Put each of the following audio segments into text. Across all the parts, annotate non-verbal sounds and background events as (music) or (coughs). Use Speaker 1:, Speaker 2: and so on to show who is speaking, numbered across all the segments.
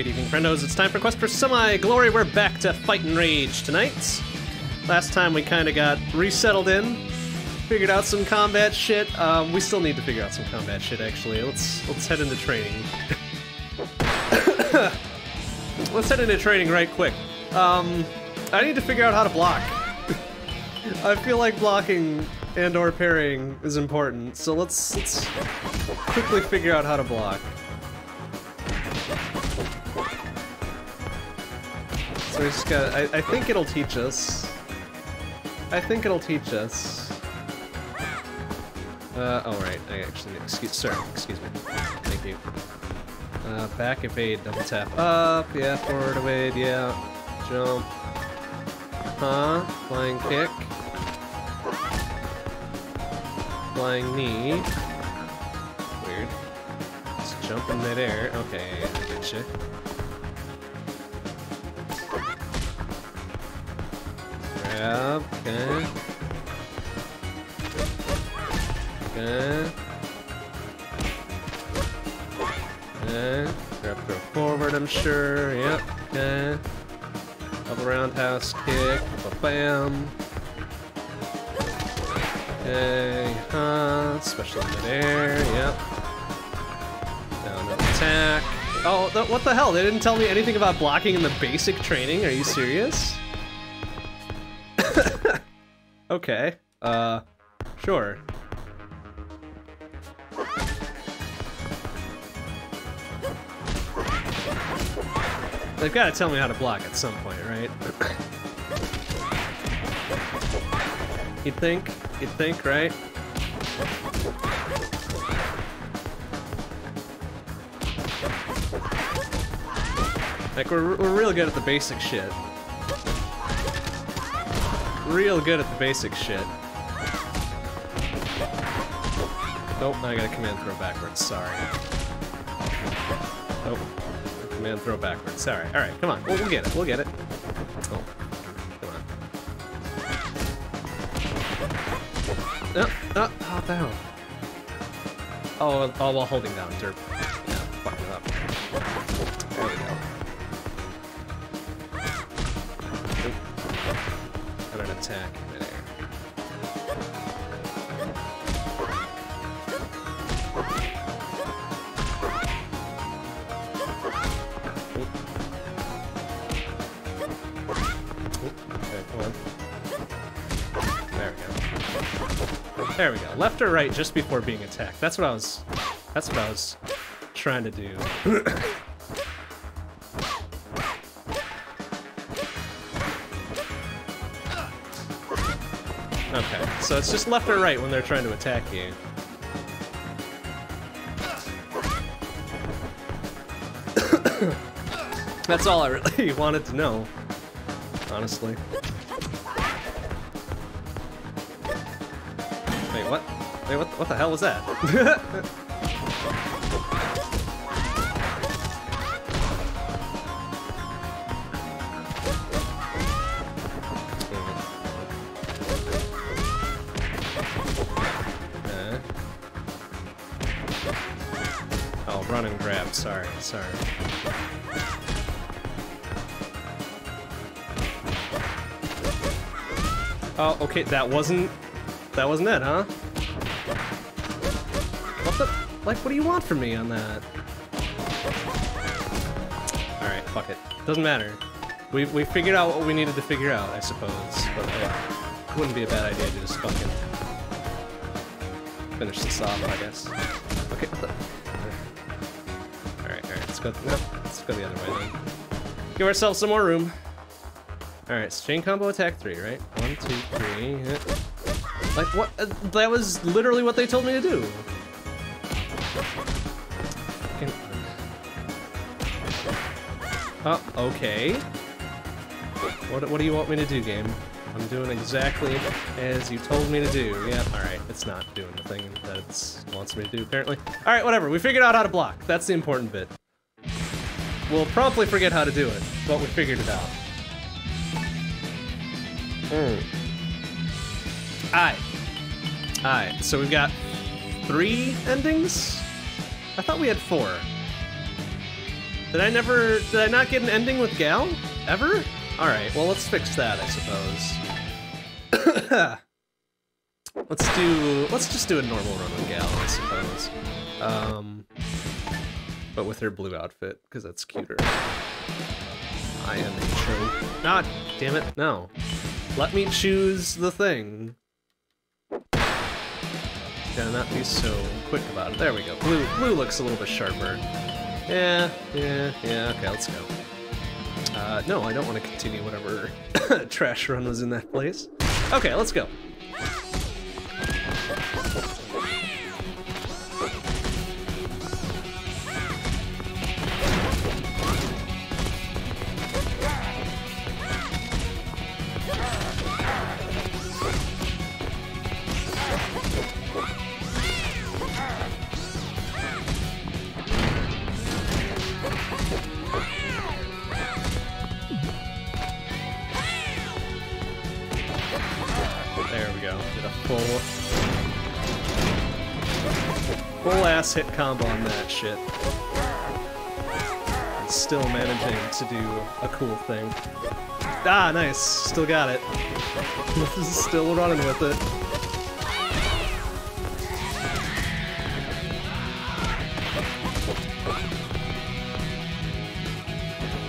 Speaker 1: Good evening, friendos. It's time for Quest for Semi-Glory. We're back to Fight'N Rage tonight. Last time we kind of got resettled in, figured out some combat shit. Um, we still need to figure out some combat shit, actually. Let's let's head into training. (coughs) let's head into training right quick. Um, I need to figure out how to block. (laughs) I feel like blocking and or parrying is important, so let's let's quickly figure out how to block. We just got. I, I think it'll teach us. I think it'll teach us. Uh, oh right, I actually, excuse, sir, excuse me. Thank you. Uh, back evade, double tap up, yeah, forward evade, yeah, jump. Huh, flying kick. Flying knee. Weird. Just jump in midair, okay, I get Grab, okay. Okay. Okay. Grab throw forward, I'm sure. Yep. Okay. Double roundhouse kick. Ba-bam. Okay. Huh. Special in midair. Yep. Down attack. Oh, th what the hell? They didn't tell me anything about blocking in the basic training. Are you serious? (laughs) okay. Uh, sure. They've got to tell me how to block at some point, right? (coughs) You'd think? You'd think, right? Like, we're, we're real good at the basic shit. Real good at the basic shit. Nope, now I gotta command throw backwards, sorry. Nope. Command throw backwards, sorry. Alright, come on, we'll, we'll get it, we'll get it. Oh, come on. Oh, oh, the hell? Oh, oh, while holding down derp. Yeah, fucking up. Attack midair. We go. There we go. Left or right just before being attacked. That's what I was. That's what I was trying to do. So it's just left or right when they're trying to attack you. (coughs) That's all I really (laughs) wanted to know, honestly. Wait, what? Wait, what, what the hell was that? (laughs) okay, that wasn't... That wasn't it, huh? What the... Like, what do you want from me on that? Alright, fuck it. Doesn't matter. We, we figured out what we needed to figure out, I suppose. But yeah, wouldn't be a bad idea to just fucking... Finish this off, I guess. Okay. Alright, alright, let's go... No, let's go the other way then. Give ourselves some more room. Alright, chain combo attack three, right? One, two, three. Like, what? Uh, that was literally what they told me to do. Oh, okay. What, what do you want me to do, game? I'm doing exactly as you told me to do. Yeah, alright. It's not doing the thing that it wants me to do, apparently. Alright, whatever. We figured out how to block. That's the important bit. We'll promptly forget how to do it, but we figured it out. Mm. Alright. Alright, so we've got three endings? I thought we had four. Did I never... Did I not get an ending with Gal? Ever? Alright, well let's fix that, I suppose. (coughs) let's do... Let's just do a normal run with Gal, I suppose. Um... But with her blue outfit, because that's cuter. I am a choke. Not, damn it, no. Let me choose the thing. Gotta not be so quick about it. There we go. Blue, blue looks a little bit sharper. Yeah, yeah, yeah, okay, let's go. Uh, no, I don't want to continue whatever (coughs) trash run was in that place. Okay, let's go. Hit combo on that shit. And still managing to do a cool thing. Ah, nice. Still got it. (laughs) still running with it.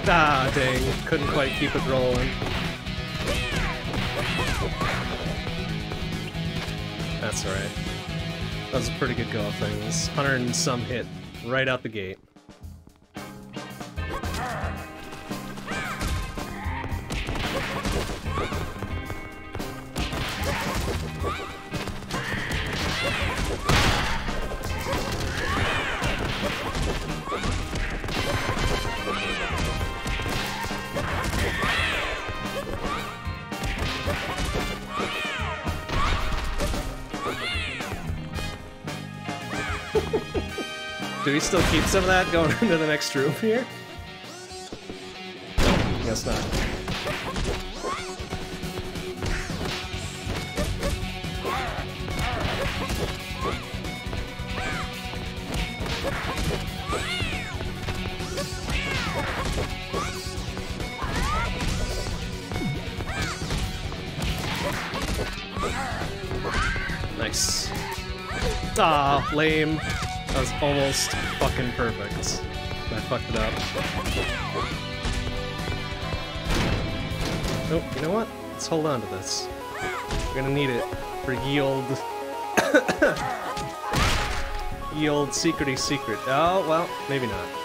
Speaker 1: Ah, dang. Couldn't quite keep it rolling. That's alright. That was a pretty good go of things. 100 and some hit right out the gate. Still keep some of that going (laughs) into the next room here? Guess not. Nice. Ah, lame. Almost fucking perfect. I fucked it up. Oh, you know what? Let's hold on to this. We're gonna need it for yield. (coughs) yield secrety secret. Oh, well, maybe not.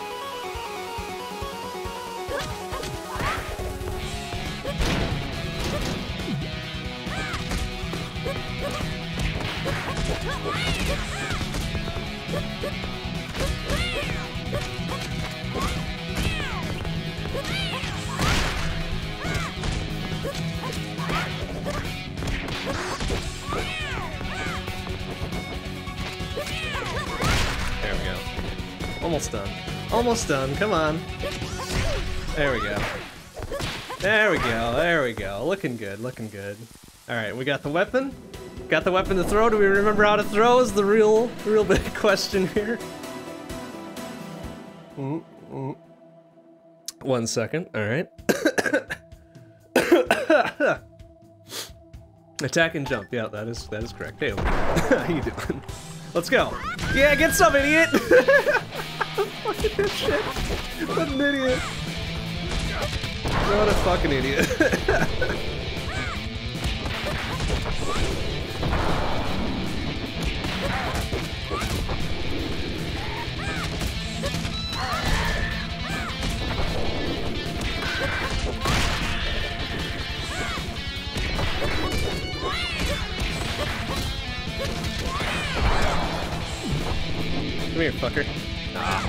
Speaker 1: Done, come on. There we go. There we go, there we go. Looking good, looking good. Alright, we got the weapon. Got the weapon to throw. Do we remember how to throw is the real, real big (laughs) question here. Mm -mm. One second, alright. (coughs) Attack and jump, yeah, that is that is correct. Hey, (laughs) how you doing? Let's go. Yeah, get some, idiot! (laughs) fucking this shit. What an idiot. What a fucking idiot. (laughs) Come here, fucker. Ah.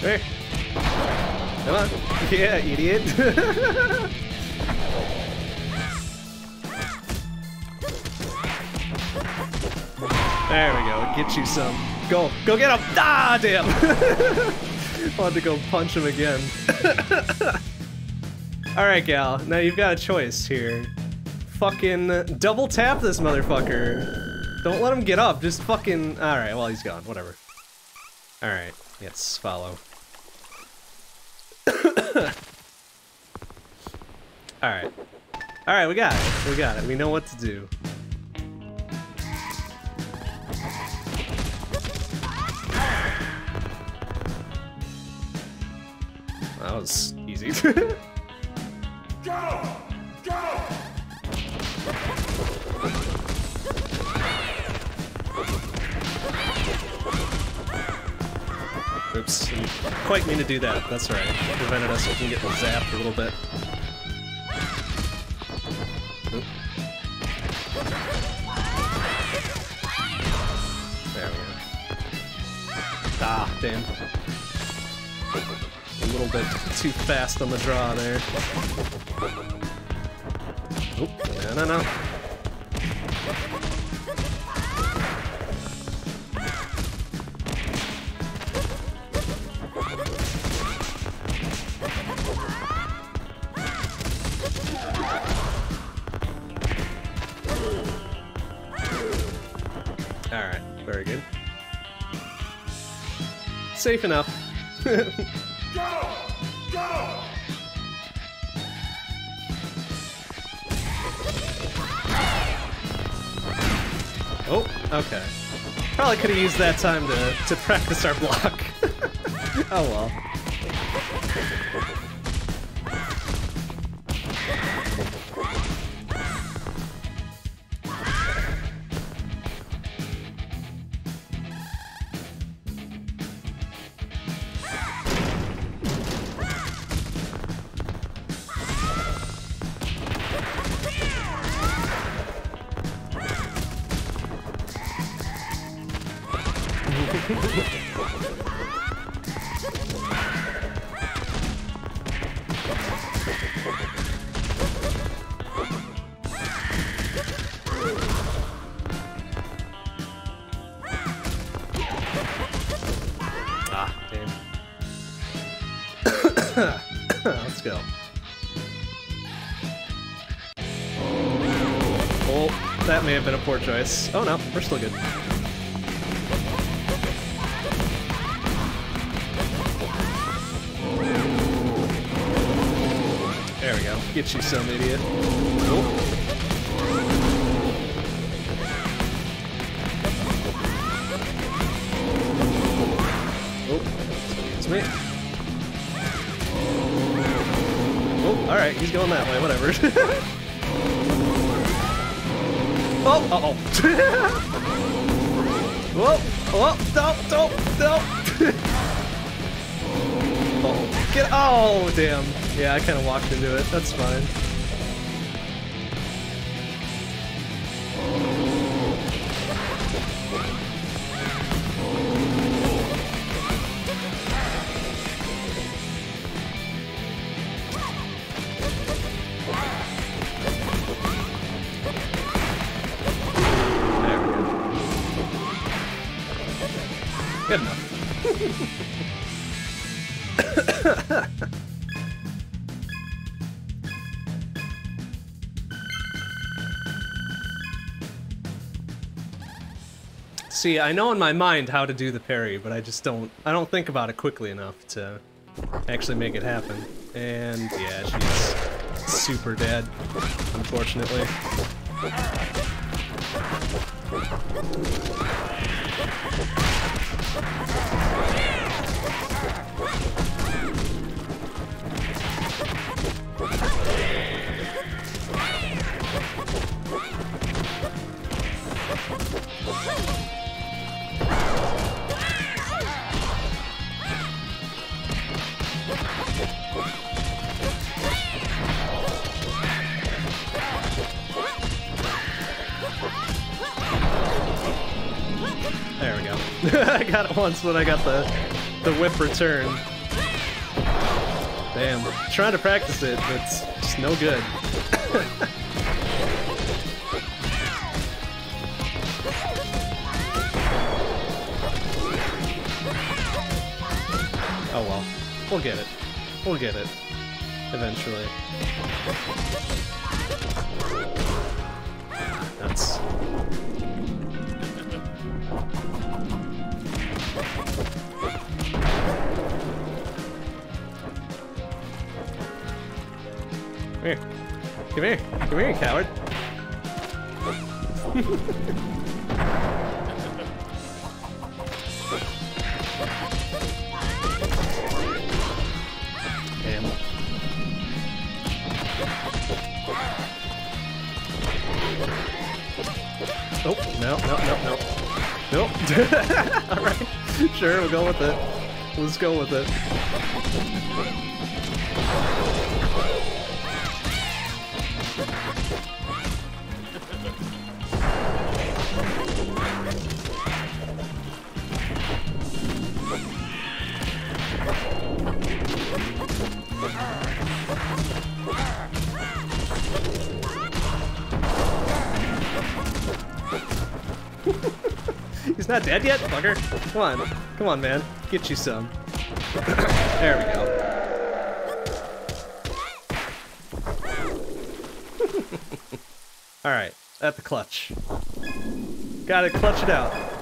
Speaker 1: Hey. Come on. Yeah, idiot. (laughs) there we go. Get you some. Go. Go get him. Ah, damn. (laughs) Wanted to go punch him again. (laughs) Alright, gal. Now you've got a choice here. Fucking double tap this motherfucker. Don't let him get up. Just fucking... Alright, well, he's gone. Whatever. Alright, Let's follow. (coughs) Alright. Alright, we got it. We got it. We know what to do. That was easy. (laughs) go! Go! Oops, quite mean to do that. That's right. Prevented us from getting zapped a little bit. There we go. Ah, damn. A little bit too fast on the draw there. Oop, no, no, no. Alright, very good. Safe enough. (laughs)
Speaker 2: Go! Go!
Speaker 1: Oh, okay. Probably could have used that time to, to practice our block. (laughs) oh well. Choice. Oh no, we're still good. There we go. Get you some idiot. Damn. Yeah, I kind of walked into it, that's fine. See, I know in my mind how to do the parry, but I just don't I don't think about it quickly enough to actually make it happen. And yeah, she's super dead, unfortunately. (laughs) I got it once when I got the the whip return. Damn, trying to practice it, but it's just no good. (laughs) oh well, we'll get it. We'll get it eventually. That's Come here. Come here, coward. Damn. Oh, no, no, no, no. Nope. (laughs) Alright. Sure, we'll go with it. Let's go with it. Dead yet, fucker. Come on. Come on, man. Get you some. (coughs) there we go. (laughs) Alright, at the clutch. Gotta clutch it out.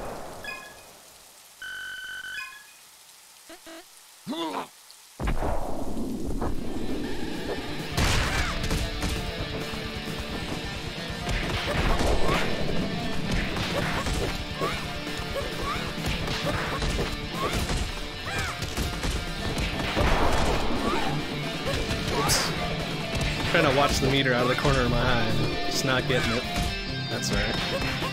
Speaker 1: Corner of my eye. Just not getting it. That's alright.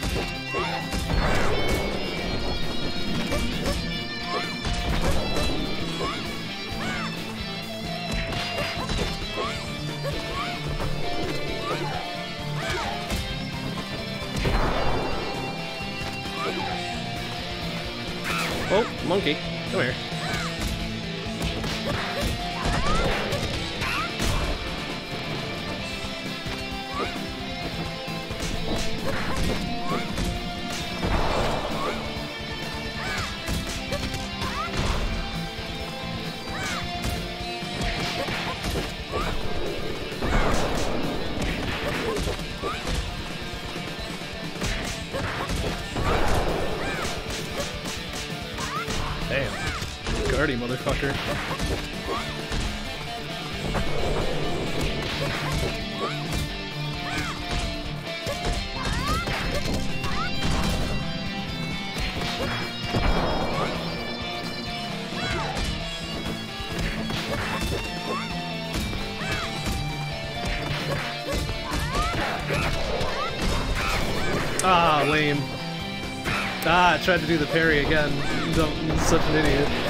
Speaker 1: Tried to do the parry again. I'm such an idiot.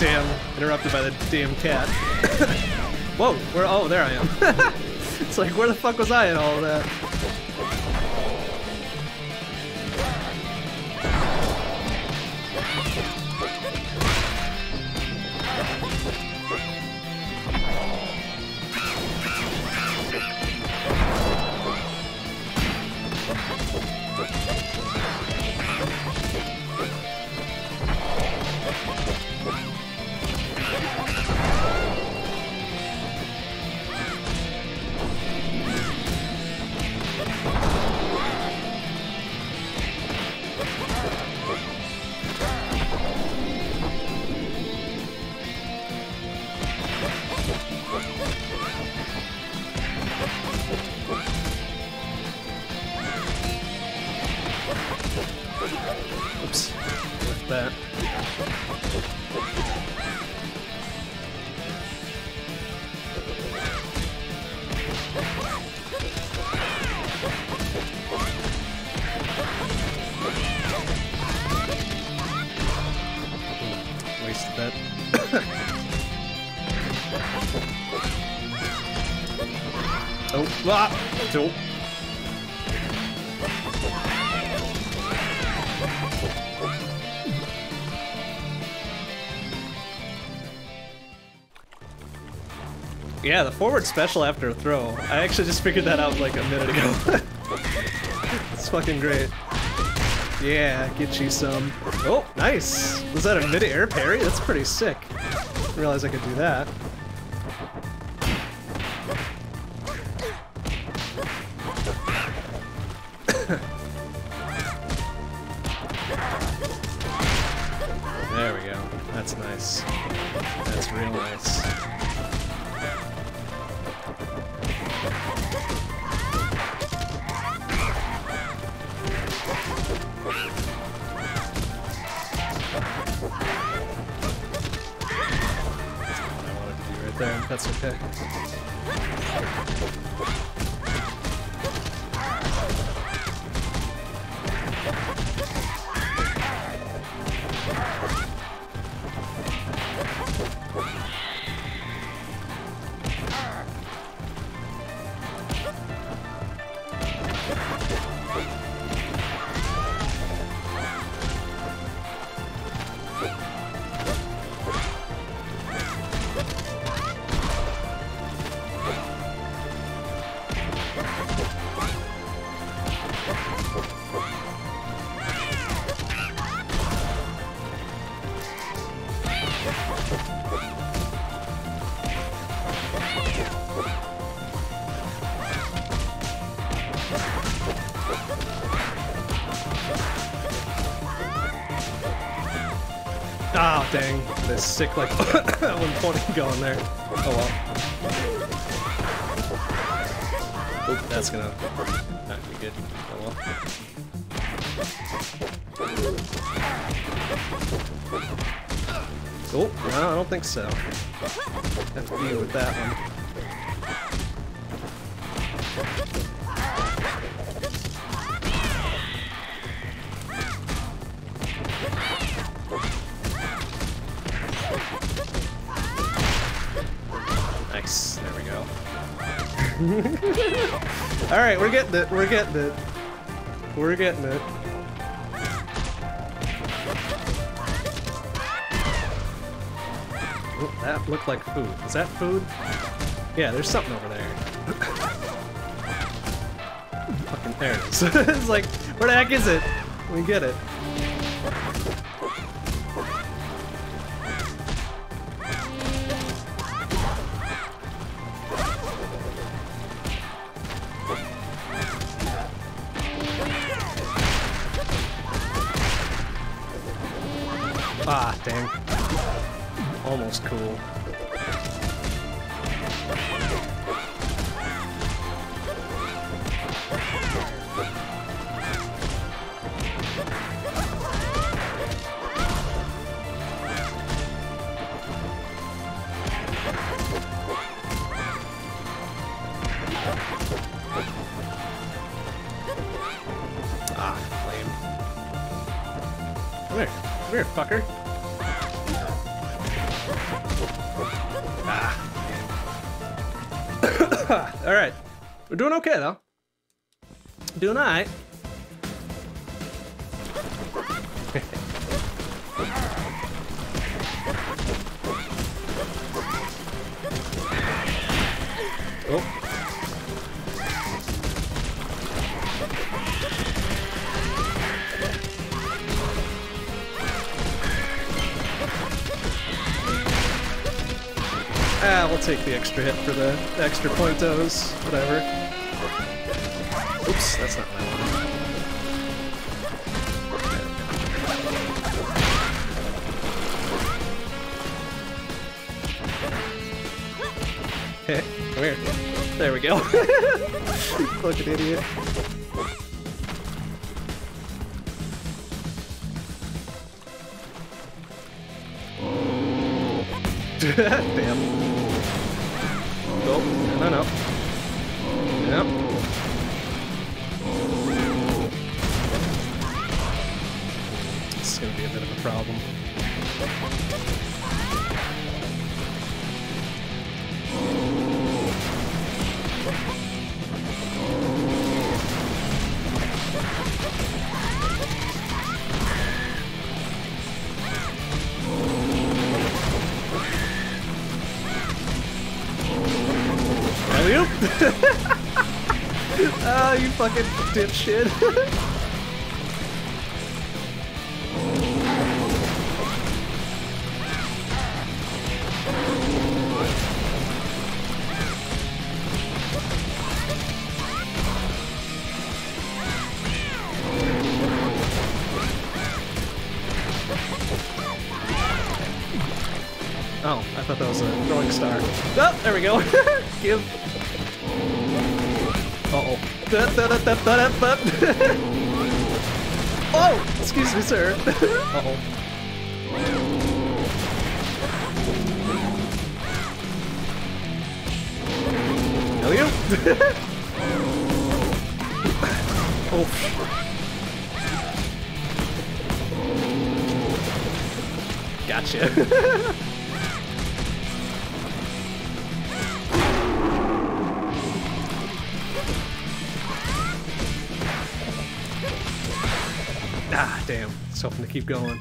Speaker 1: Damn. Interrupted by the damn cat. (coughs) Whoa, where, oh, there I am. (laughs) it's like, where the fuck was I in all of that? Yeah, the forward special after a throw. I actually just figured that out like a minute ago. (laughs) it's fucking great. Yeah, get you some. Oh, nice! Was that a mid-air parry? That's pretty sick. Didn't realize I could do that. Sick, like, (coughs) 120 going there. Oh, well. Oop, that's gonna not be good. Oh, well. Oh, no, I don't think so. Have to deal with that one. (laughs) Alright, we're getting it. We're getting it. We're getting it. Oh, that looked like food. Is that food? Yeah, there's something over there. (coughs) Fucking there it is. (laughs) it's like, where the heck is it? We get it. Okay, though. Doing alright. oh. Ah, we'll take the extra hit for the extra pointos, whatever. Fucking idiot. Dipshit. (laughs) Oh, I thought that was a throwing star. Oh, there we go. (laughs) (laughs) oh, excuse me, sir. (laughs) uh you. (laughs) oh. Gotcha. Keep going.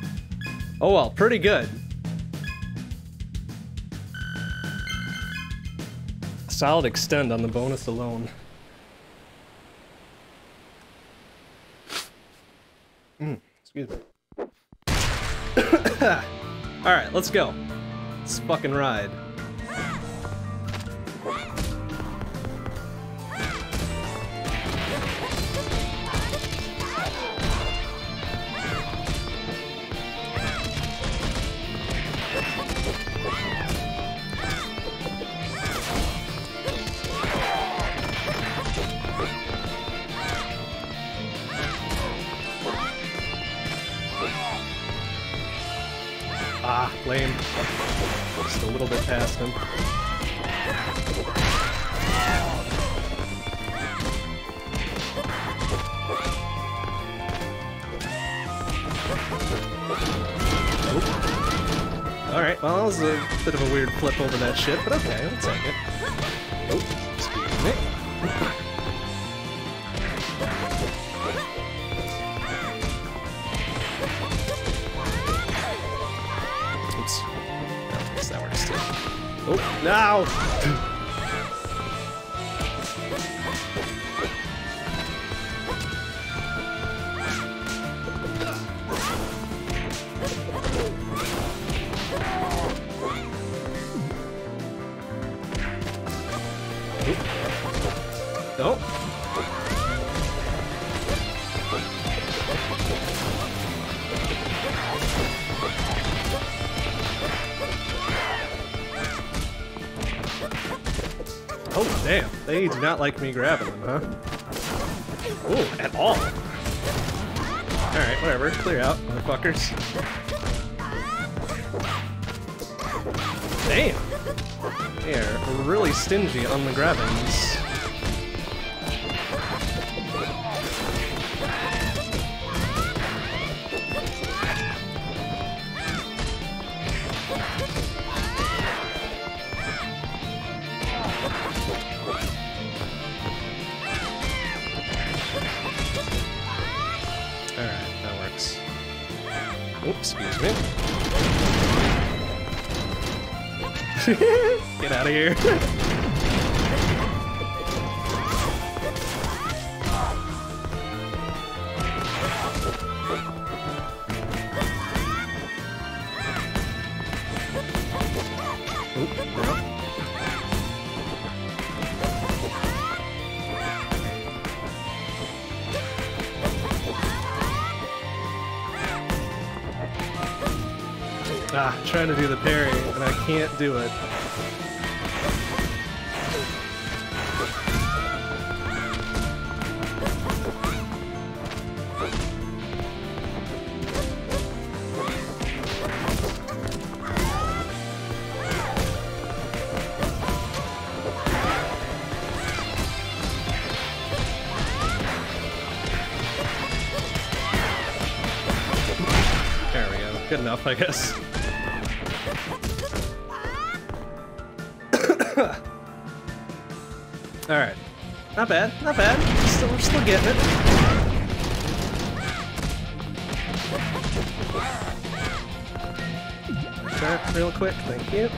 Speaker 1: Oh well, pretty good. Solid extend on the bonus alone. Mm, excuse me. (coughs) Alright, let's go. Let's fucking ride. Flip over do not like me grabbing them, huh? Ooh, at all. Alright, whatever. Clear out, motherfuckers. Damn. They are really stingy on the grabbings. Here. (laughs) Ah, trying to do the parry, and I can't do it. I guess. (coughs) Alright. Not bad, not bad. Still, we're still getting it. Real quick, thank you.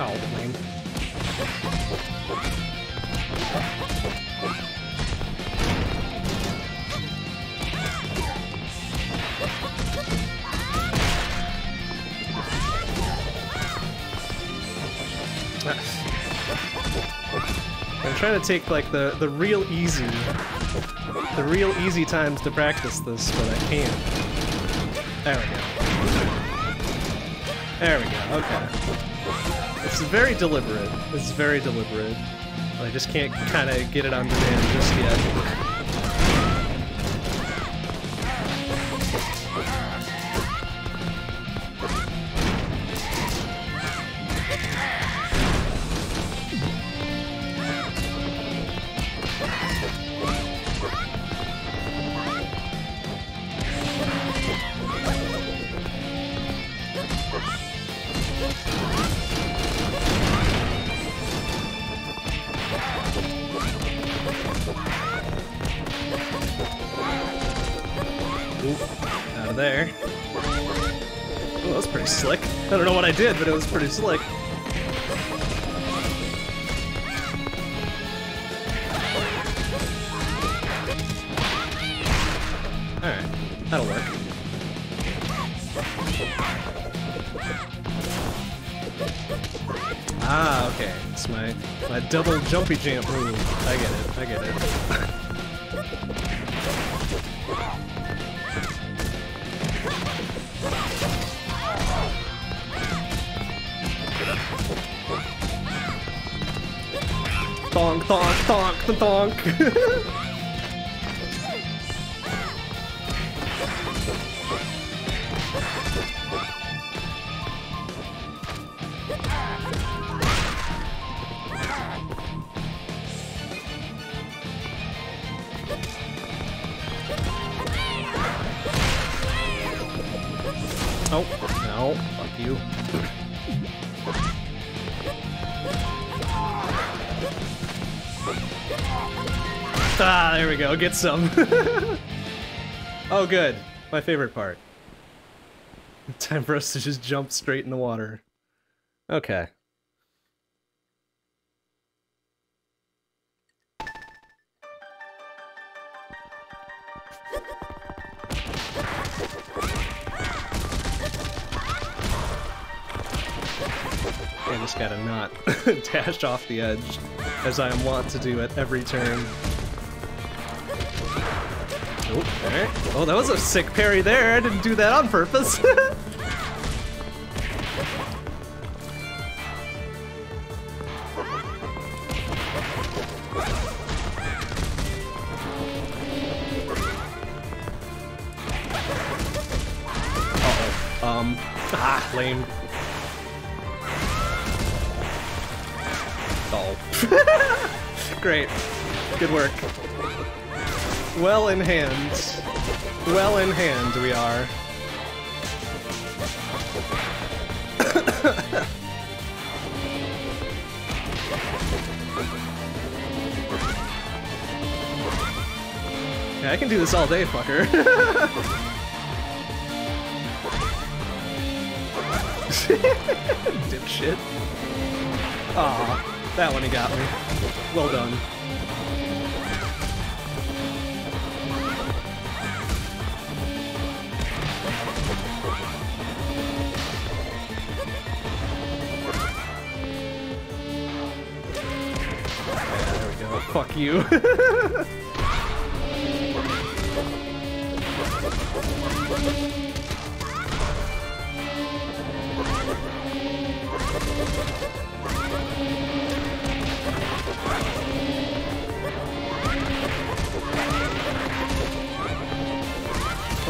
Speaker 1: Oh, lame. Trying to take like the the real easy, the real easy times to practice this, but I can't. There we go. There we go. Okay. It's very deliberate. It's very deliberate. I just can't kind of get it on demand just yet. But it was pretty slick. Alright, that'll work. Ah, okay. It's my my double jumpy jump move. I get it. I get it. Thonk, (laughs) Get some. (laughs) oh, good. My favorite part. (laughs) Time for us to just jump straight in the water. Okay. I just gotta not (laughs) dash off the edge, as I am wont to do at every turn. Oh, alright. Oh, that was a sick parry there. I didn't do that on purpose. (laughs) Um, ah, lame. Oh. (laughs) Great. Good work. Well in hand. Well in hand we are. yeah, I can do this all day, fucker. (laughs) Dipshit. Aw, that one he got me. Well done. You. (laughs)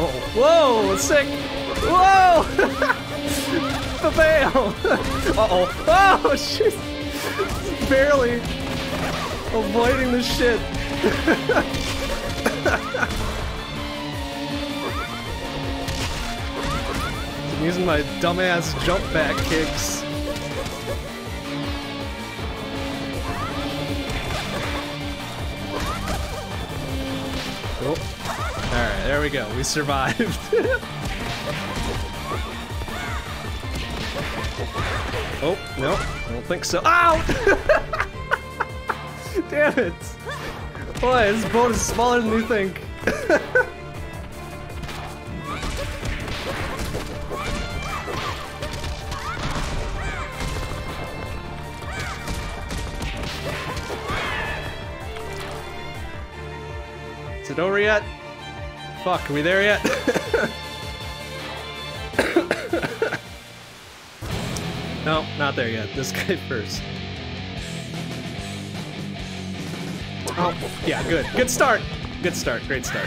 Speaker 1: Oh, whoa, sick! Whoa! (laughs) Fail! (laughs) Uh-oh. Oh, shit! Barely avoiding the shit. I'm using my dumbass jump back kicks. Oh. Alright, there we go. We survived. (laughs) Oh, no, I don't think so. Ow! (laughs) Damn it! Boy, this boat is smaller than you think. Is it over yet? Fuck, are we there yet? (coughs) no, not there yet. This guy (laughs) first. Yeah, good. Good start. Good start. Great start.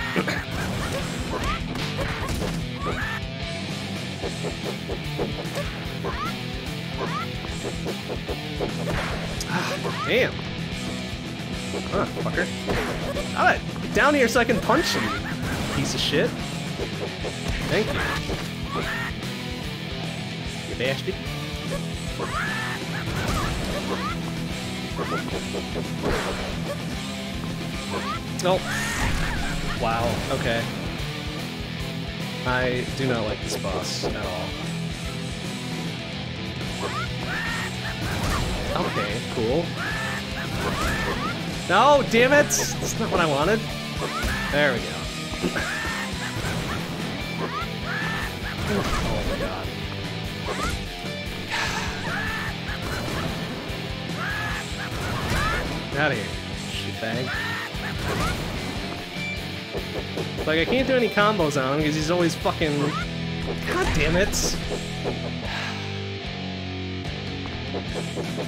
Speaker 1: ah, damn. Huh, fucker. Alright, down here so I can punch you, piece of shit. Thank you. You bastard. Oh. Wow, okay. I do not like this boss at all. Okay, cool. No, damn it! That's not what I wanted. There we go. (laughs) Like, I can't do any combos on him because he's always fucking... God damn it!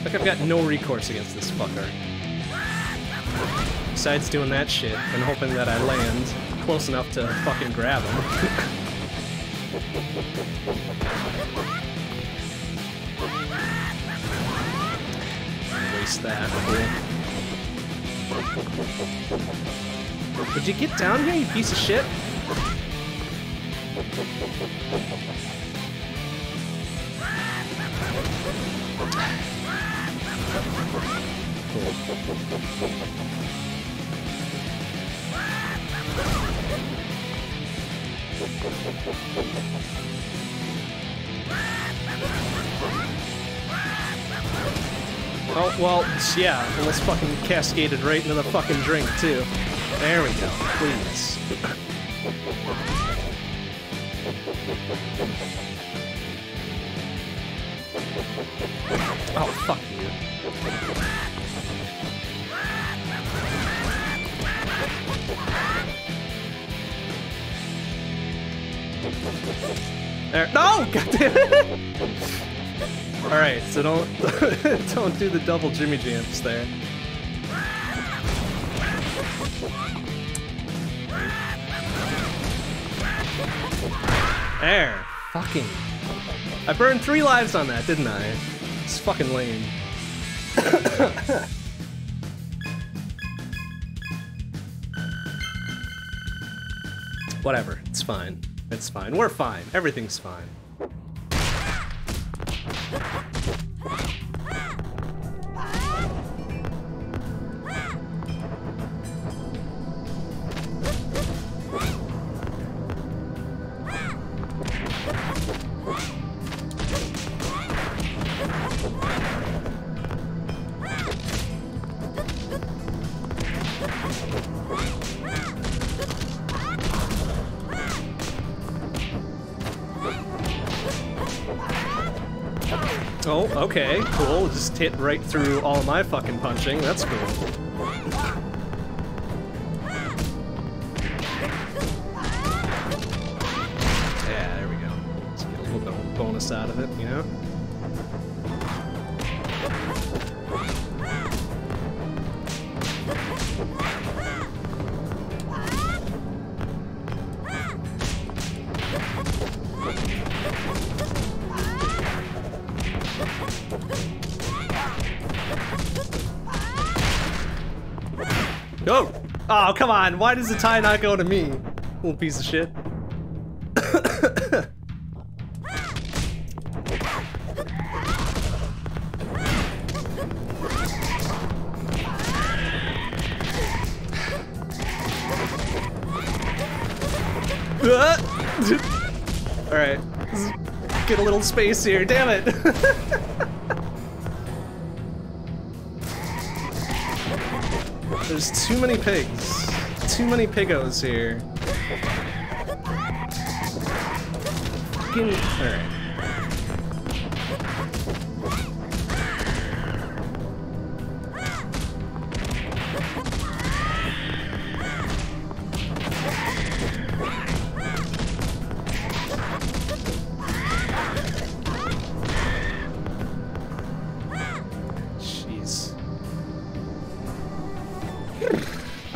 Speaker 1: Like I've got no recourse against this fucker. Besides doing that shit and hoping that I land close enough to fucking grab him. Waste that. Cool. Would you get down here, you piece of shit? Oh, well, yeah, almost fucking cascaded right into the fucking drink, too. There we go, please. Oh, fuck you. There. No! (laughs) Alright, so don't (laughs) don't do the double Jimmy Jams there. There. Fucking. I burned three lives on that, didn't I? It's fucking lame. (coughs) Whatever, it's fine. It's fine. We're fine. Everything's fine. Hit right through all my fucking punching. That's cool. Go! Oh, come on. Why does the tie not go to me? Little piece of shit. Alright. Get a little space here, damn it! There's too many pigs. Too many pigos here. Alright.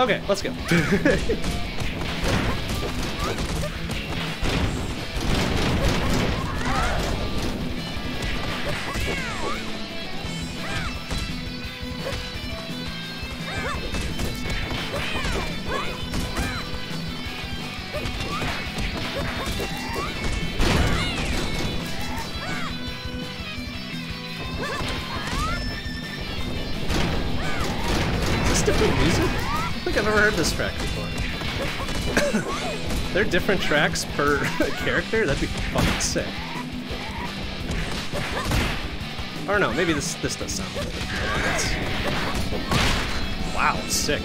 Speaker 1: Okay, let's go. (laughs) different tracks per (laughs) character? That'd be fucking sick. Or no, maybe this this does sound good. Wow, sick.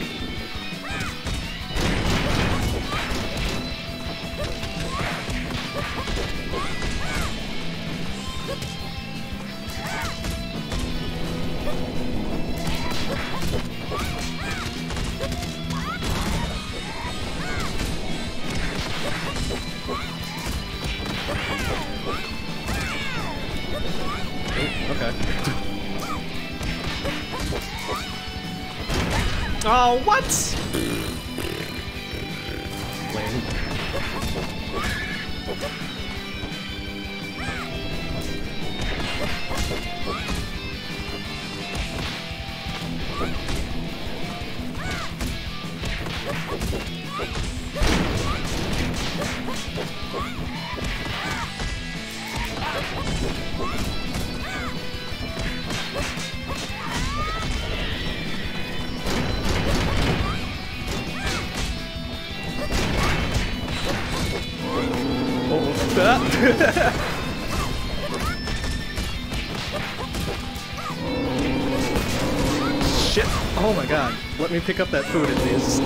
Speaker 1: Pick up that food at least.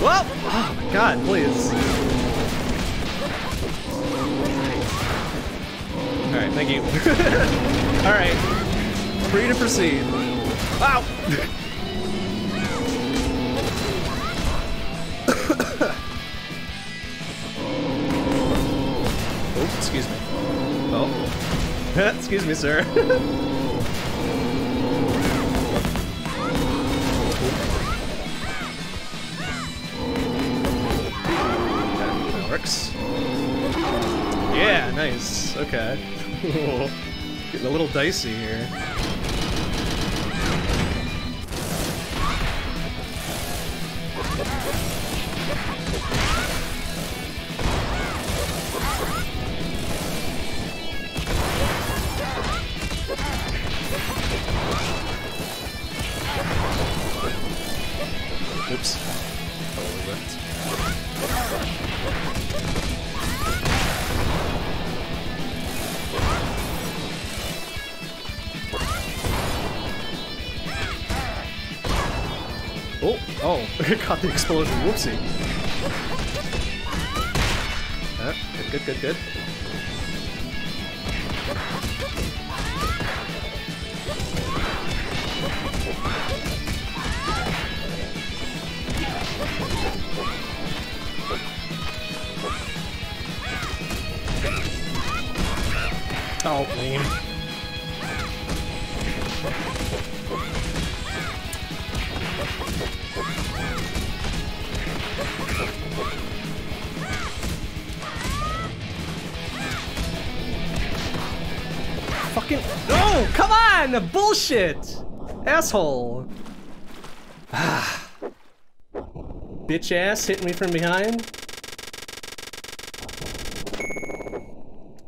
Speaker 1: Whoa! Oh my god, please. Alright, thank you. (laughs) Alright. Free to proceed. Ow! (coughs) Oh, excuse me. Oh. (laughs) excuse me, sir. (laughs) little dicey here. (laughs) caught the explosion. Whoopsie. Uh, good, good, good, Bullshit! Asshole! (sighs) Bitch ass hitting me from behind.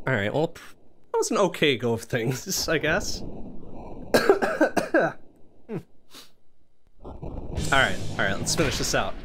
Speaker 1: Alright, well, that was an okay go of things, (laughs) I guess. (coughs) Alright, alright, let's finish this out.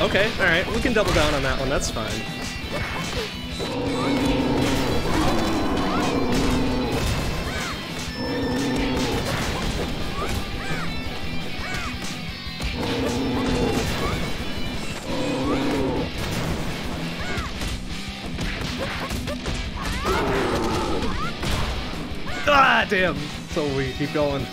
Speaker 1: Okay, alright, we can double down on that one, that's fine. Ah, damn! So we keep going.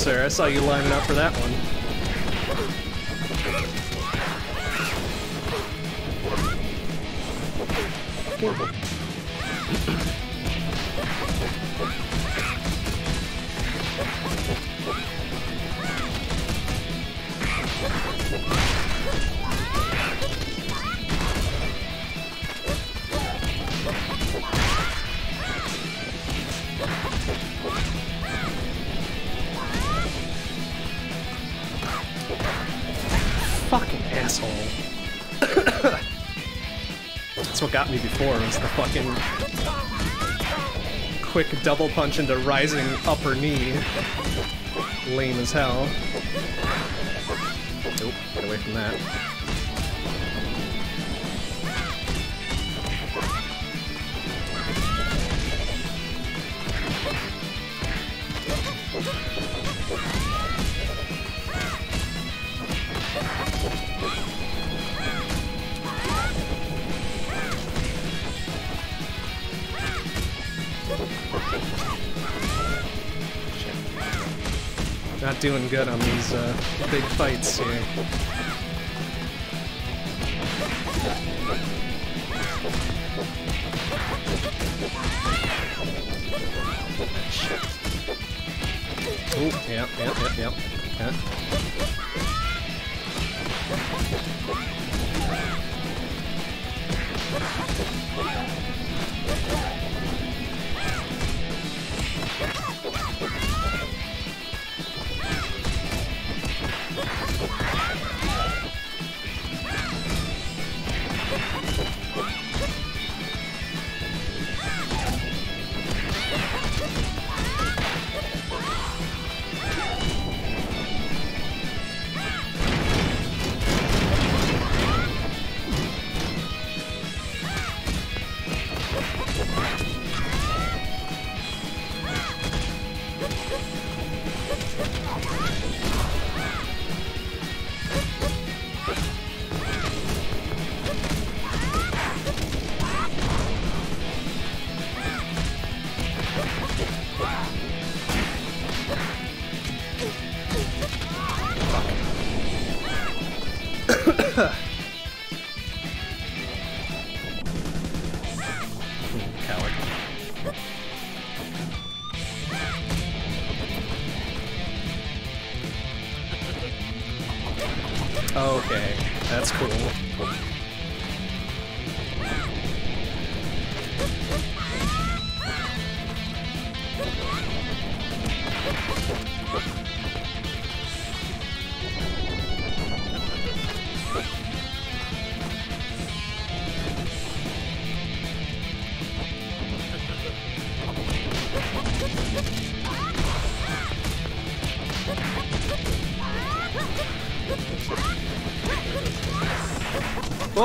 Speaker 1: Sir. I saw you lining up for that one. Before, the fucking quick double punch into rising upper knee. Lame as hell. Nope, get away from that. Doing good on these uh, big fights here.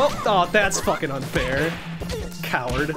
Speaker 1: Well, oh, that's fucking unfair. Coward.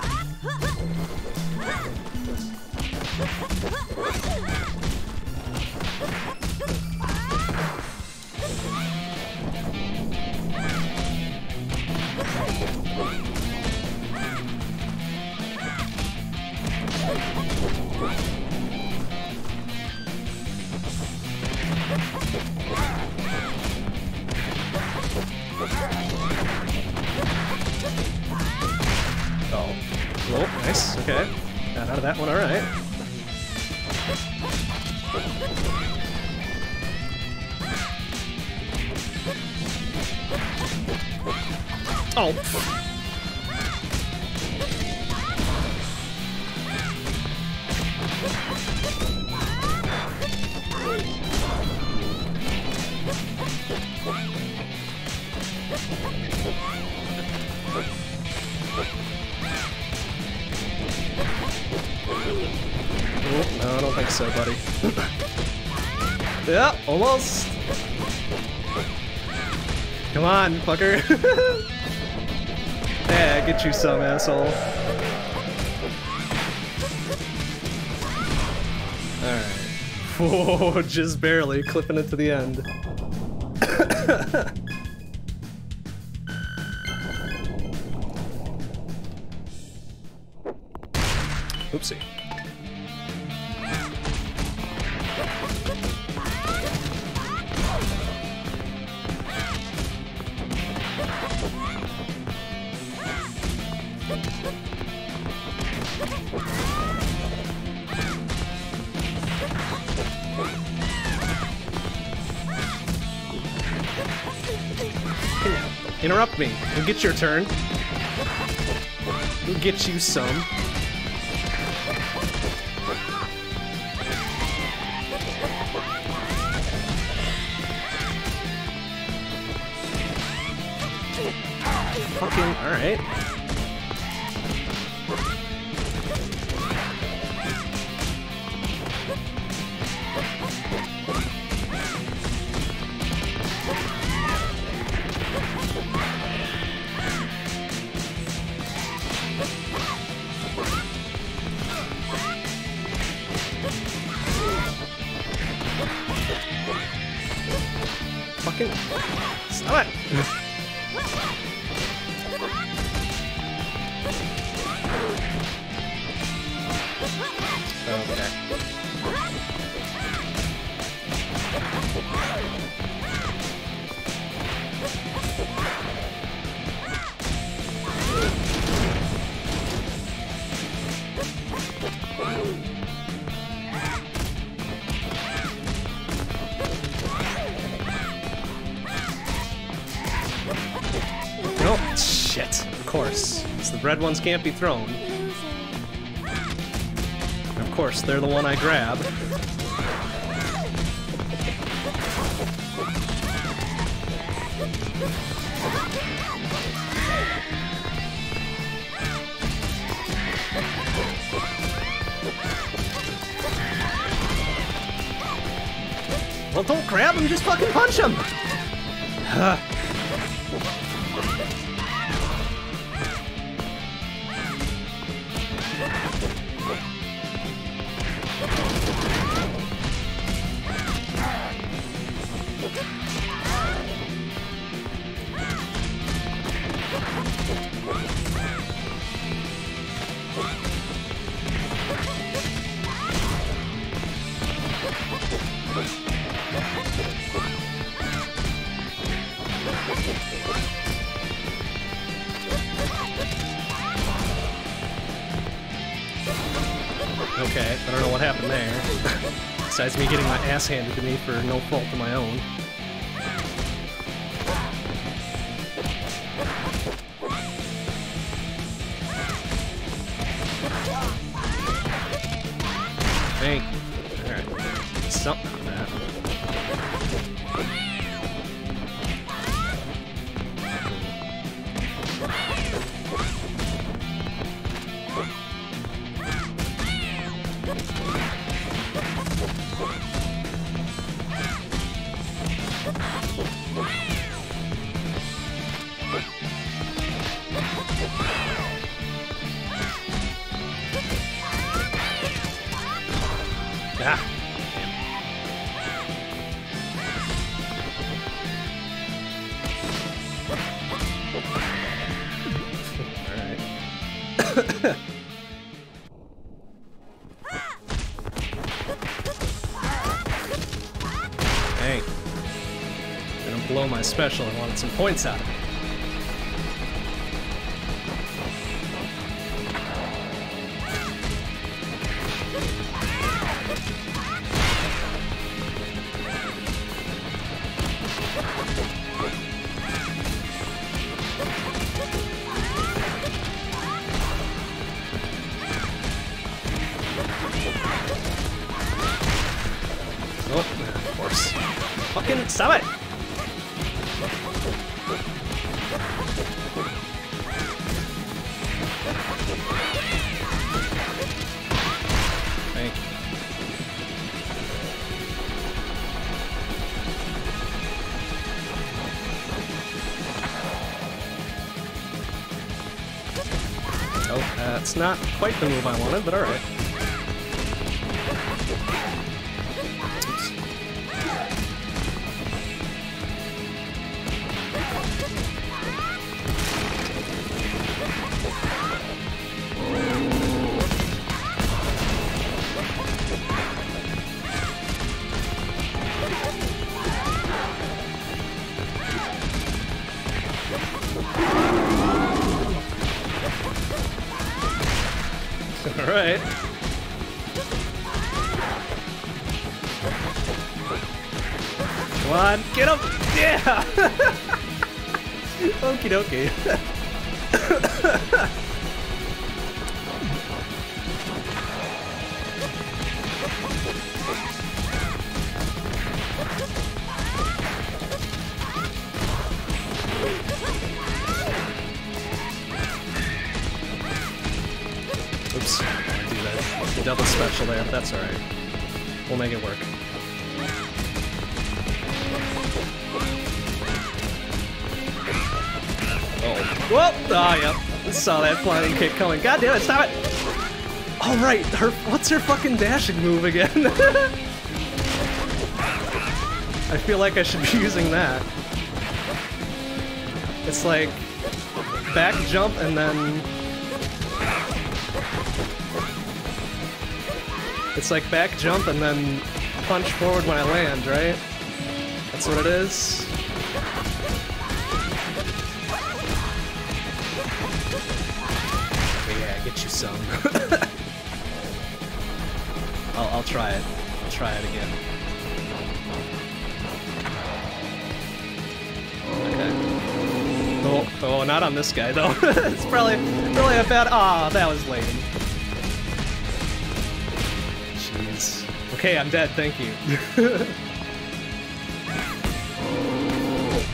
Speaker 1: Yeah, almost. Come on, fucker. (laughs) yeah, get you some, asshole. Alright. (laughs) Whoa, just barely clipping it to the end. (coughs) Oopsie. Interrupt me. We'll get your turn. We'll get you some. Red ones can't be thrown. Of course, they're the one I grab. Well, don't grab him, just fucking punch him! Ass handed to me for no fault of my own. Special. I wanted some points out of it. Quite the move I wanted, but alright. Okie kick coming. God damn it, stop it! Alright, her what's her fucking dashing move again? (laughs) I feel like I should be using that. It's like back jump and then It's like back jump and then punch forward when I land, right? That's what it is. Oh, oh, not on this guy though. (laughs) it's probably really a bad. Ah, that was lame. Jeez. Okay, I'm dead. Thank you. (laughs)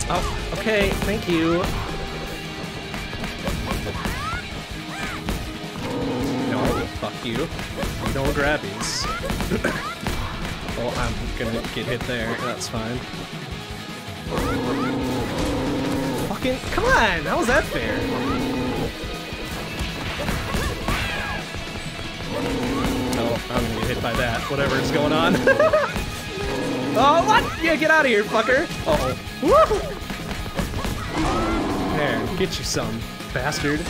Speaker 1: oh, okay. Thank you. No, fuck you. No grabbies. (coughs) oh, I'm gonna get hit there. That's fine. Come on! How was that fair? Oh, I'm gonna get hit by that. Whatever is going on. (laughs) oh, what? Yeah, get out of here, fucker! Uh oh. There, get you some, bastard. (coughs)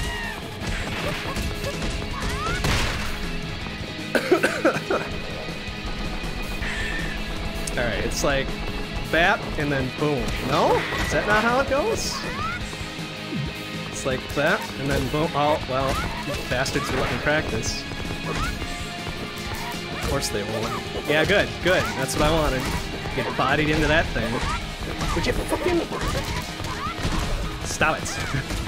Speaker 1: Alright, it's like bap and then boom. No? Is that not how it goes? Like that and then boom. Oh, well, bastards are letting me practice. Of course they will. Yeah, good, good. That's what I wanted. Get bodied into that thing. Would you fucking... Stop it. (laughs)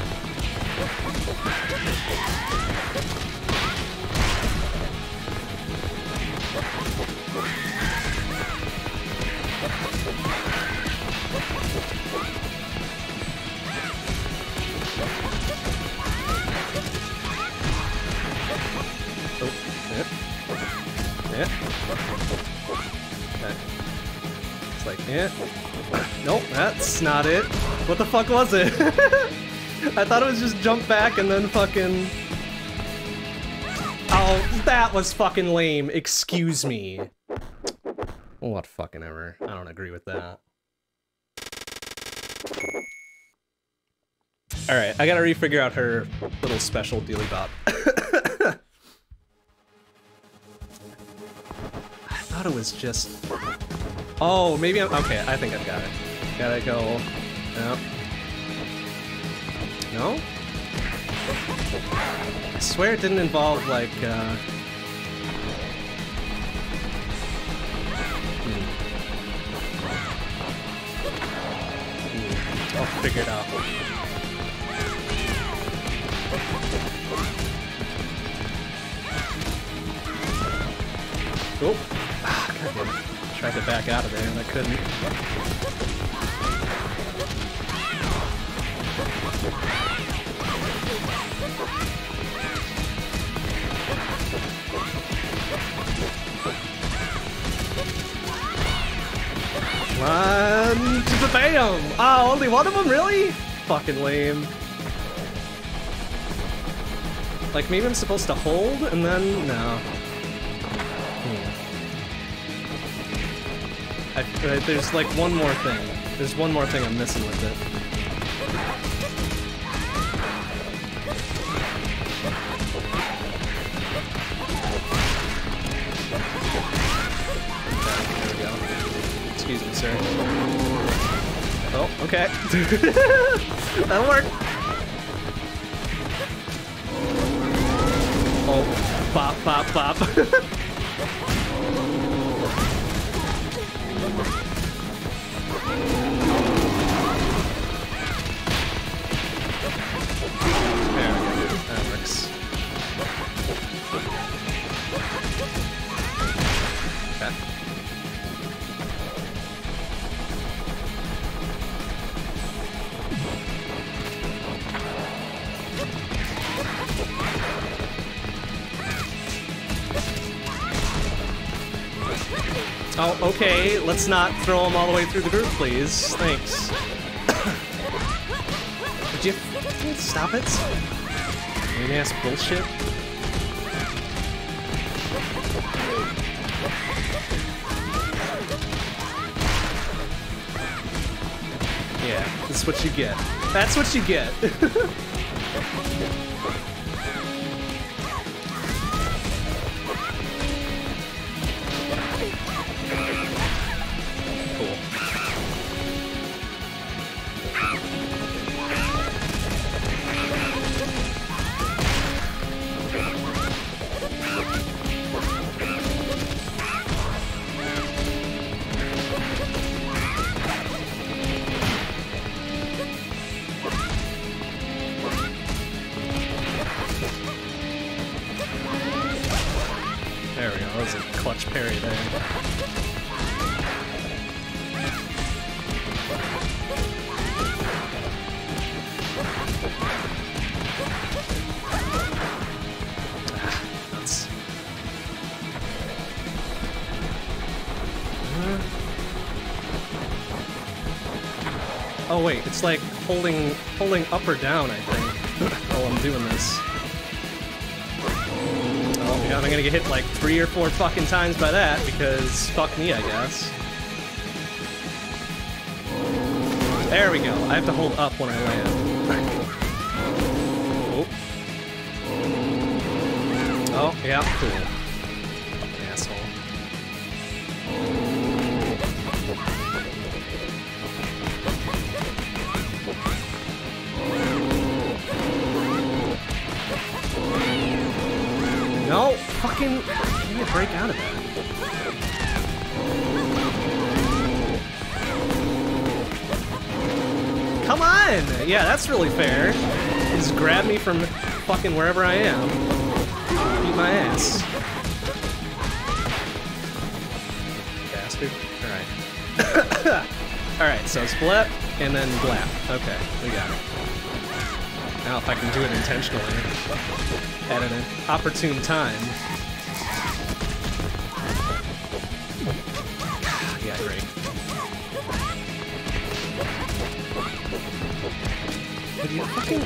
Speaker 1: Yeah. Nope, that's not it. What the fuck was it? (laughs) I thought it was just jump back and then fucking... Oh, that was fucking lame. Excuse me. What fucking ever. I don't agree with that. Alright, I gotta refigure out her little special dealy bop. (laughs) I thought it was just... Oh, maybe I'm... Okay, I think I've got it. Gotta go... No. No? I swear it didn't involve, like, uh... Hmm. I'll figure it out. Oh! Ah, Tried to back out of there and I couldn't. One, bam! Oh, only one of them, really? Fucking lame. Like, maybe I'm supposed to hold and then... No. I, uh, there's like one more thing. There's one more thing I'm missing with it. there we go. Excuse me, sir. Oh, okay. (laughs) That'll work. Oh, (laughs) pop, pop, pop. Oh, okay, let's not throw them all the way through the group, please. Thanks. Would you stop it? Lame ass bullshit. Yeah, that's what you get. That's what you get. (laughs) holding holding up or down, I think, while I'm doing this. Oh god, I'm gonna get hit like three or four fucking times by that, because fuck me, I guess. There we go. I have to hold up when I land. Oh. Oh, yeah, cool. Out of that? Come on! Yeah, that's really fair. Just grab me from fucking wherever I am. Beat my ass. Bastard. Alright. (coughs) Alright, so split, and then blap. Okay, we got it. Now if I can do it intentionally, at an opportune time. Fucking...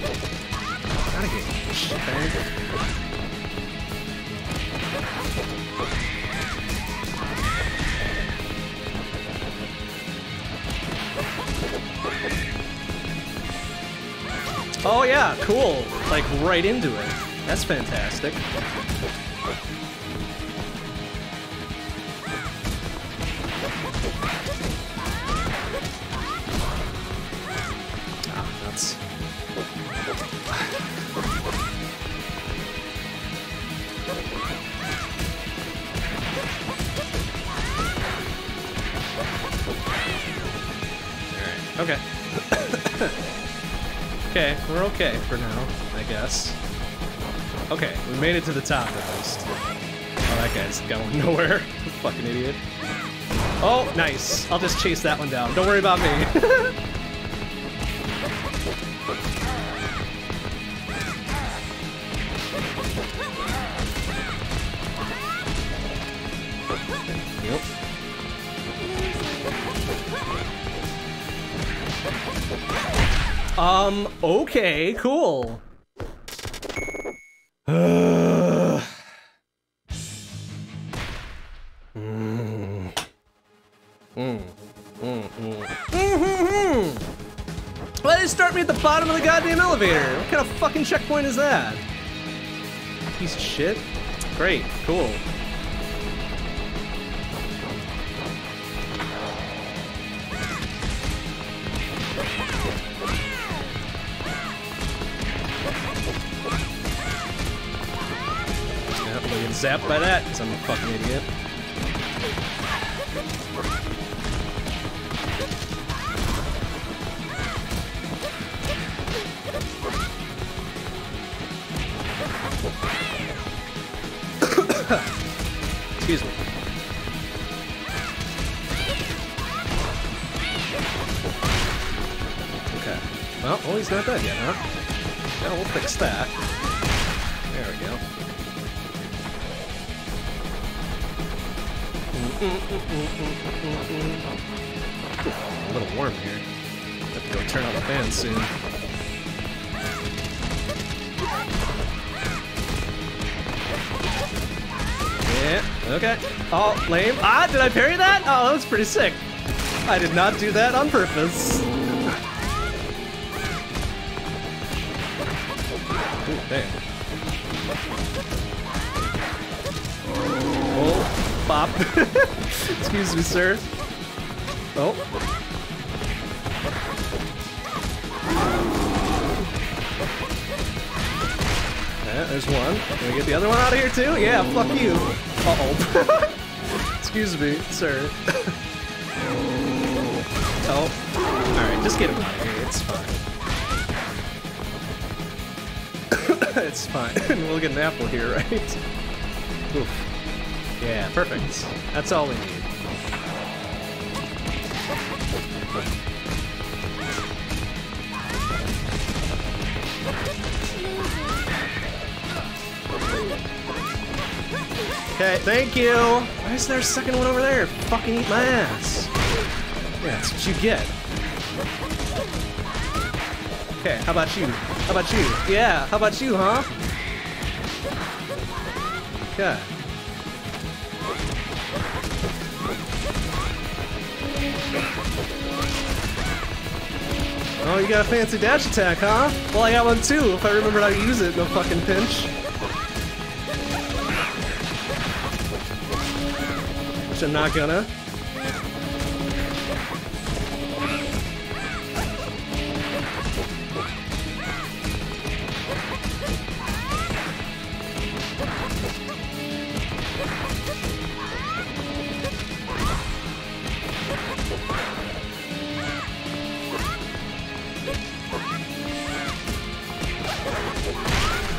Speaker 1: Gotta get shit Oh yeah, cool. Like right into it. That's fantastic. Made it to the top at least. Oh, that guy's going (laughs) nowhere. Fucking idiot. Oh, nice. I'll just chase that one down. Don't worry about me. (laughs) yep. Um, okay, cool. Bottom of the goddamn elevator? What kind of fucking checkpoint is that? Piece of shit. Great, cool. Zapped by that because I'm a fucking idiot. Did I parry that? Oh, that was pretty sick. I did not do that on purpose. Ooh, damn. Oh, bop. (laughs) Excuse me, sir. Oh. Yeah, there's one. Can we get the other one out of here too? Yeah, fuck you. Uh-oh. (laughs) Excuse me, sir. (laughs) oh. Alright, just get him out of here. It's fine. (coughs) it's fine. (coughs) we'll get an apple here, right? Oof. Yeah, perfect. That's all we need. Okay, thank you! Is there a second one over there? Fucking eat my ass. Yeah, that's what you get. Okay, how about you? How about you? Yeah, how about you, huh? Okay. Oh, you got a fancy dash attack, huh? Well, I got one too, if I remember how to use it in a fucking pinch. I'm not gonna.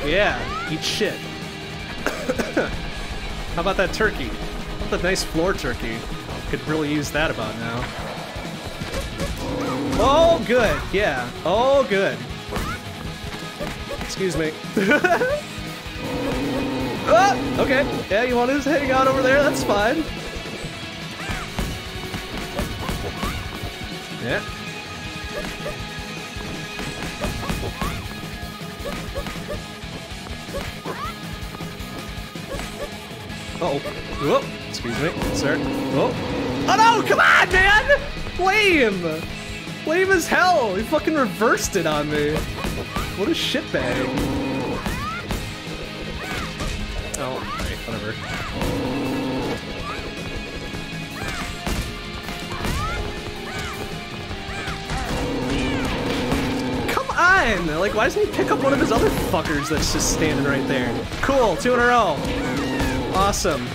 Speaker 1: Yeah, eat shit. (coughs) How about that turkey? The nice floor turkey? Could really use that about now. Oh, good. Yeah. Oh, good. Excuse me. (laughs) ah, okay. Yeah, you want to just hang out over there? That's fine. Yeah. Uh oh. Whoop. Sir. Oh. Oh no! Come on, man! Lame! Lame as hell! He fucking reversed it on me. What a shitbag. Oh, alright, whatever. Come on! Like, why doesn't he pick up one of his other fuckers that's just standing right there? Cool, two in a row. Awesome.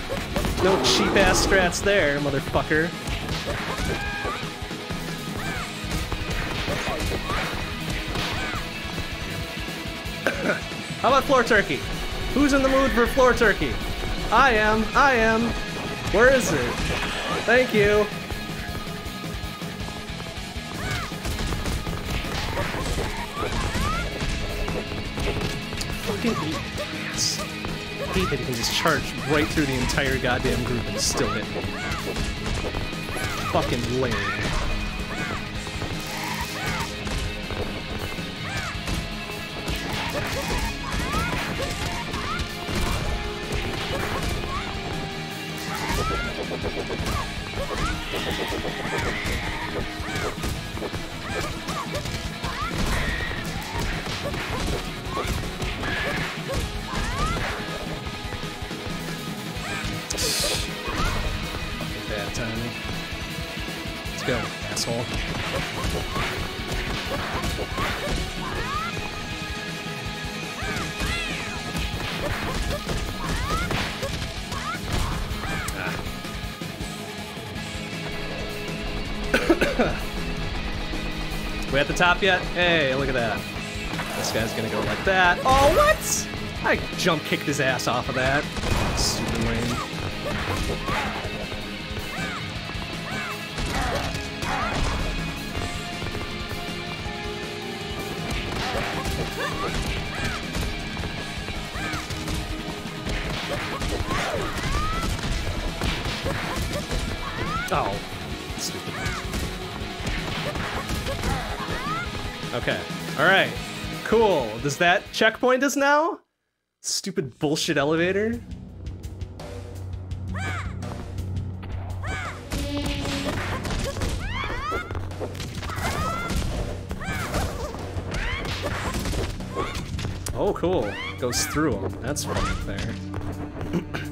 Speaker 1: No cheap ass strats there, motherfucker. (coughs) How about floor turkey? Who's in the mood for floor turkey? I am, I am. Where is it? Thank you. Hate that he can just charge right through the entire goddamn group and still hit. Fucking lame. Timing. Eh? Let's go, asshole. (coughs) We at the top yet? Hey, look at that. This guy's gonna go like that. Oh, what? I jump kicked his ass off of that. Super lame. Oh, stupid. Okay. All right. Cool. Does that checkpoint us now? Stupid bullshit elevator. Oh, cool. Goes through them. That's fucking fair.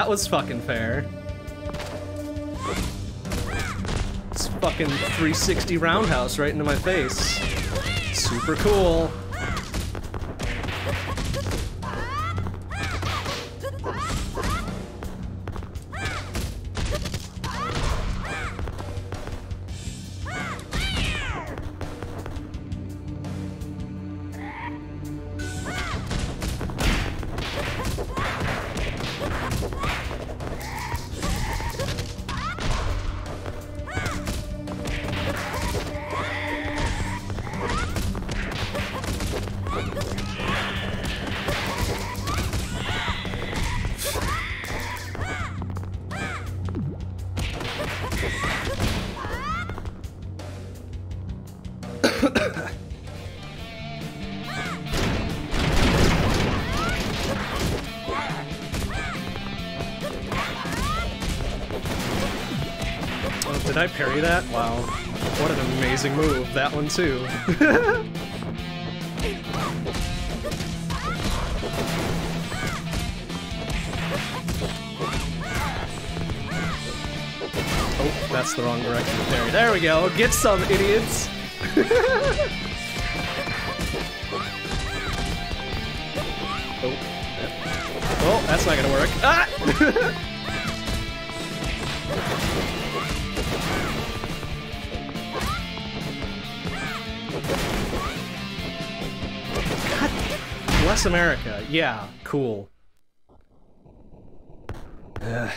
Speaker 1: That was fucking fair. It's fucking 360 roundhouse right into my face. Super cool. Parry that? Wow. What an amazing move. That one too. (laughs) oh, that's the wrong direction parry. There we go. Get some, idiots. (laughs) America. Yeah, cool. Ugh.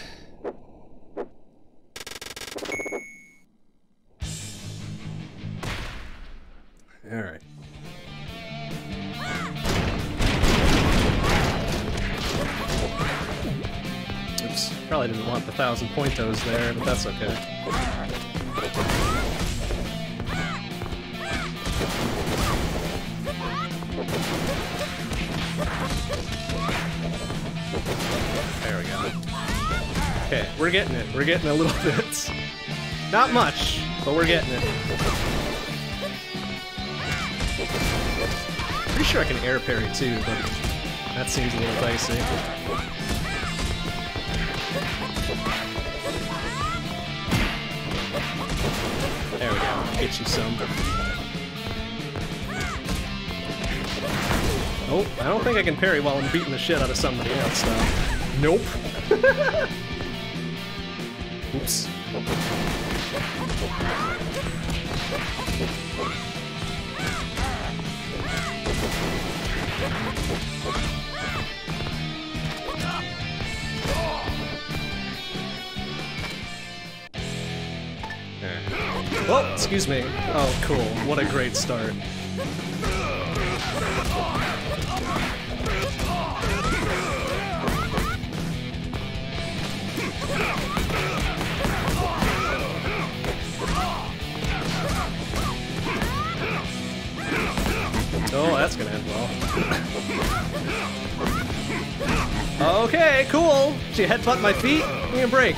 Speaker 1: Alright. Oops, probably didn't want the thousand pointos there, but that's okay. We're getting it. We're getting a little (laughs) bit. Not much, but we're getting it. Pretty sure I can air parry too, but that seems a little dicey. There we go. Get you some. Oh, I don't think I can parry while I'm beating the shit out of somebody else, though. Nope. (laughs) What a great start. Oh, that's gonna end well. okay, cool. She headbutt my feet. Me a break.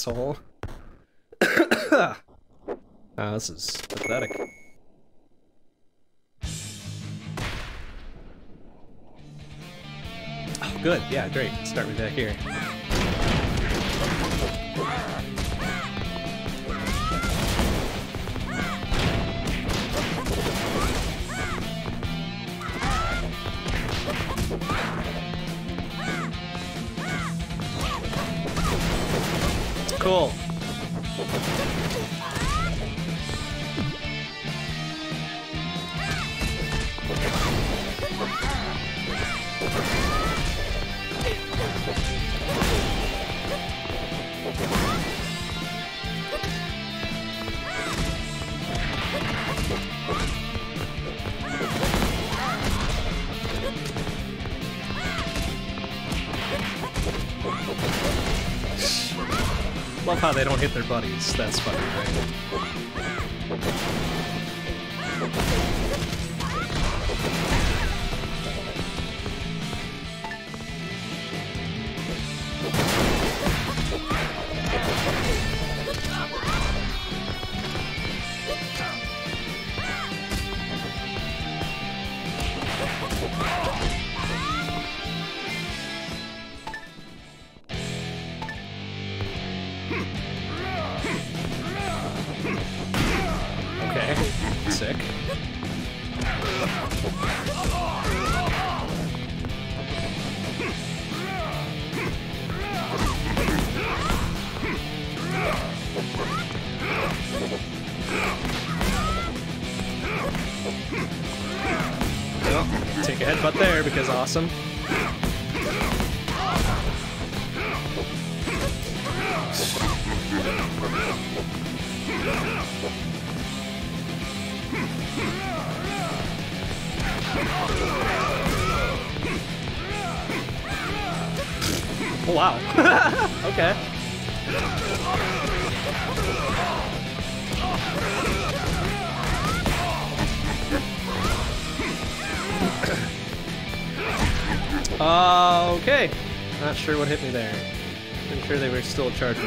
Speaker 1: Asshole. (coughs) ah, this is pathetic. Oh, good. Yeah, great. Start me back here. Cool. They don't hit their buddies. That's funny, right? Sure what hit me there. Pretty sure they were still charging,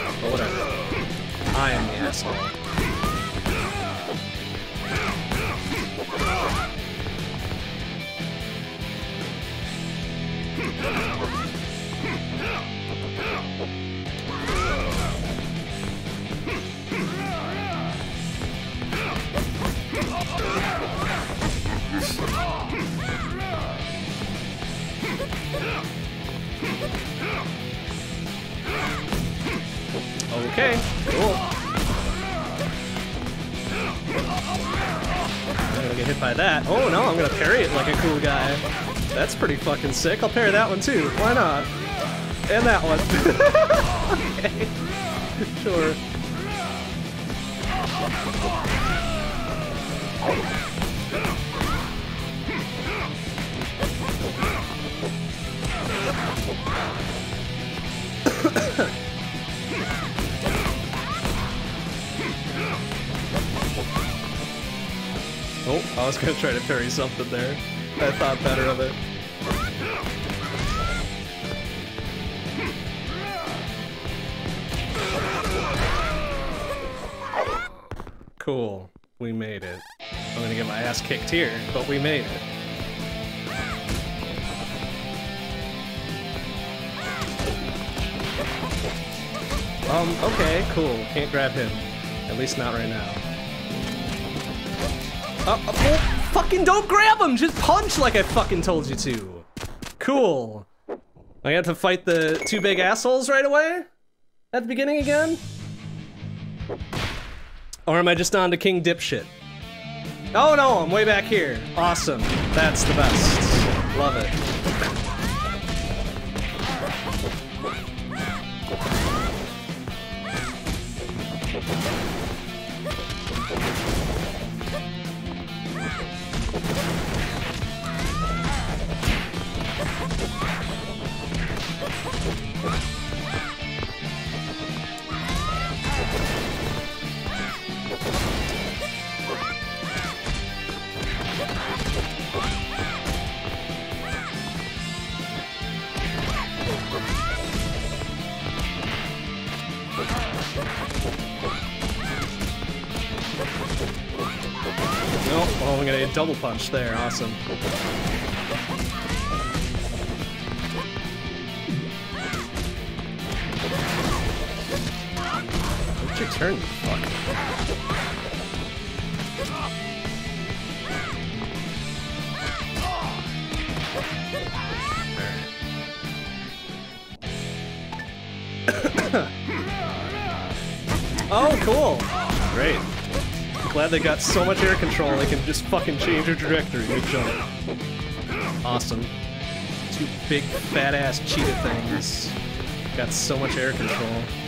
Speaker 1: pretty fucking sick. I'll parry that one too. Why not? And that one. (laughs) okay. Sure. (coughs) Oh, I was gonna try to parry something there. I thought better of it. Ass kicked here, but we made it. Um, okay, cool. Can't grab him. At least not right now. Uh, uh, fucking don't grab him! Just punch like I fucking told you to. Cool. I have to fight the two big assholes right away? At the beginning again? Or am I just on to King Dipshit? Oh no, I'm way back here. Awesome. That's the best. Love it. Punch there. Awesome. They got so much air control they can just fucking change their trajectory mid-jump. Awesome. Two big fat-ass cheetah things. Got so much air control.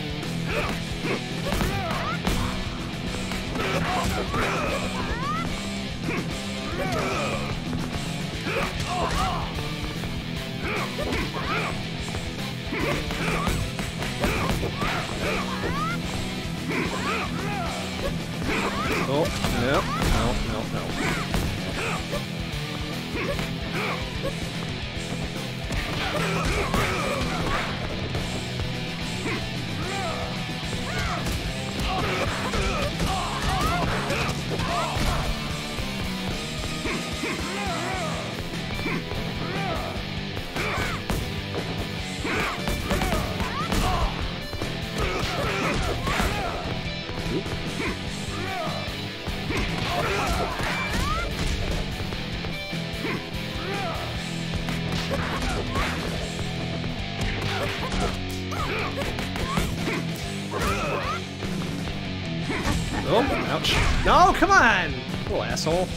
Speaker 1: Asshole.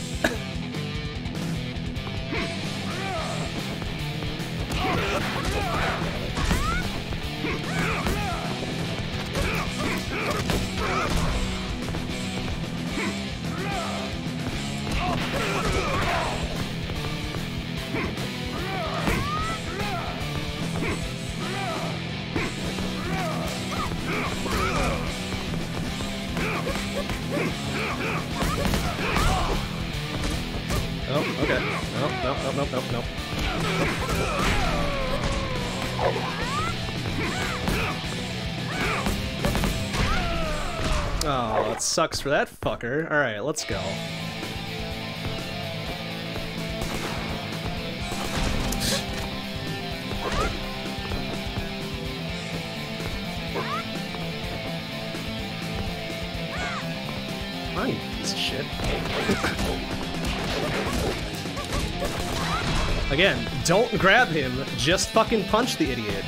Speaker 1: Sucks for that fucker. Alright, let's go. Fine, piece of shit. Again, don't grab him, just fucking punch the idiot.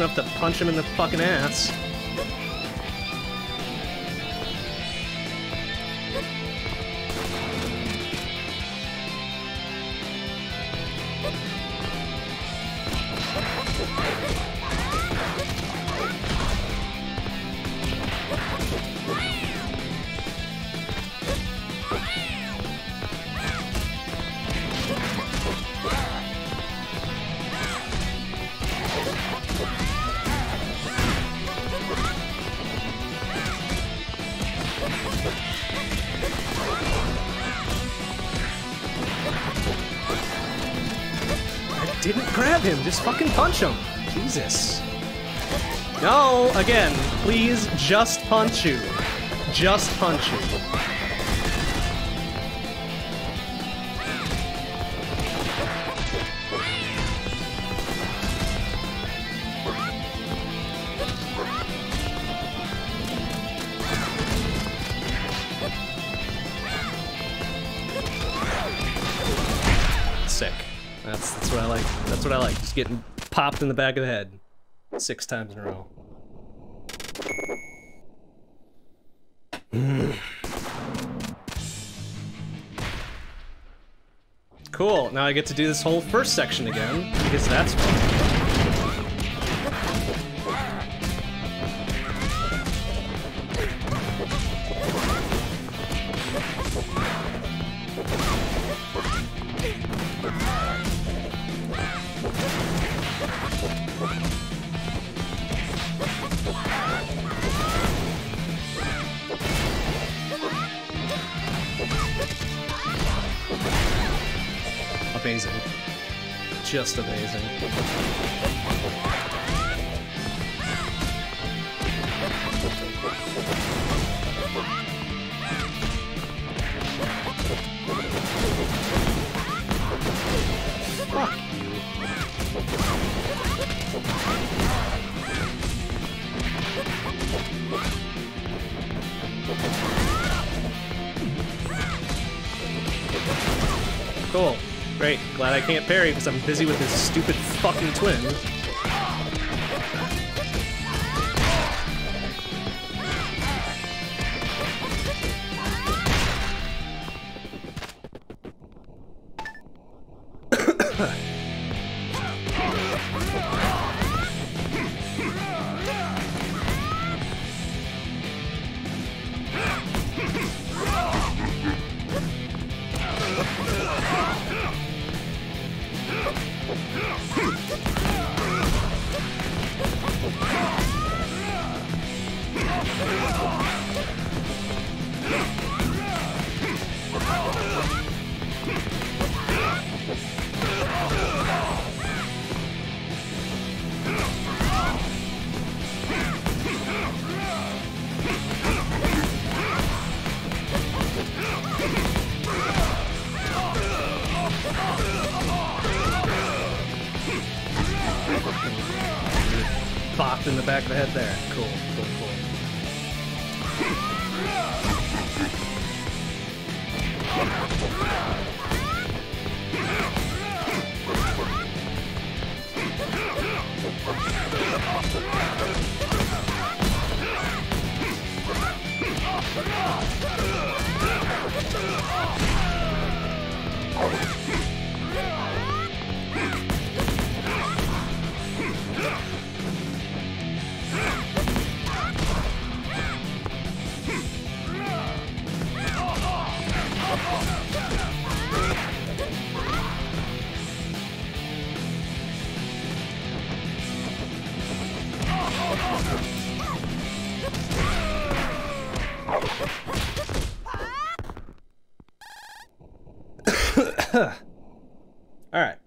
Speaker 1: Enough to punch him in the fucking ass. Just fucking punch him. Jesus. No, again, please just punch you. Just punch you. Just getting popped in the back of the head six times in a row. cool. Now I get to do this whole first section again because that's fun. Can't parry because I'm busy with this stupid fucking twin.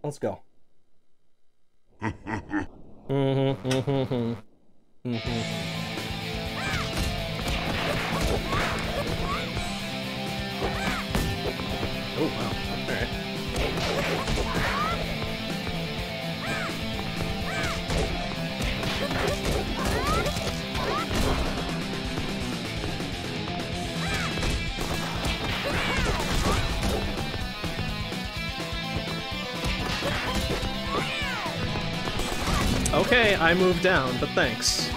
Speaker 1: Let's go. Okay, I moved down, but thanks.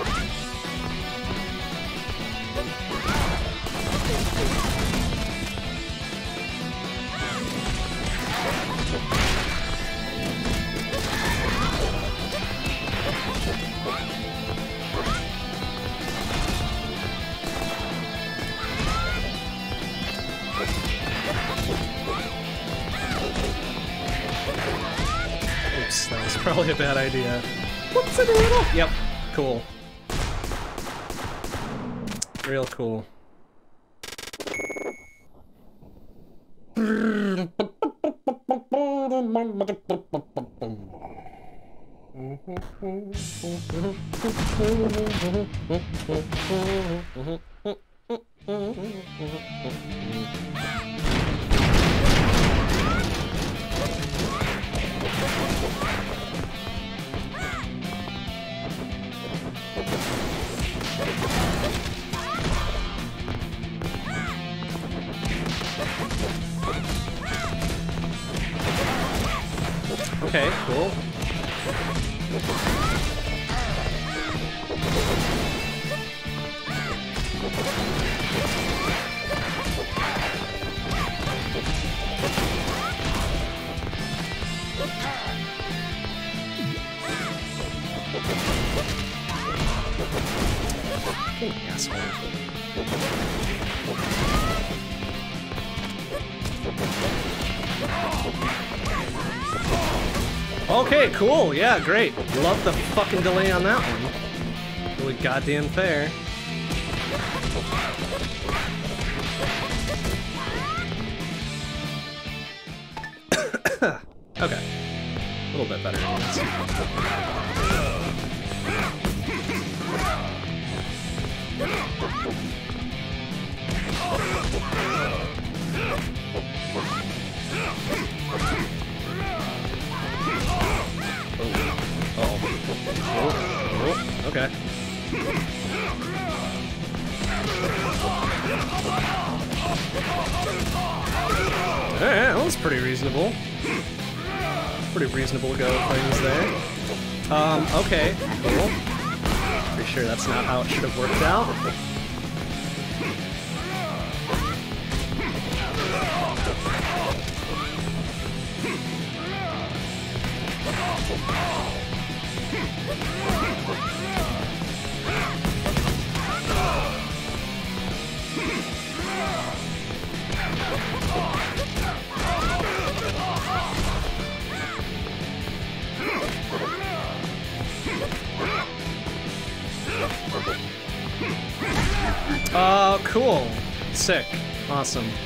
Speaker 1: Oops, that was (laughs) probably a bad idea. Yep, cool. Real cool. Great. Love the fucking delay on that one. Really goddamn fair. Awesome.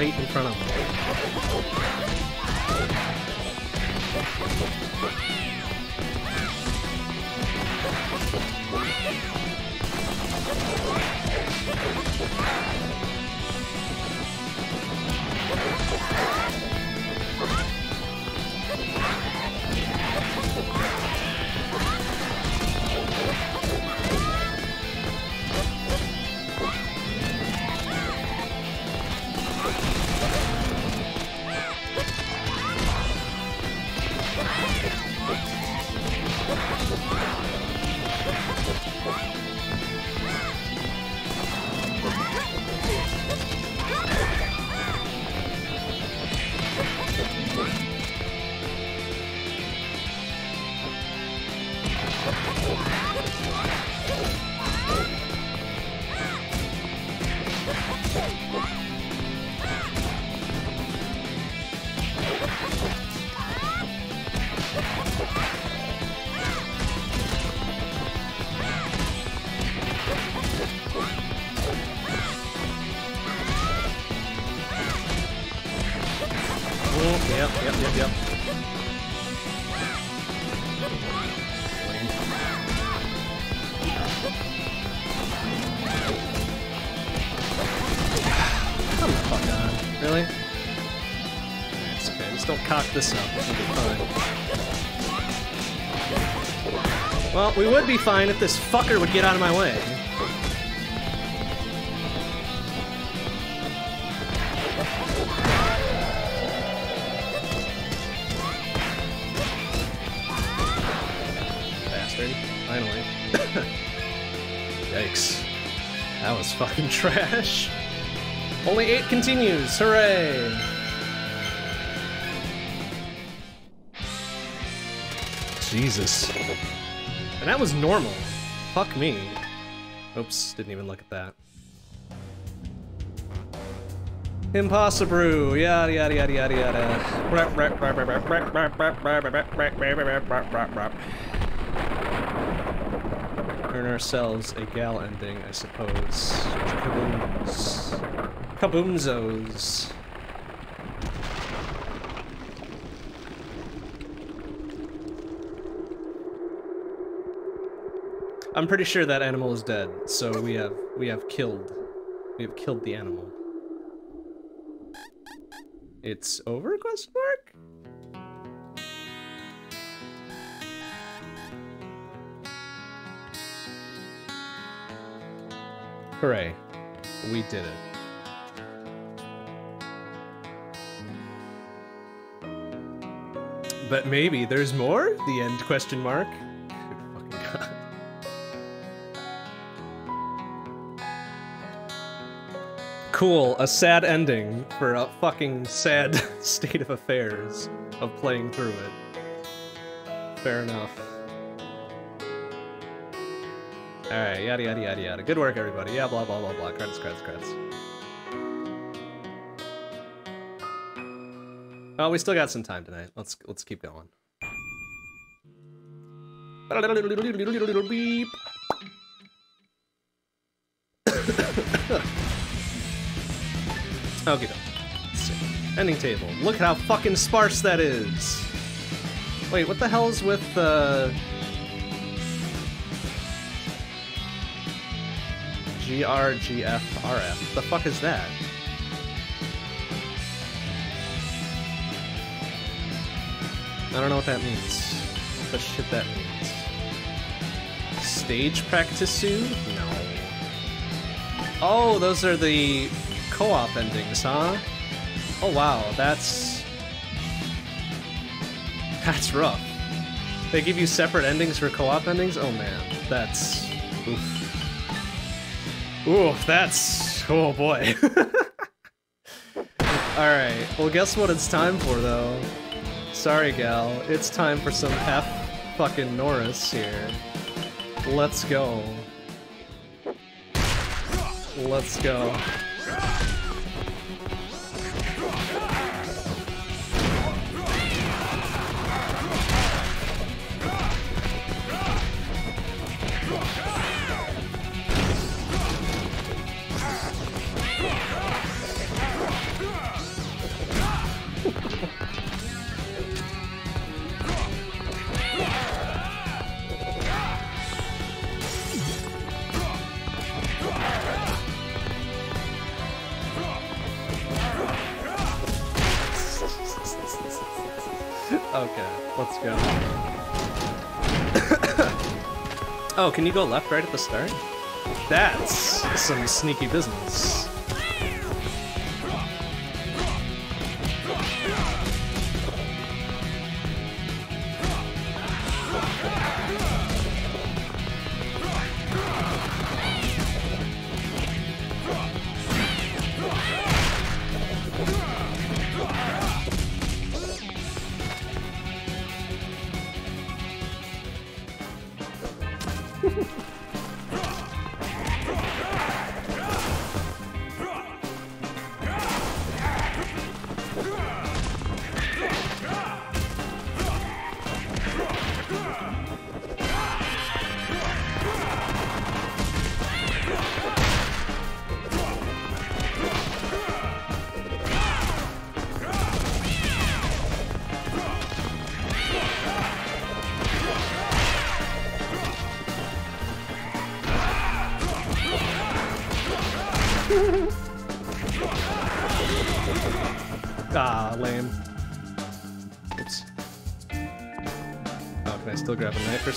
Speaker 1: Right in front of Well, we would be fine if this fucker would get out of my way. Bastard. Finally. (coughs) Yikes. That was fucking (laughs) trash. Only eight continues. Hooray! Jesus. That was normal. Fuck me. Oops, didn't even look at that. Impossible, yada yada yada yada yada. Earn ourselves a gal ending, I suppose. Kabooms. Kaboomzos. I'm pretty sure that animal is dead, so we have we have killed we have killed the animal. It's over question mark? Hooray. We did it. But maybe there's more? The end question mark? Cool, a sad ending for a fucking sad (laughs) state of affairs of playing through it. Fair enough. Alright, yada yada yada yada. Good work, everybody. Yeah, blah blah blah blah. Credits, credits, credits. Oh, we still got some time tonight. Let's let's keep going. Ending table. Look at how fucking sparse that is. Wait, what the hell's with uh, the? GRGFRF. The fuck is that? I don't know what that means. What the shit that means. Stage practice suit? No. Oh, those are the co-op endings, huh? Oh wow, that's... That's rough. They give you separate endings for co-op endings? Oh man, that's... Oof. Oof, that's... Oh boy. (laughs) Alright, well guess what it's time for though? Sorry gal, it's time for some F fucking Norris here. Let's go. Let's go. Oh, can you go left right at the start? That's some sneaky business.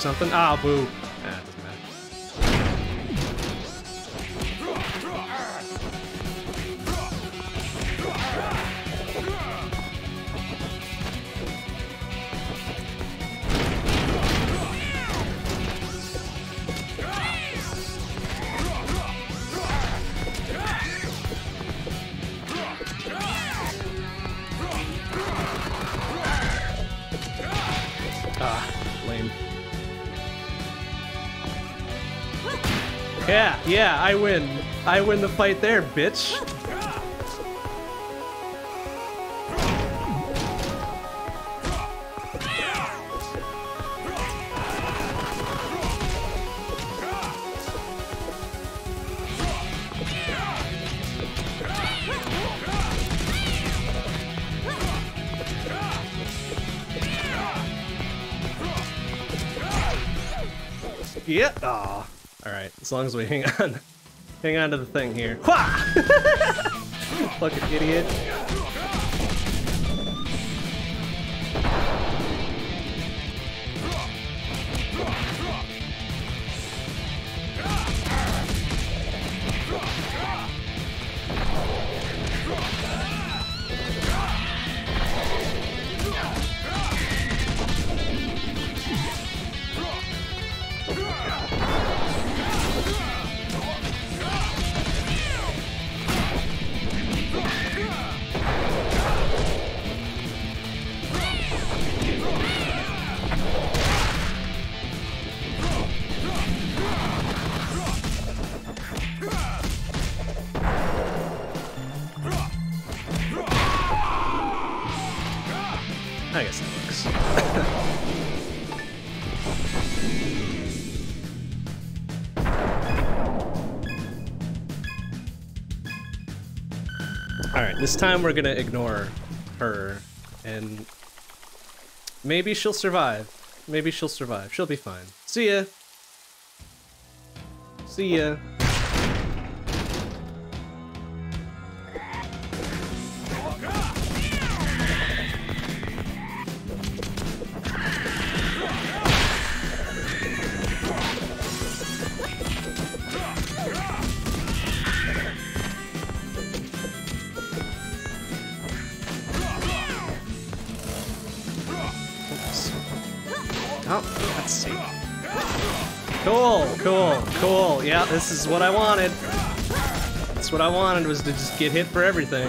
Speaker 1: Something? Ah, boo. I win. I win the fight there, bitch. Yeah. Aw. Alright, as long as we hang on. Hang on to the thing here. (laughs) Fucking idiot. This time we're gonna ignore her and maybe she'll survive. Maybe she'll survive. She'll be fine. See ya. See ya. Yeah, this is what I wanted. That's what I wanted was to just get hit for everything.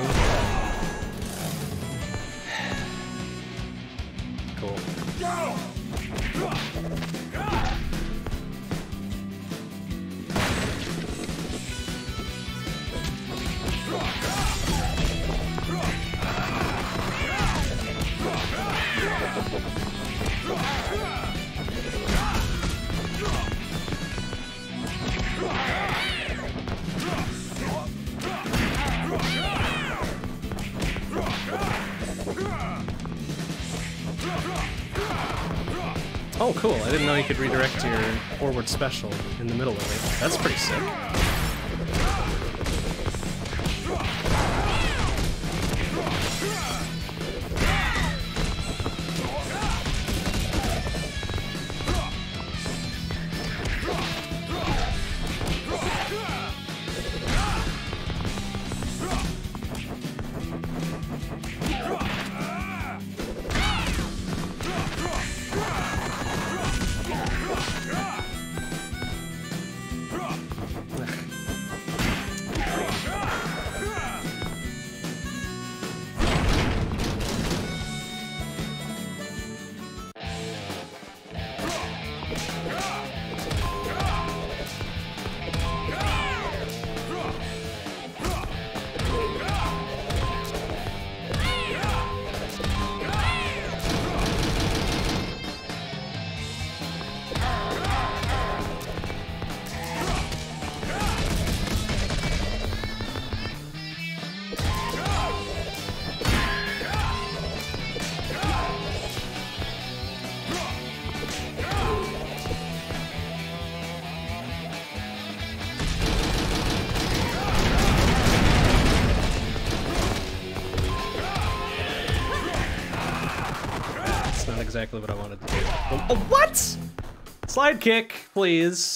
Speaker 1: Cool. I didn't know you could redirect your forward special in the middle of it. That's pretty sick. Slide kick, please.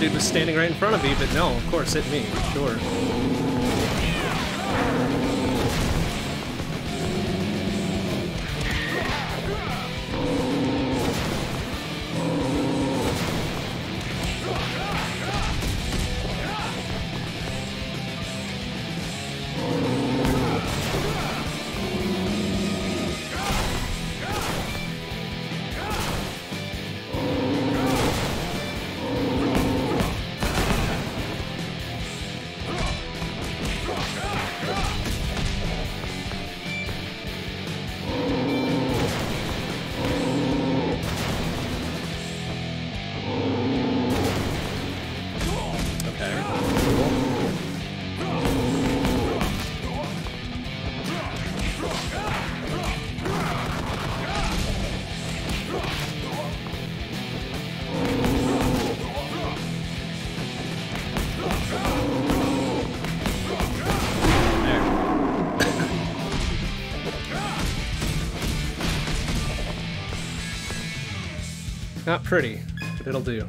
Speaker 1: Dude was standing right in front of me, but no, of course, hit me. Sure. Not pretty, but it'll do.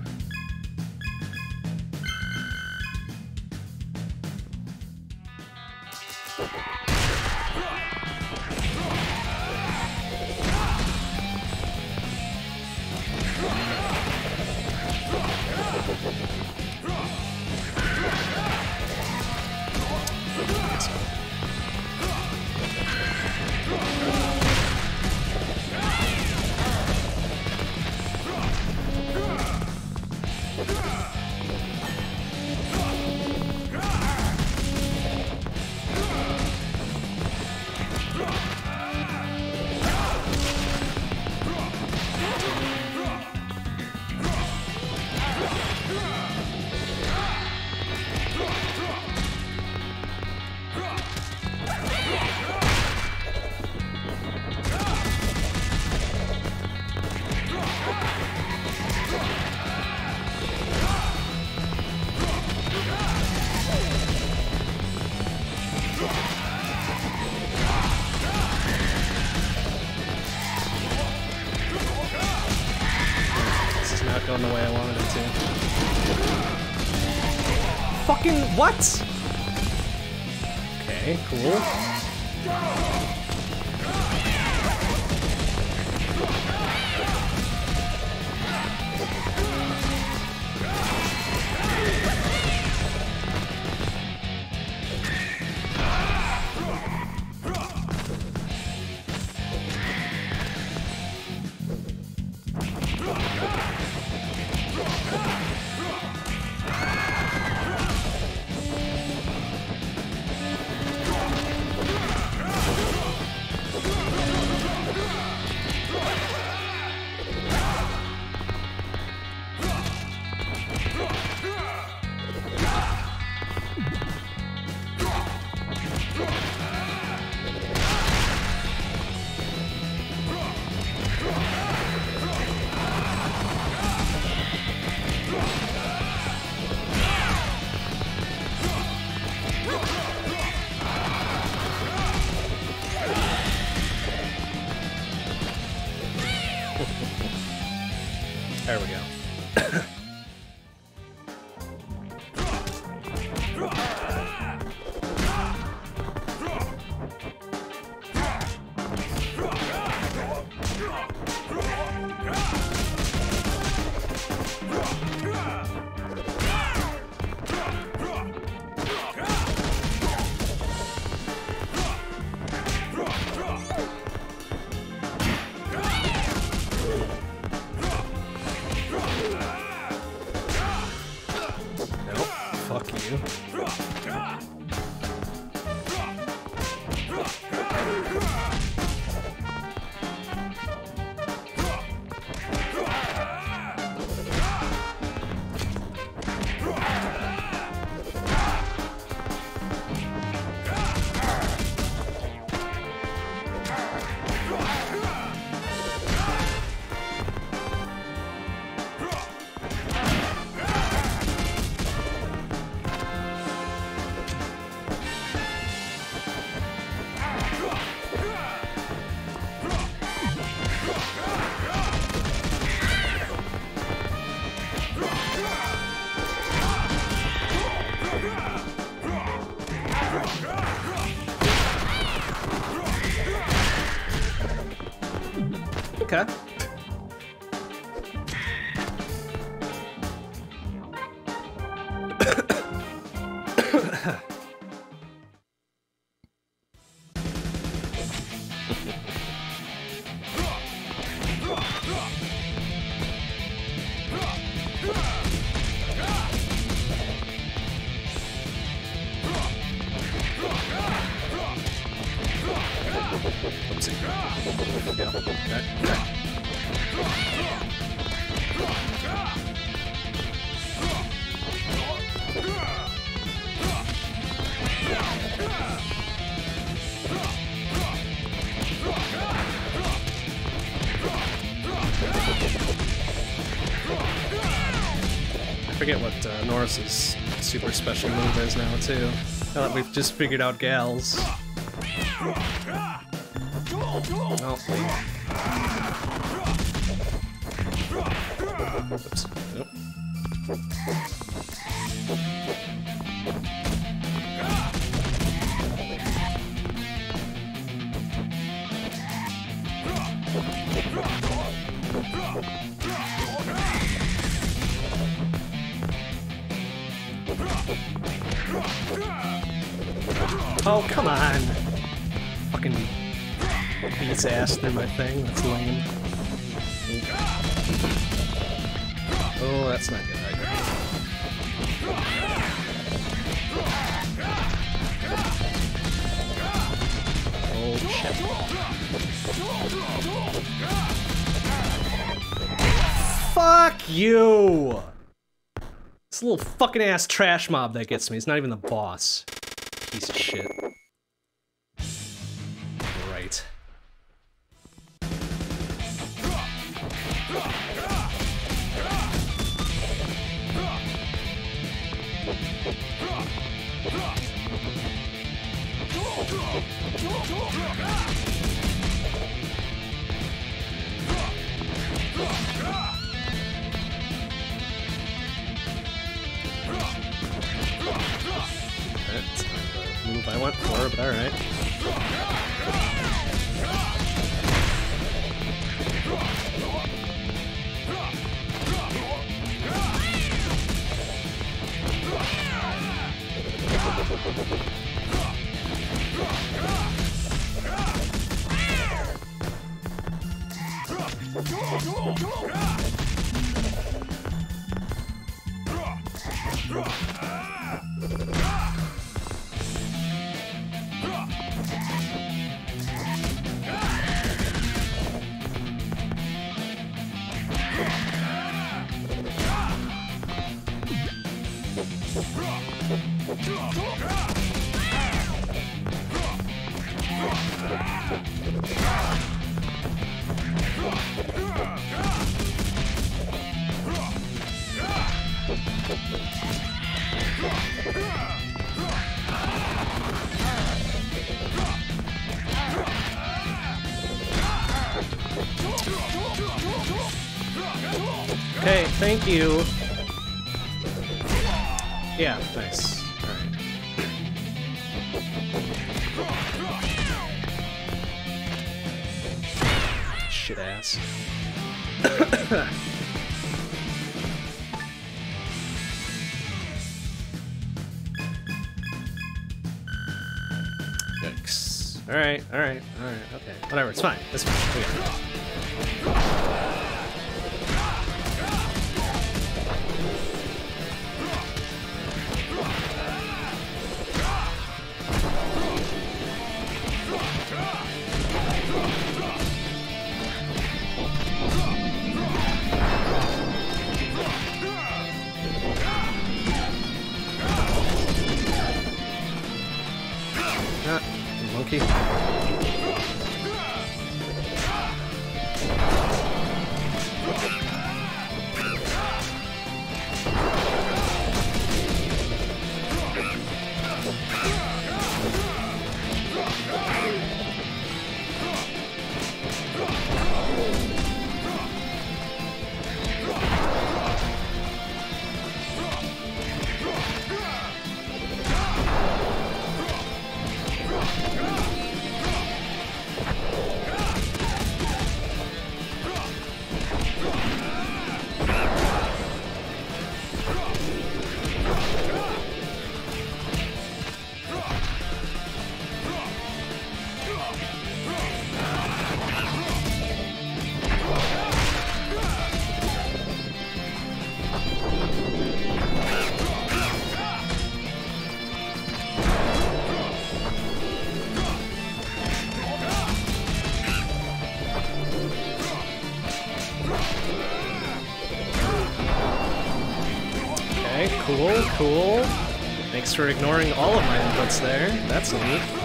Speaker 1: Norris's super special move is now, too. Now that we've just figured out gals. Ass through my thing, that's lame. Oh, that's not good. Oh, shit. Fuck you! This little fucking ass trash mob that gets me. It's not even the boss. You. Thanks for ignoring all of my inputs there. That's neat.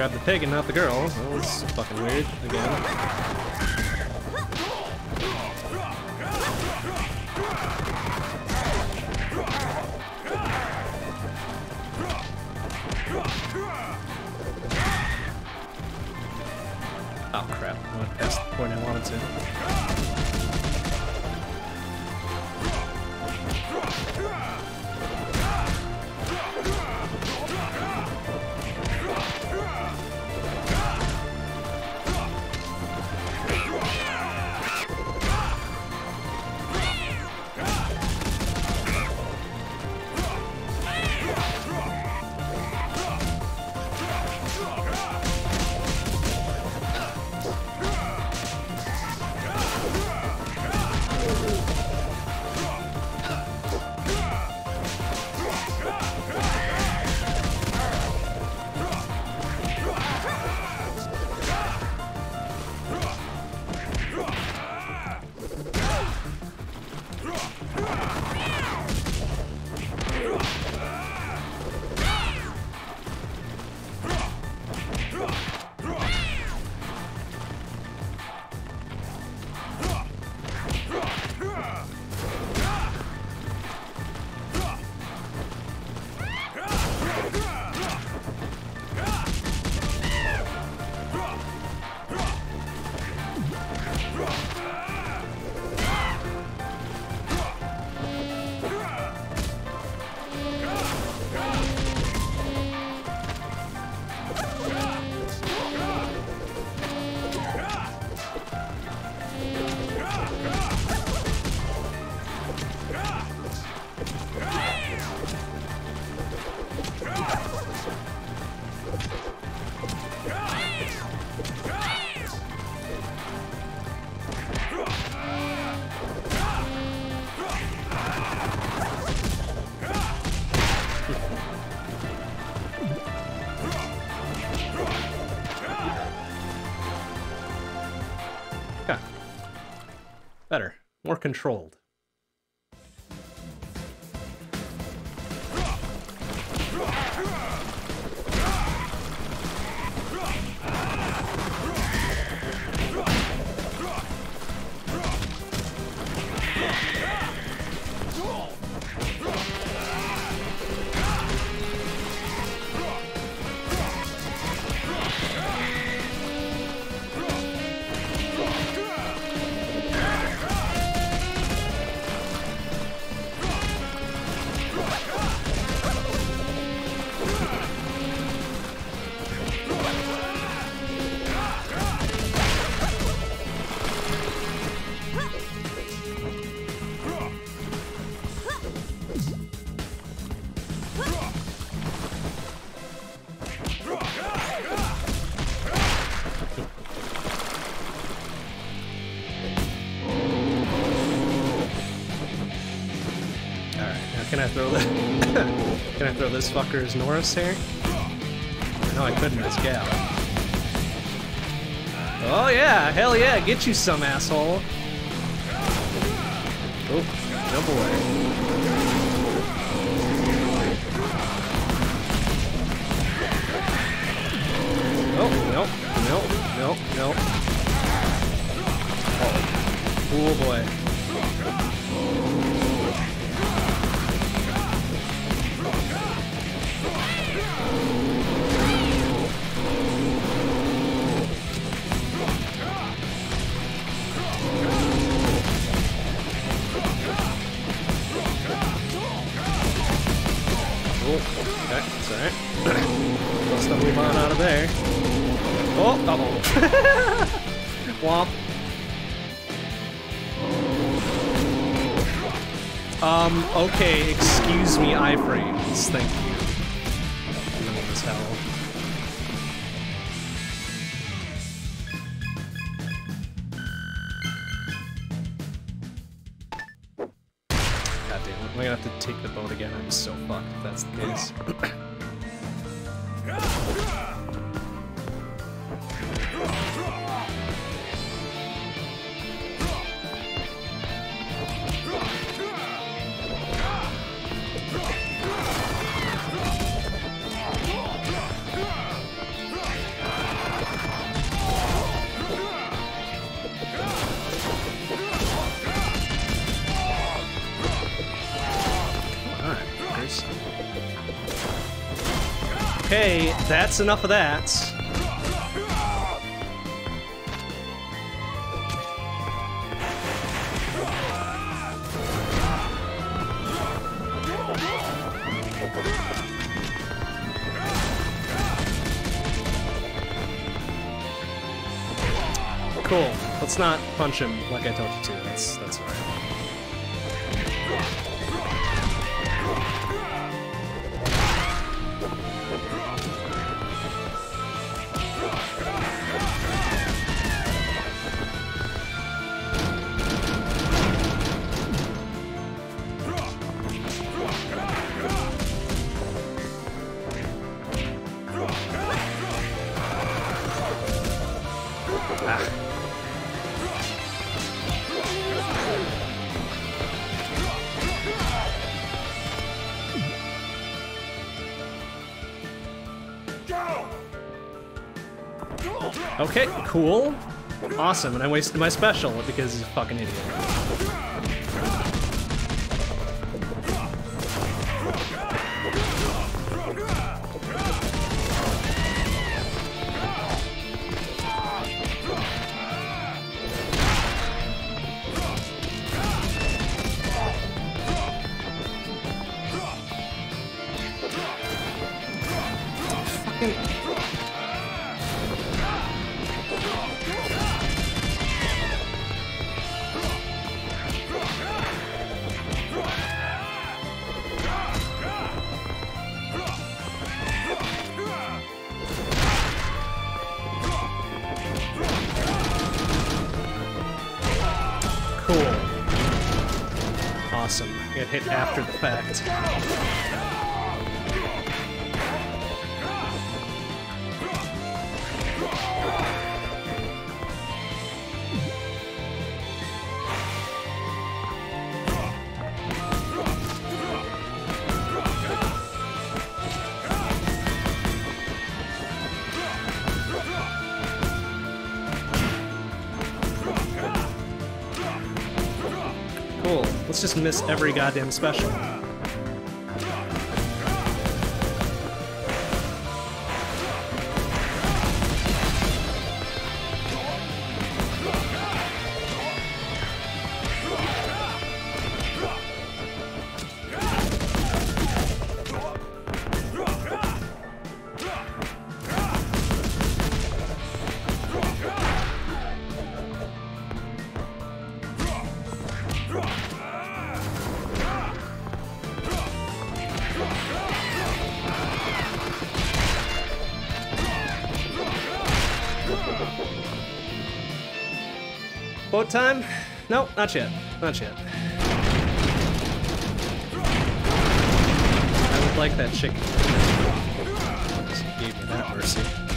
Speaker 1: Grabbed the pig and not the girl. That was fucking weird, again. Better. Can I throw the? (laughs) Can I throw this fucker's Norris here? No, I couldn't. It's Gal. Oh yeah, hell yeah, get you some asshole. Oh, jump away. Nope, nope, nope, nope, nope. Oh, oh boy. Okay, it's alright. Not move on out of there. Oh, oh. (laughs) Womp. Um, okay, excuse me, iframes. Thank you. That's enough of that. Cool. Let's not punch him like I told you to. Cool. Awesome, and I wasted my special because he's a fucking idiot. Miss every goddamn special. time? No, not yet. Not yet. I would like that chicken. Just gave me that mercy.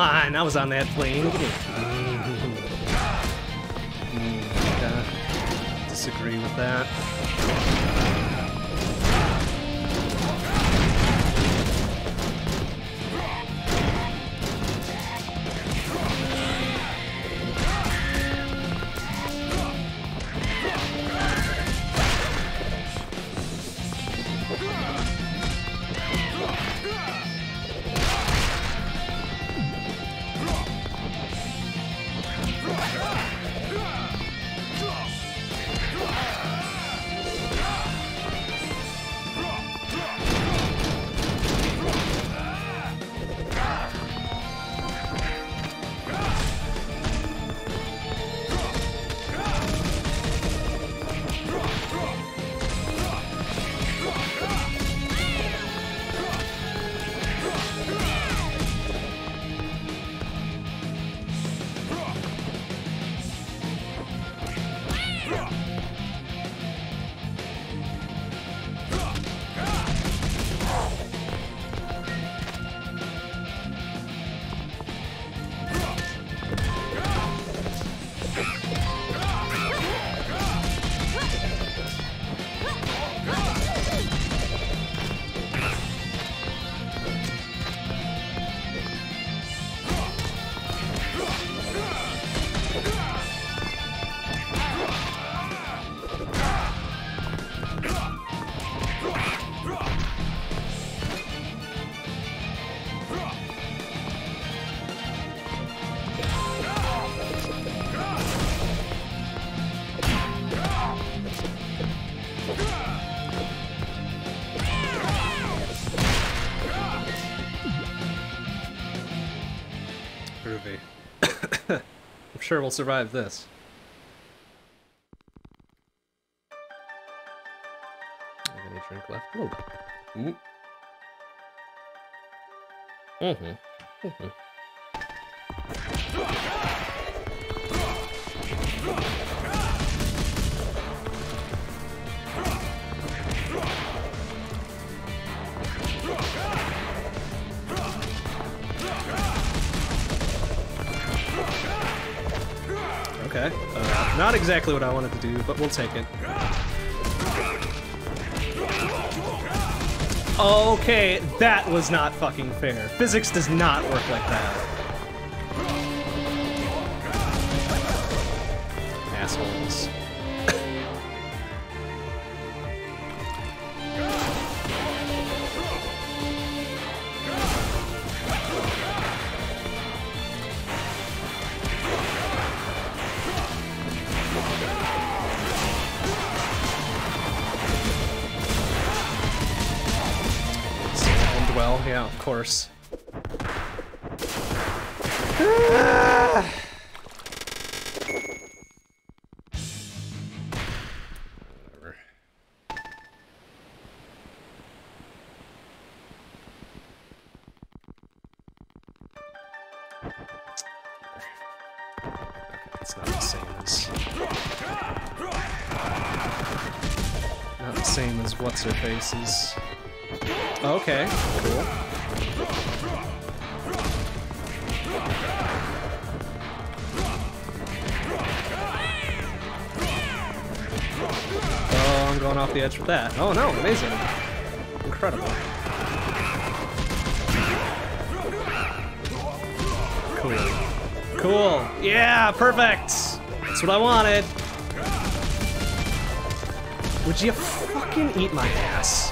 Speaker 1: On! I was on that plane. Mm, (laughs) uh, disagree with that. Sure we'll survive this. Exactly what I wanted to do, but we'll take it. Okay, that was not fucking fair. Physics does not work like that. Her. Okay, cool. Oh, I'm going off the edge with that. Oh no, amazing. Incredible. Cool. Cool. Yeah, perfect. That's what I wanted. Would you fucking eat my ass?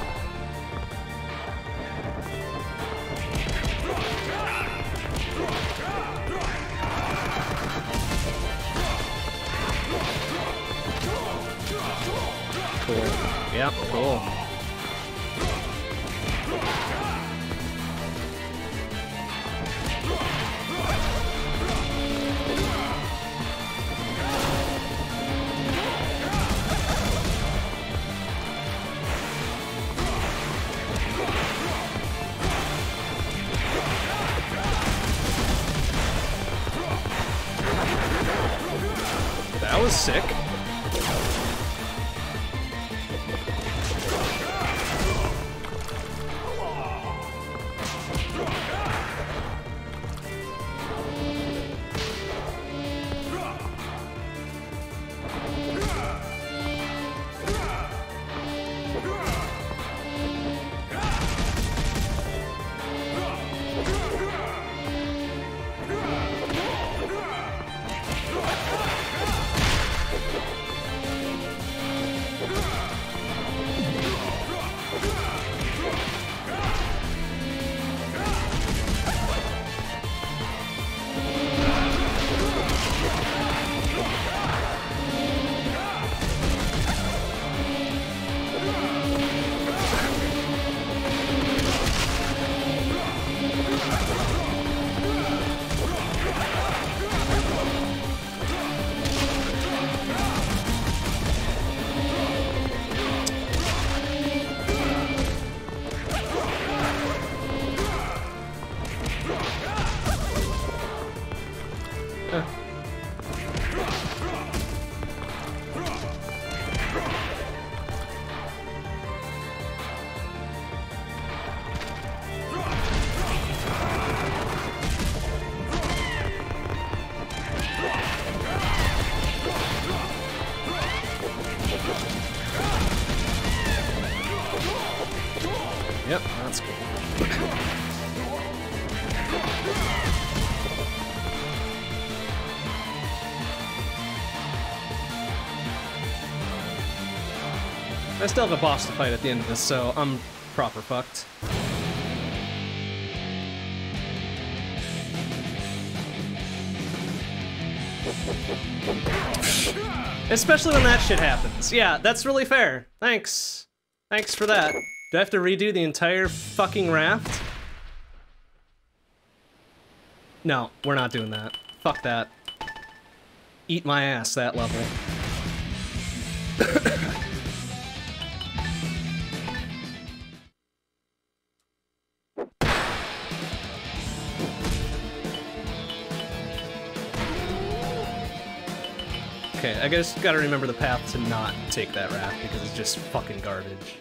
Speaker 1: Still have a boss to fight at the end of this, so I'm proper fucked. Especially when that shit happens. Yeah, that's really fair. Thanks. Thanks for that. Do I have to redo the entire fucking raft? No, we're not doing that. Fuck that. Eat my ass, that level. I just gotta remember the path to not take that raft because it's just fucking garbage.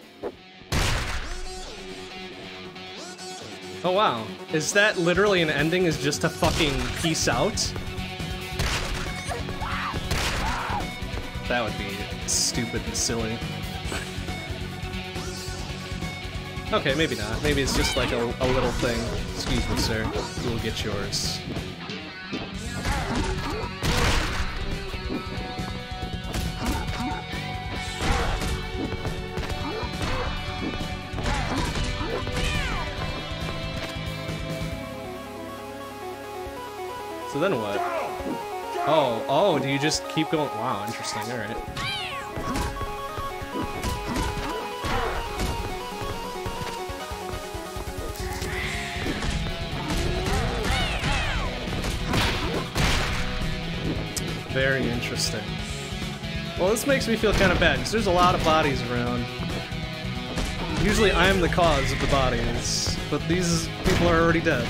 Speaker 1: Oh wow, is that literally an ending is just to fucking peace out? That would be stupid and silly. Okay, maybe not. Maybe it's just like a, a little thing. Excuse me, sir. You will get yours. So then what? Oh, oh, do you just keep going? Wow, interesting, alright. Very interesting. Well, this makes me feel kind of bad, because there's a lot of bodies around. Usually I'm the cause of the bodies, but these people are already dead.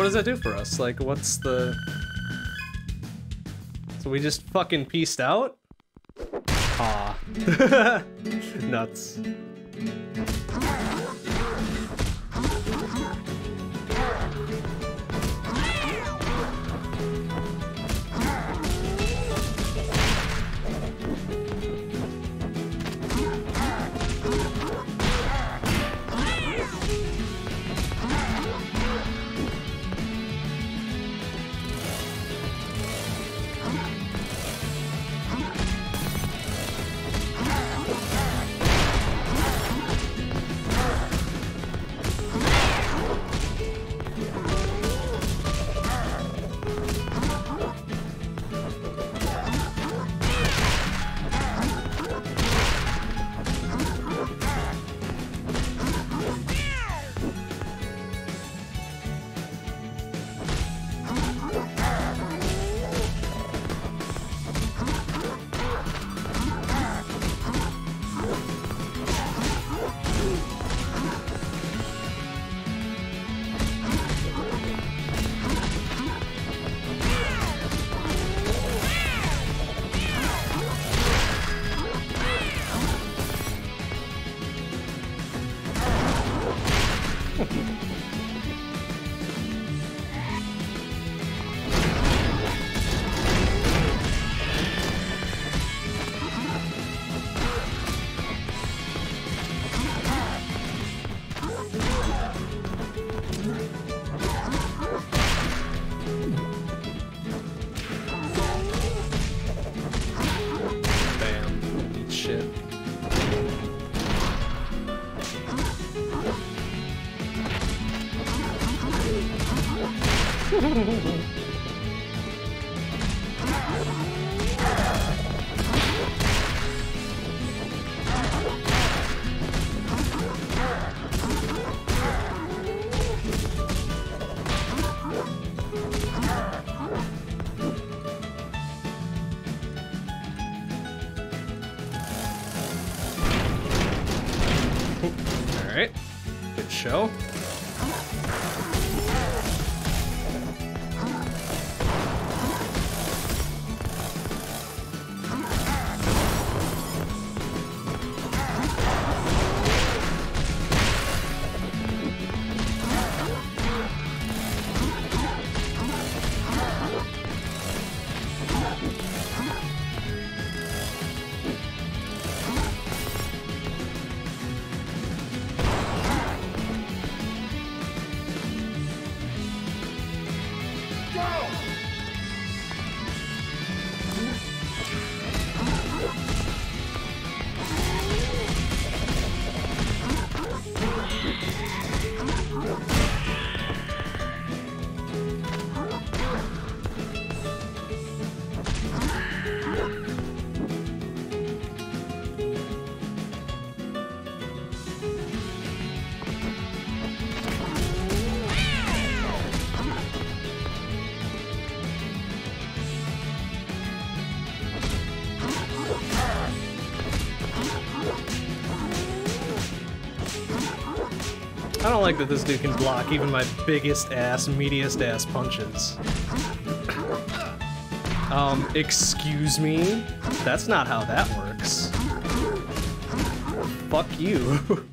Speaker 1: What does that do for us? Like, what's the... So we just fucking pieced out? Aw. (laughs) Nuts. Like that this dude can block even my biggest ass, meatiest ass punches. Um, excuse me? That's not how that works. Fuck you. (laughs)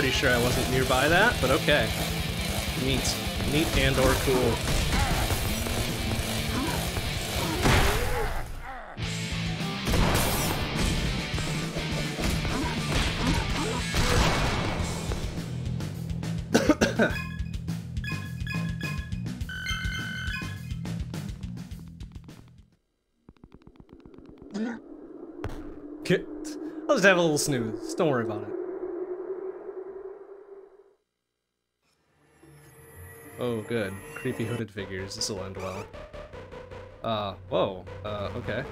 Speaker 1: pretty sure I wasn't nearby that, but okay. Neat. Neat and or cool. I'll just have a little snooze. Don't worry about it. Oh, good. Creepy hooded figures. This'll end well. Uh, whoa. Uh, okay.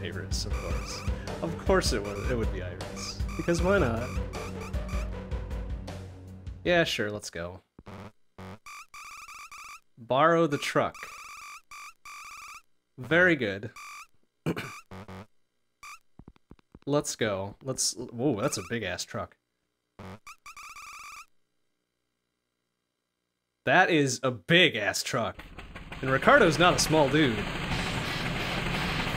Speaker 1: Iris, of course. Of course it would. It would be Iris. Because why not? Yeah, sure, let's go. Borrow the truck. Very good. (coughs) let's go. Let's... Whoa, that's a big-ass truck. That is a big-ass truck. And Ricardo's not a small dude.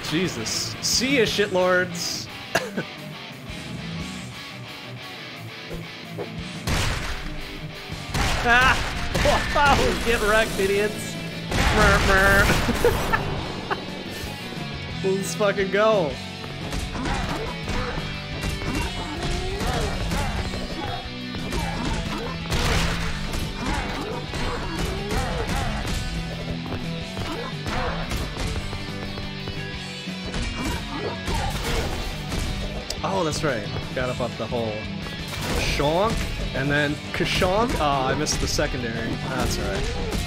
Speaker 1: Jesus. See ya, shitlords! (coughs) Ah! (laughs) Get wrecked, idiots! Let's fucking go! Oh, that's right. Got up off the hole. Shonk. And then Kashonk. Oh, ah, I missed the secondary. That's alright.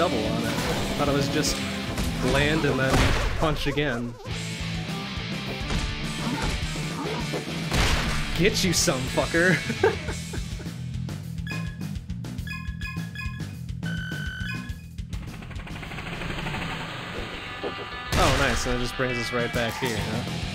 Speaker 1: double on it. Thought it was just land and then punch again. Get you some, fucker! (laughs) oh, nice, and it just brings us right back here, huh?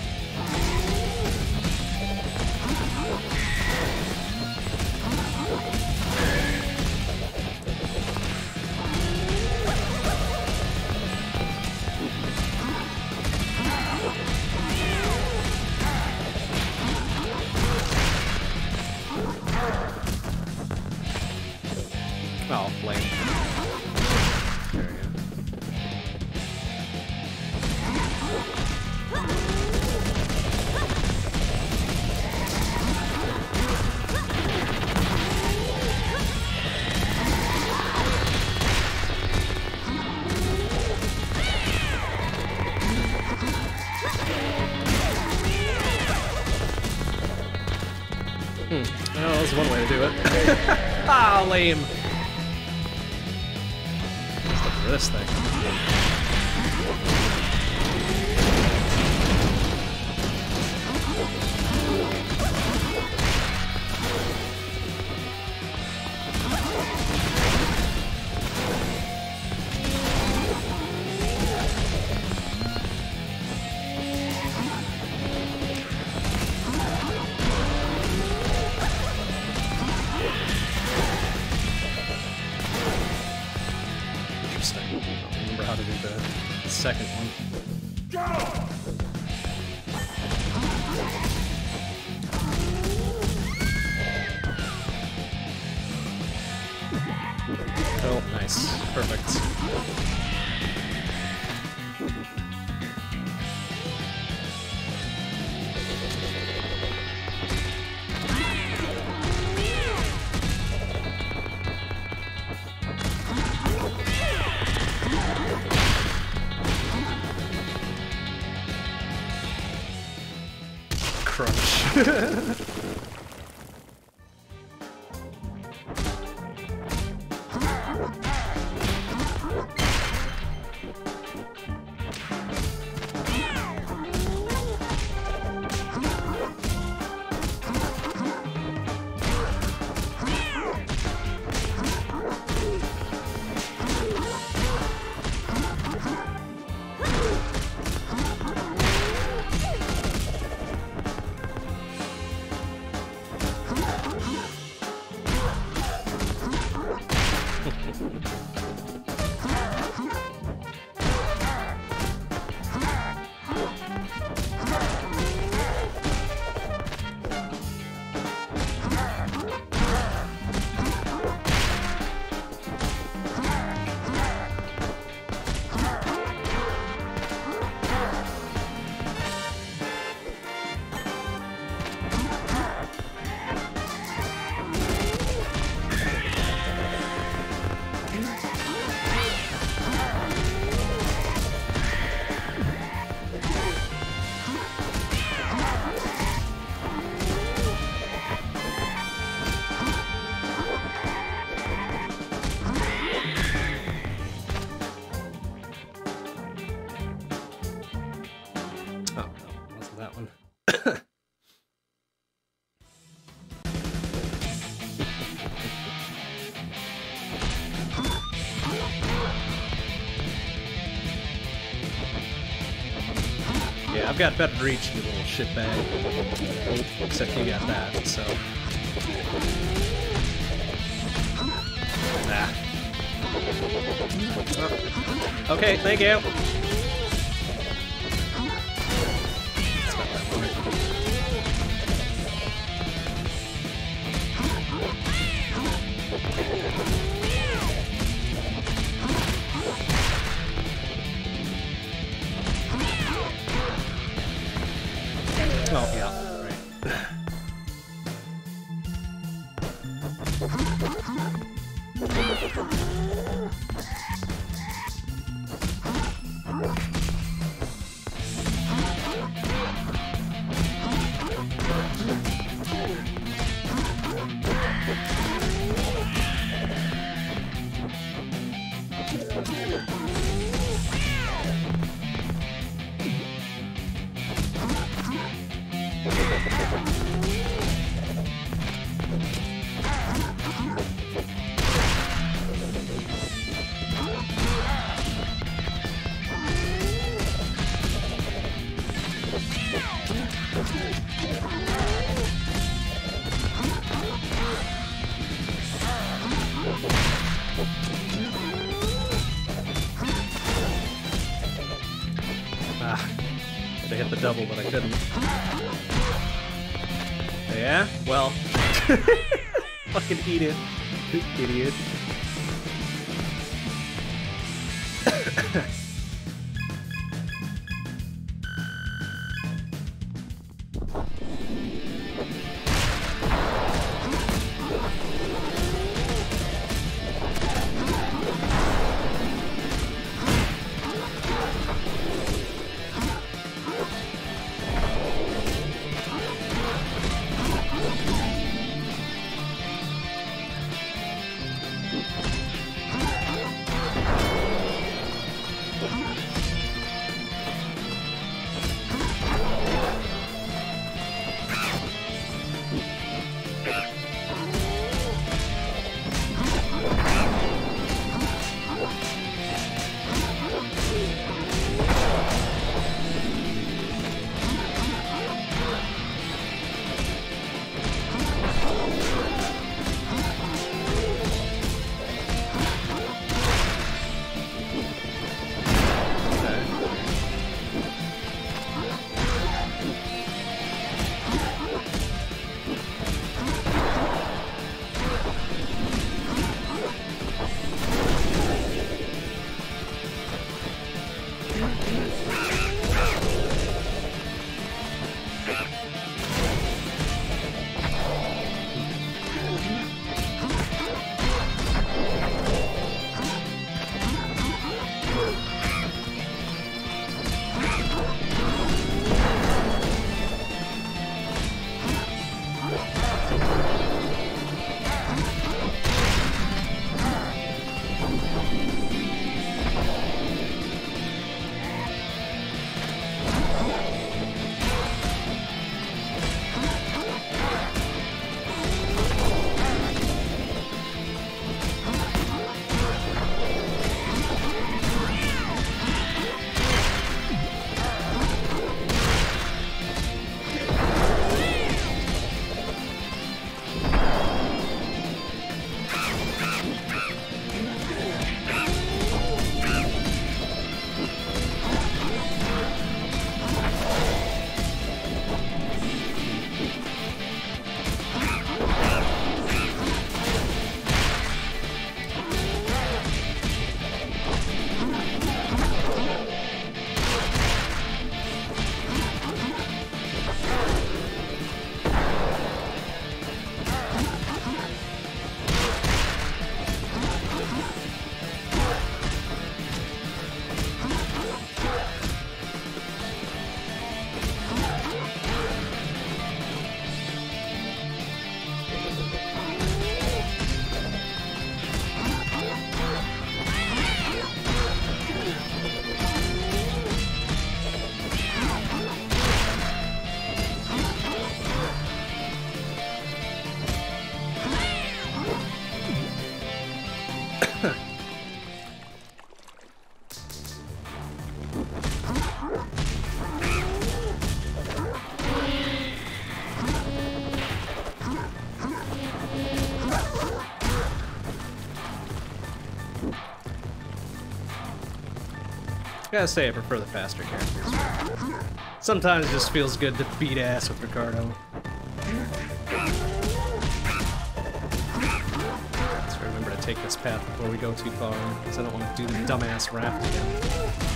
Speaker 1: I've got better reach, you little shitbag. Except you got that, so. Oh. Okay, thank you. Gotta say, I prefer the faster characters. Sometimes it just feels good to beat ass with Ricardo. Let's remember to take this path before we go too far, because I don't want to do the dumbass raft again.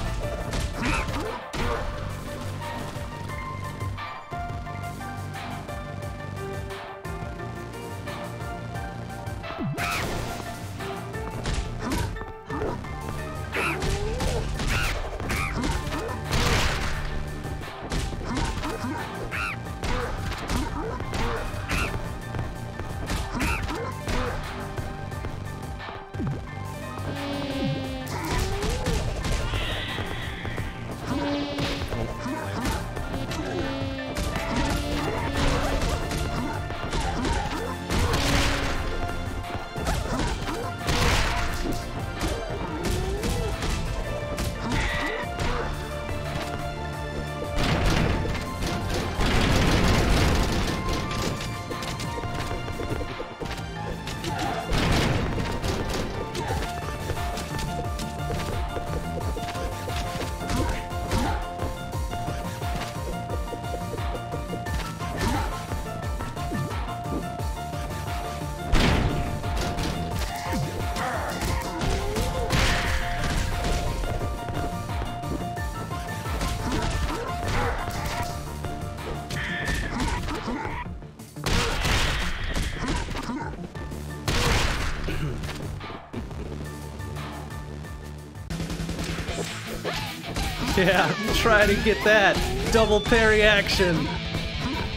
Speaker 1: Yeah, try to get that double parry action.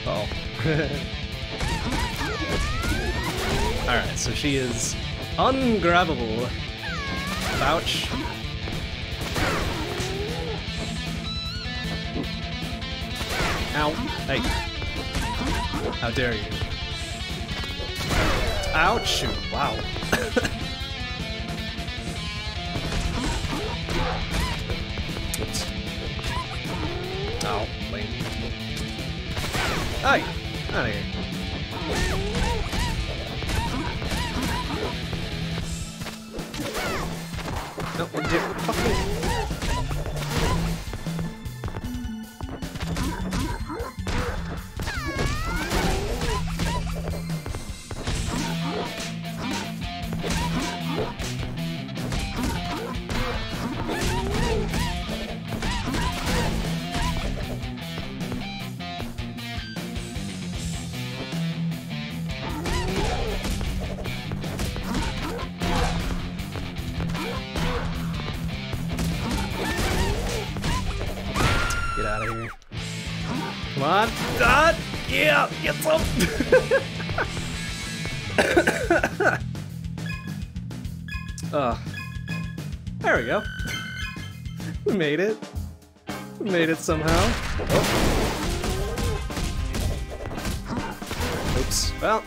Speaker 1: Oh. (laughs) Alright, so she is ungrabbable. Ouch. Ow. Hey. How dare you. Ouch. Wow. (laughs)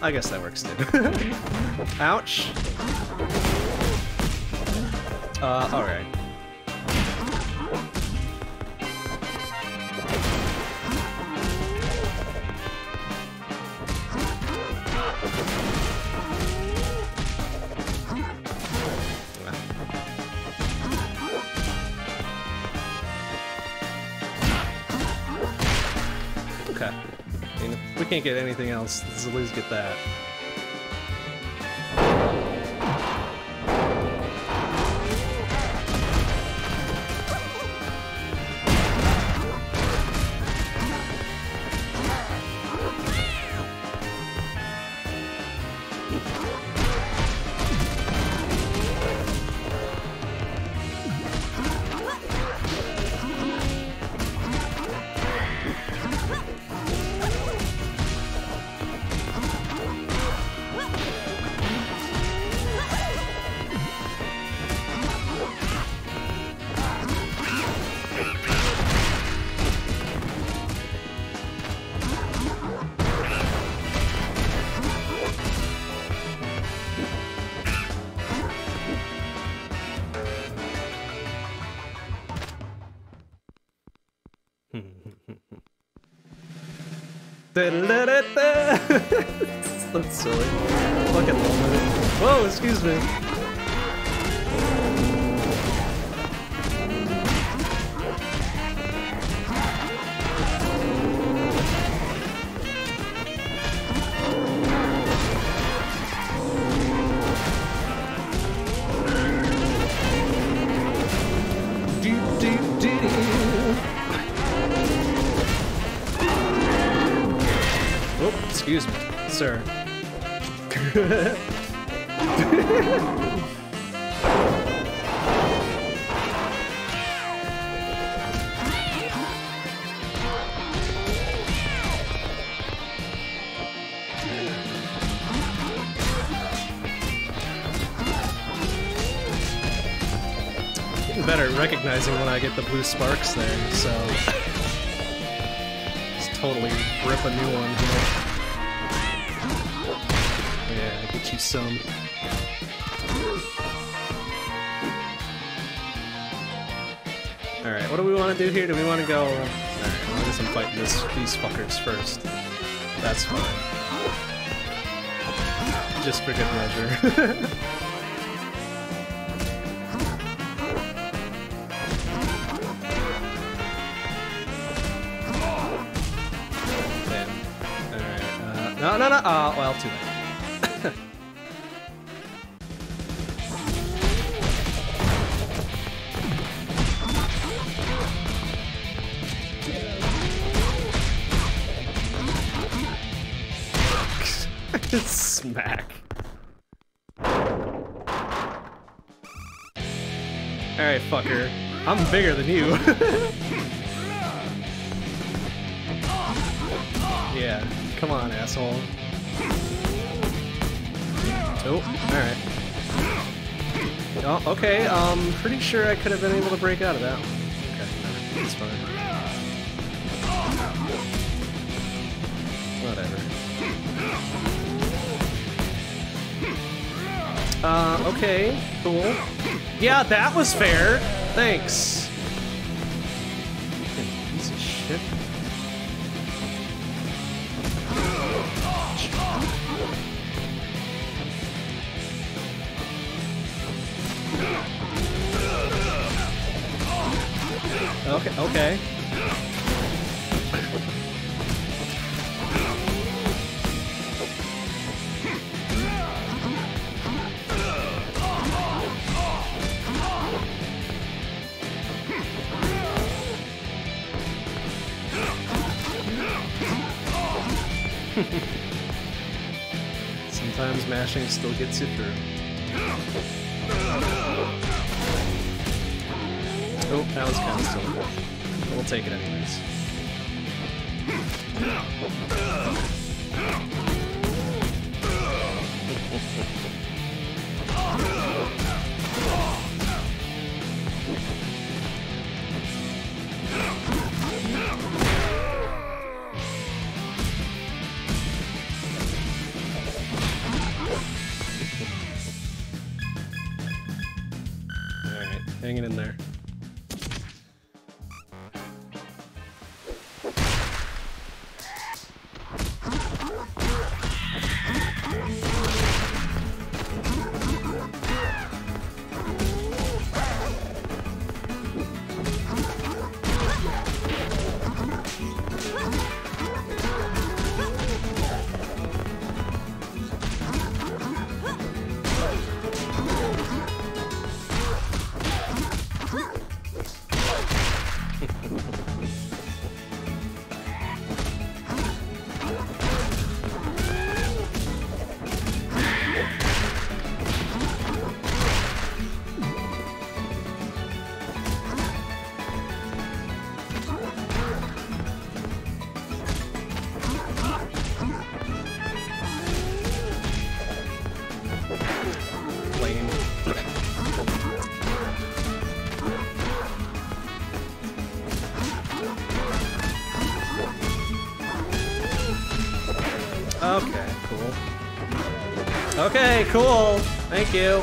Speaker 1: I guess that works too. (laughs) Ouch. Get anything else, let's at least get that. Silly. Fucking. Whoa, excuse me. Blue sparks there, so just totally rip a new one here. Yeah, get you some. Alright, what do we want to do here? Do we want to go... Alright, I'm fighting this, these fuckers first. That's fine. Just for good measure. (laughs) bigger than you. (laughs) yeah, come on, asshole. Oh, alright. Oh, okay, um, pretty sure I could have been able to break out of that one. Okay, it's fine. Whatever. Uh, okay, cool. Yeah, that was fair. Thanks. Sometimes mashing still gets you through. Oh, that was kind of silly. Take it anyways. (laughs) Thank you.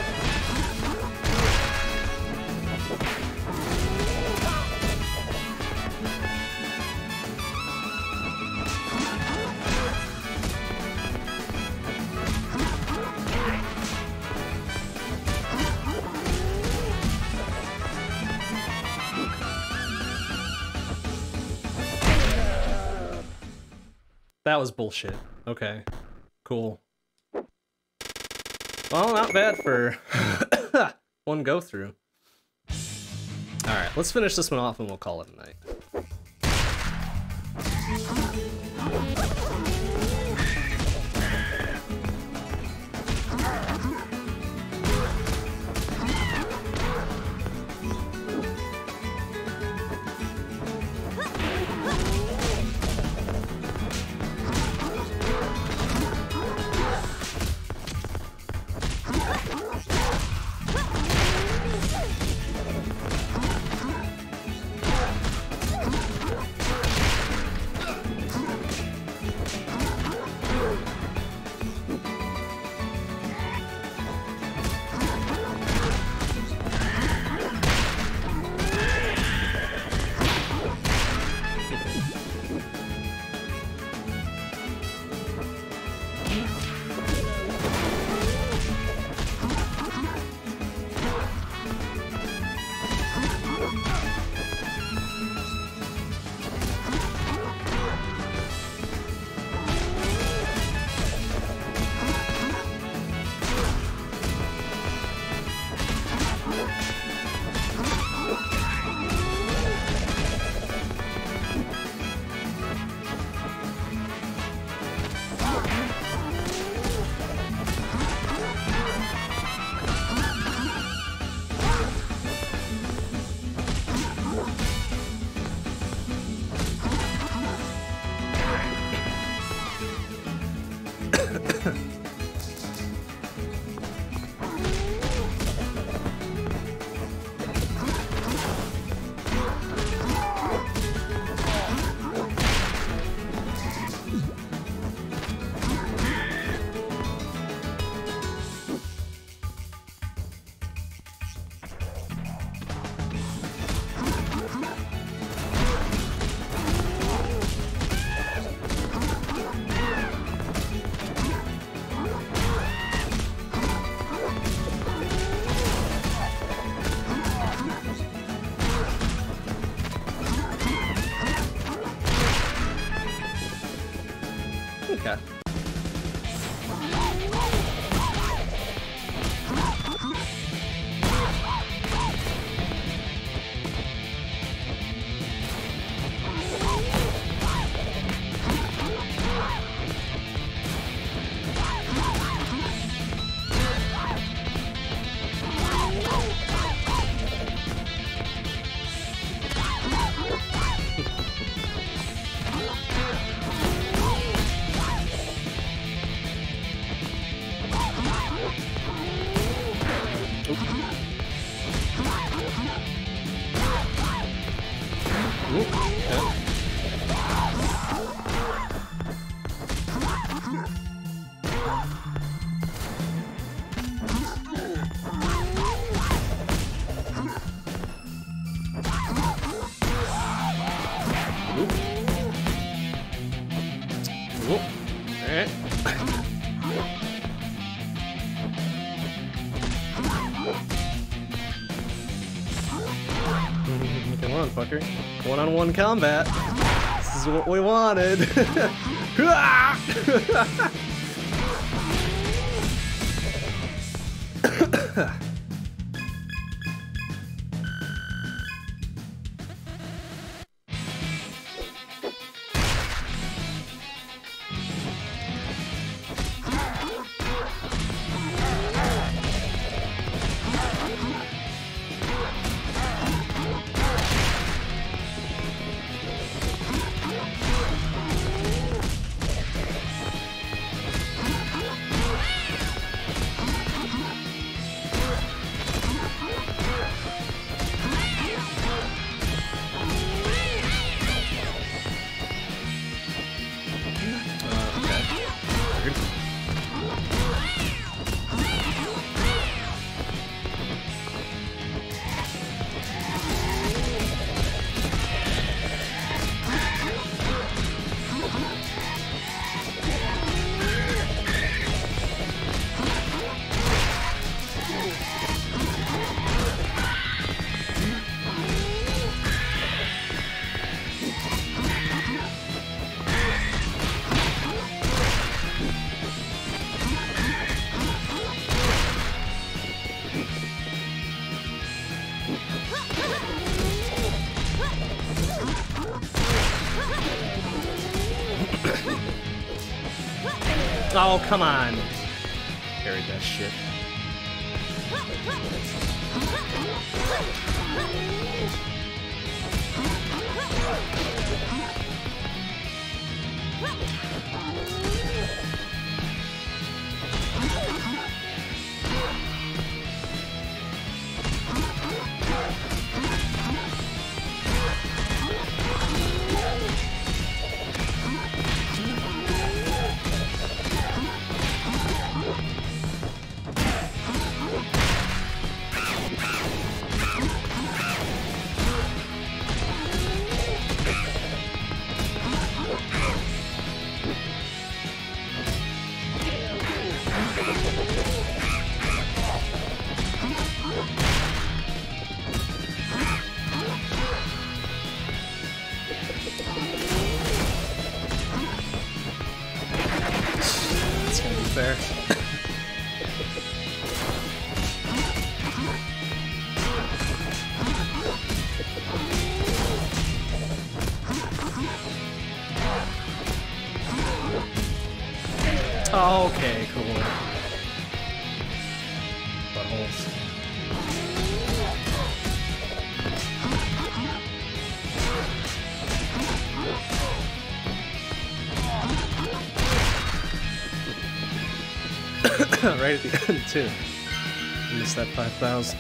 Speaker 1: That was bullshit. Okay. Cool. Bad for (coughs) one go through. Alright, let's finish this one off and we'll call it a night. One-on-one combat. This is what we wanted. (laughs) (laughs) Oh, come on. (laughs) right at the end, too. Missed that 5,000.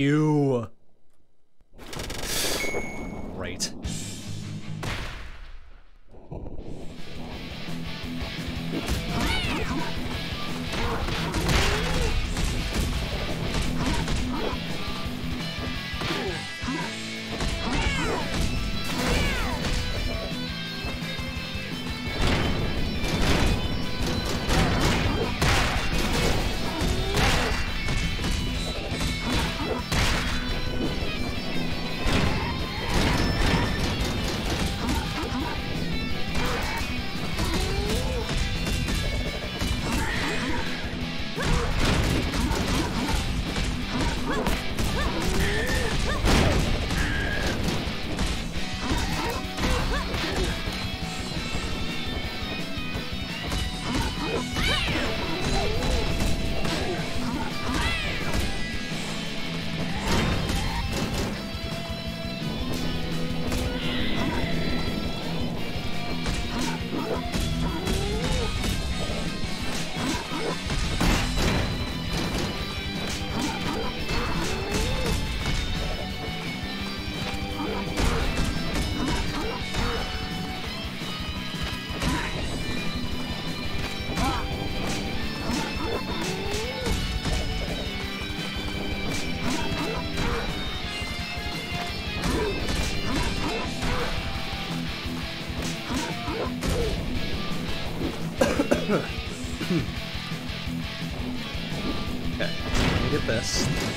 Speaker 1: You!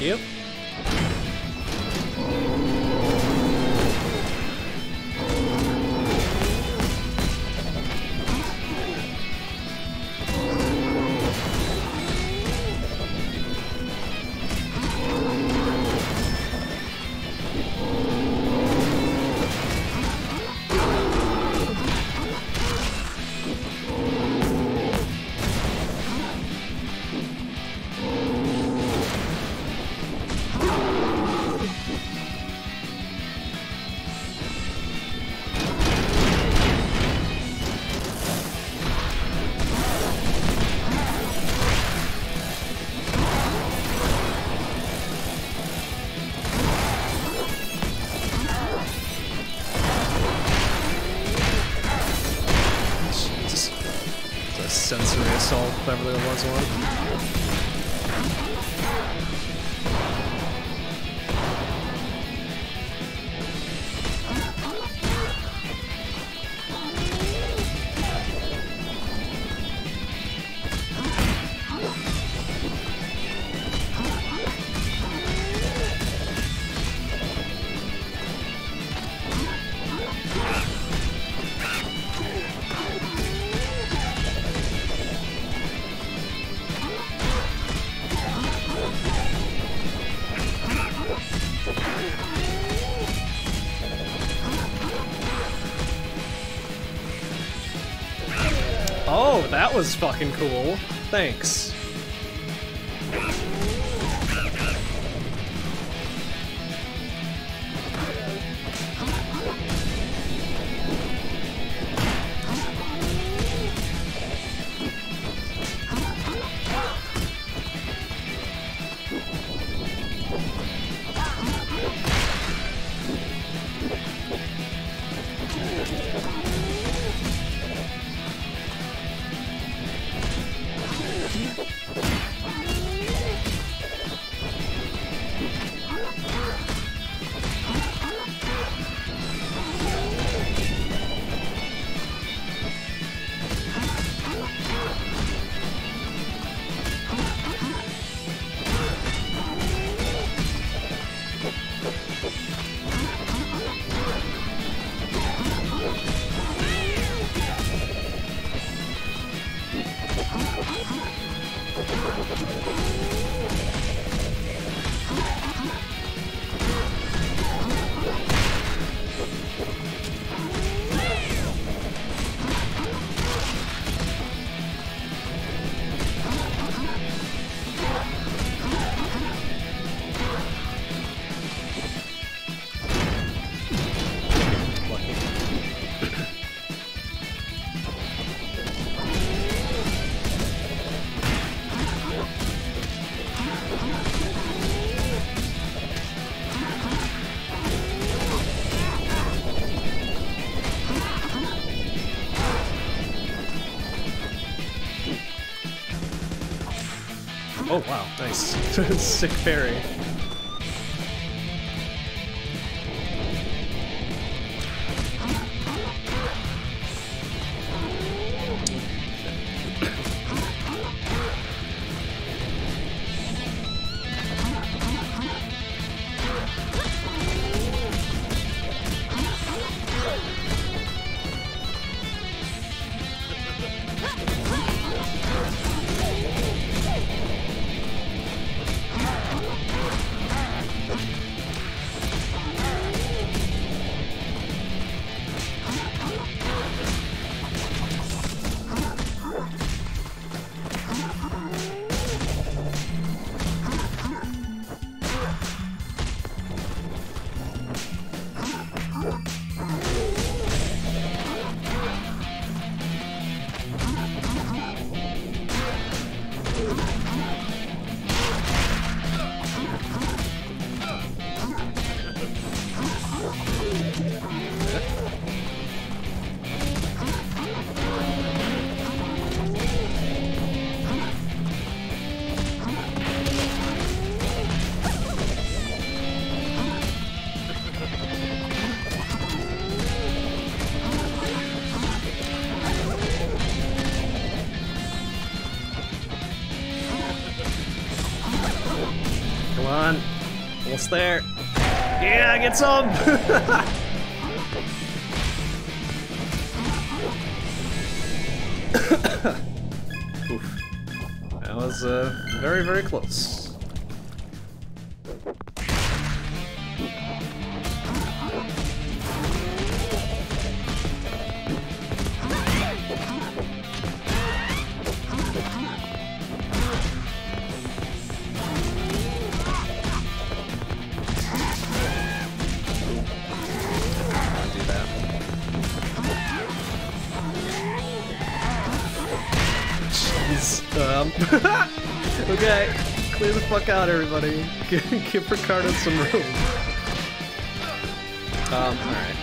Speaker 1: Thank you. Was fucking cool. Thanks. Sick parry. Some! That was uh, very, very close. Out, everybody. Give, (laughs) give Ricardo some room. Um, alright.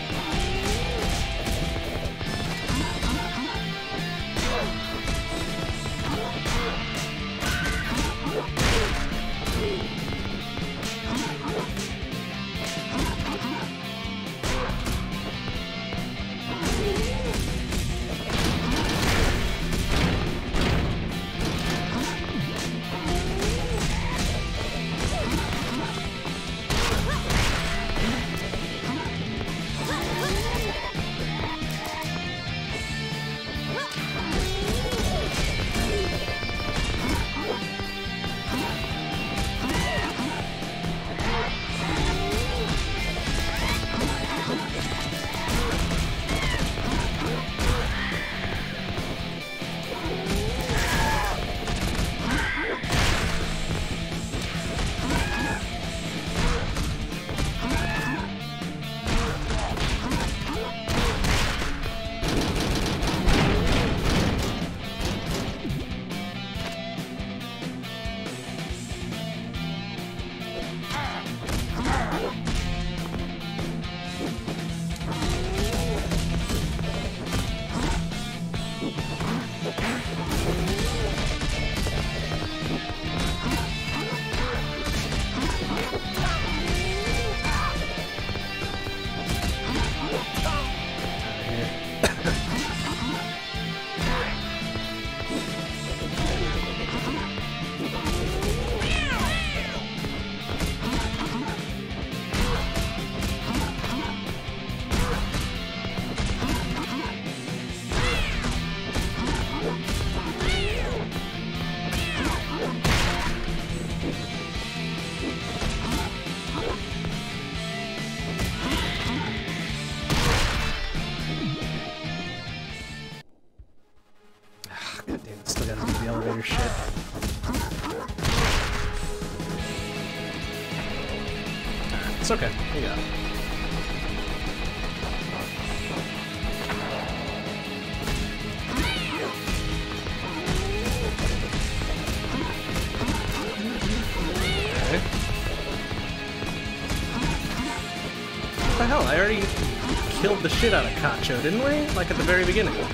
Speaker 1: The shit out of Kacho, didn't we? Like at the very beginning. I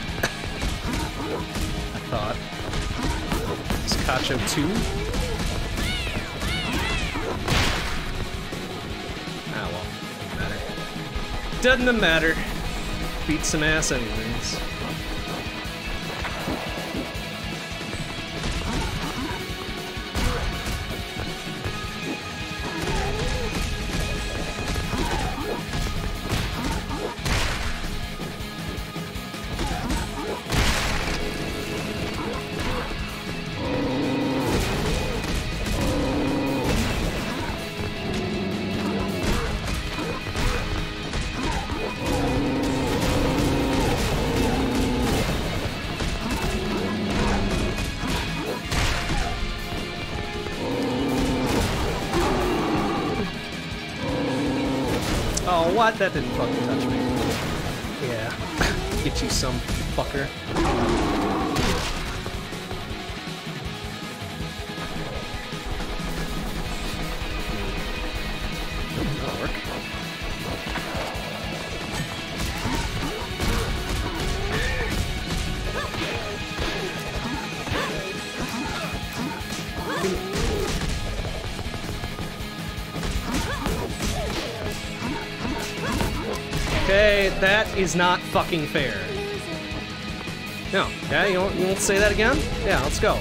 Speaker 1: thought. Is Kacho 2? Ah, well. Doesn't matter. Doesn't matter. Beat some ass anyways. What? That didn't is not fucking fair. No, yeah, you won't, you won't say that again? Yeah, let's go.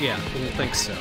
Speaker 1: Yeah, I didn't think so.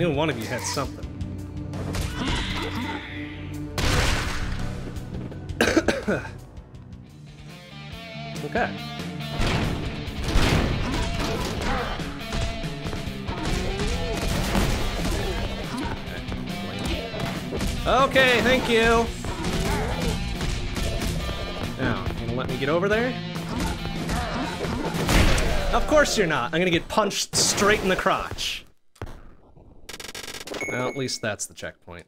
Speaker 1: Knew one of you had something. (coughs) okay. Okay, thank you. Now, you gonna let me get over there? Of course you're not. I'm gonna get punched straight in the crotch. At least that's the checkpoint.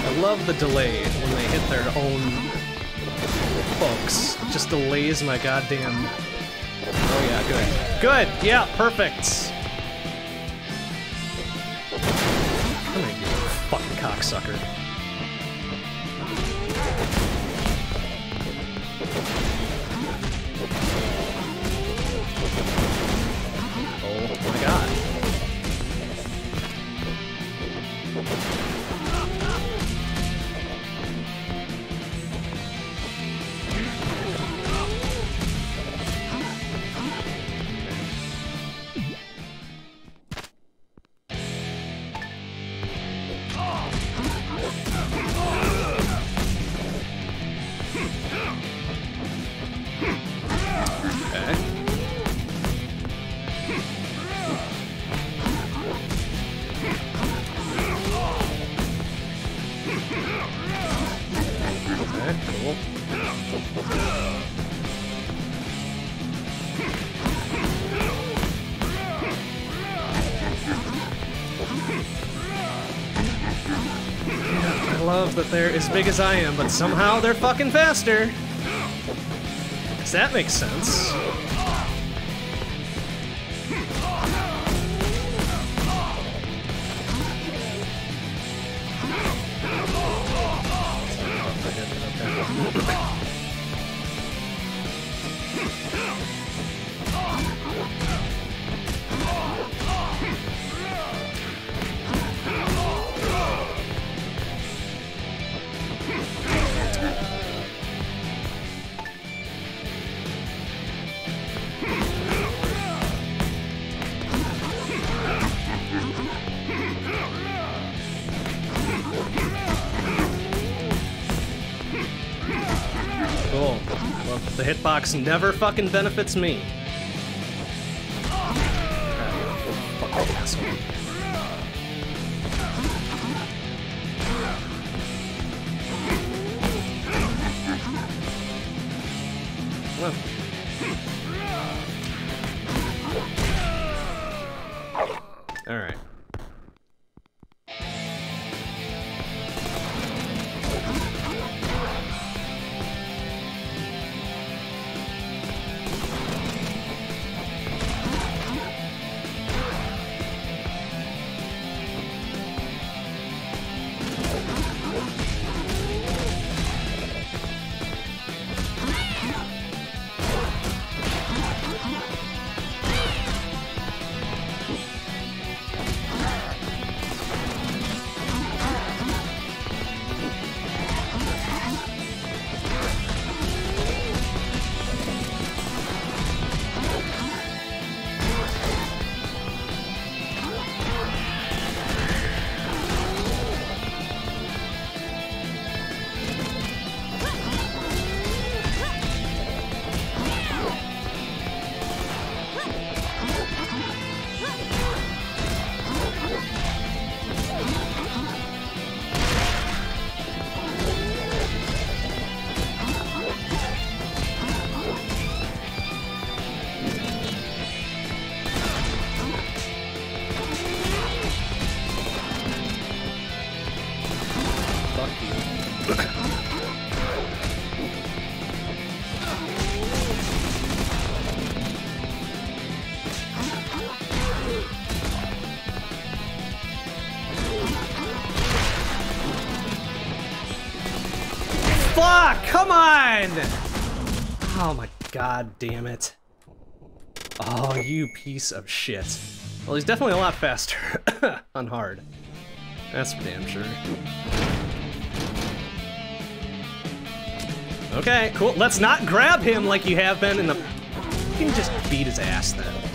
Speaker 1: I love the delay my goddamn. Oh yeah, good. Good. Yeah, perfect. Come here, you fucking cocksucker. That they're as big as I am, but somehow they're fucking faster. Does that make sense? Never fucking benefits me. Come on! Oh my god damn it. Oh, you piece of shit. Well, he's definitely a lot faster (laughs) on hard. That's for damn sure. Okay, cool. Let's not grab him like you have been in the... You can just beat his ass then.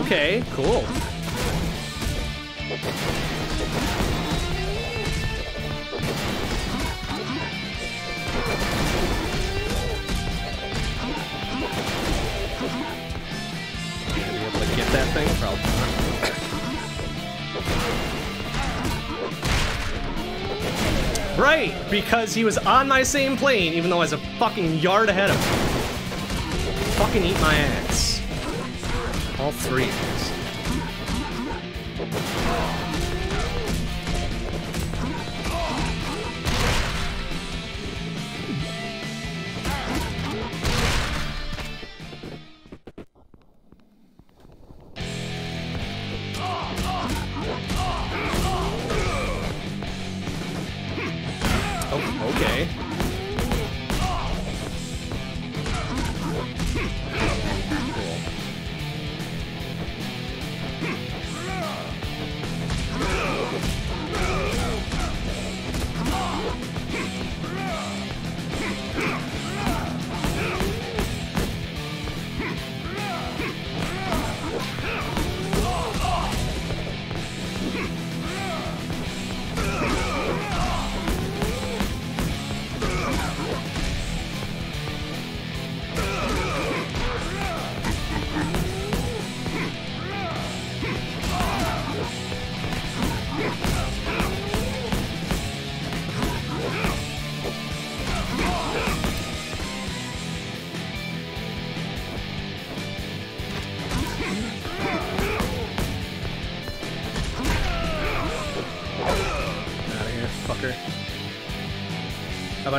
Speaker 1: Okay, cool. Right, because he was on my same plane, even though I was a fucking yard ahead of him. Fucking eat my ass. All three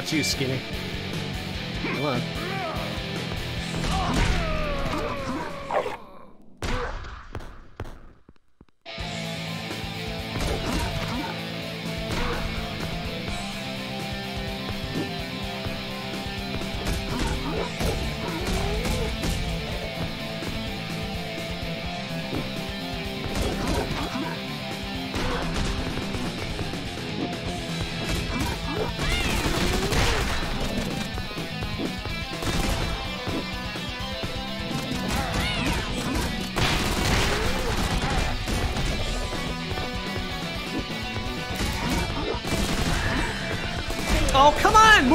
Speaker 1: about you, Skinny?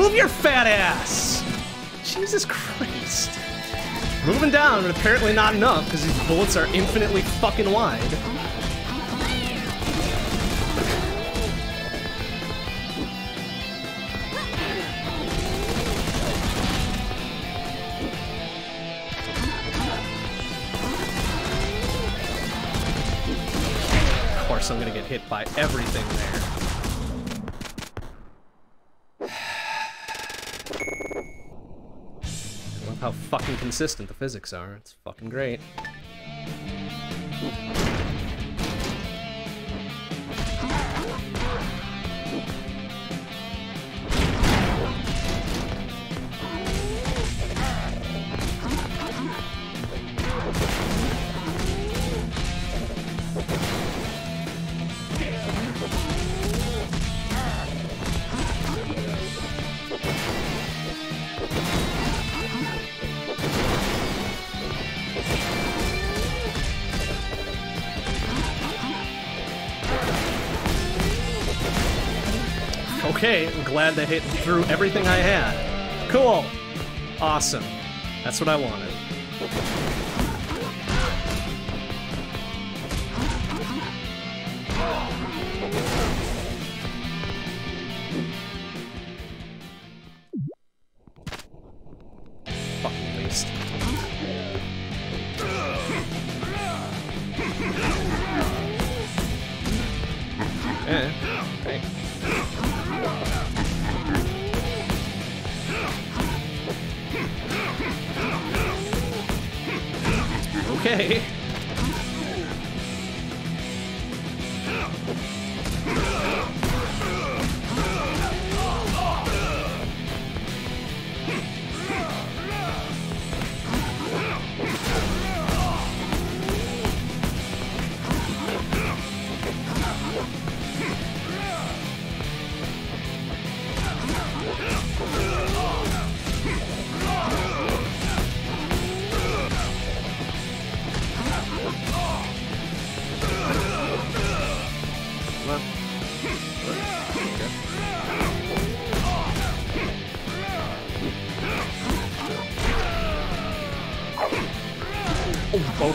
Speaker 1: Move your fat ass! Jesus Christ. Moving down, but apparently not enough, because these bullets are infinitely fucking wide. Of course, I'm gonna get hit by everything there. I love how fucking consistent the physics are. It's fucking great. Glad that hit through everything I had. Cool. Awesome. That's what I wanted.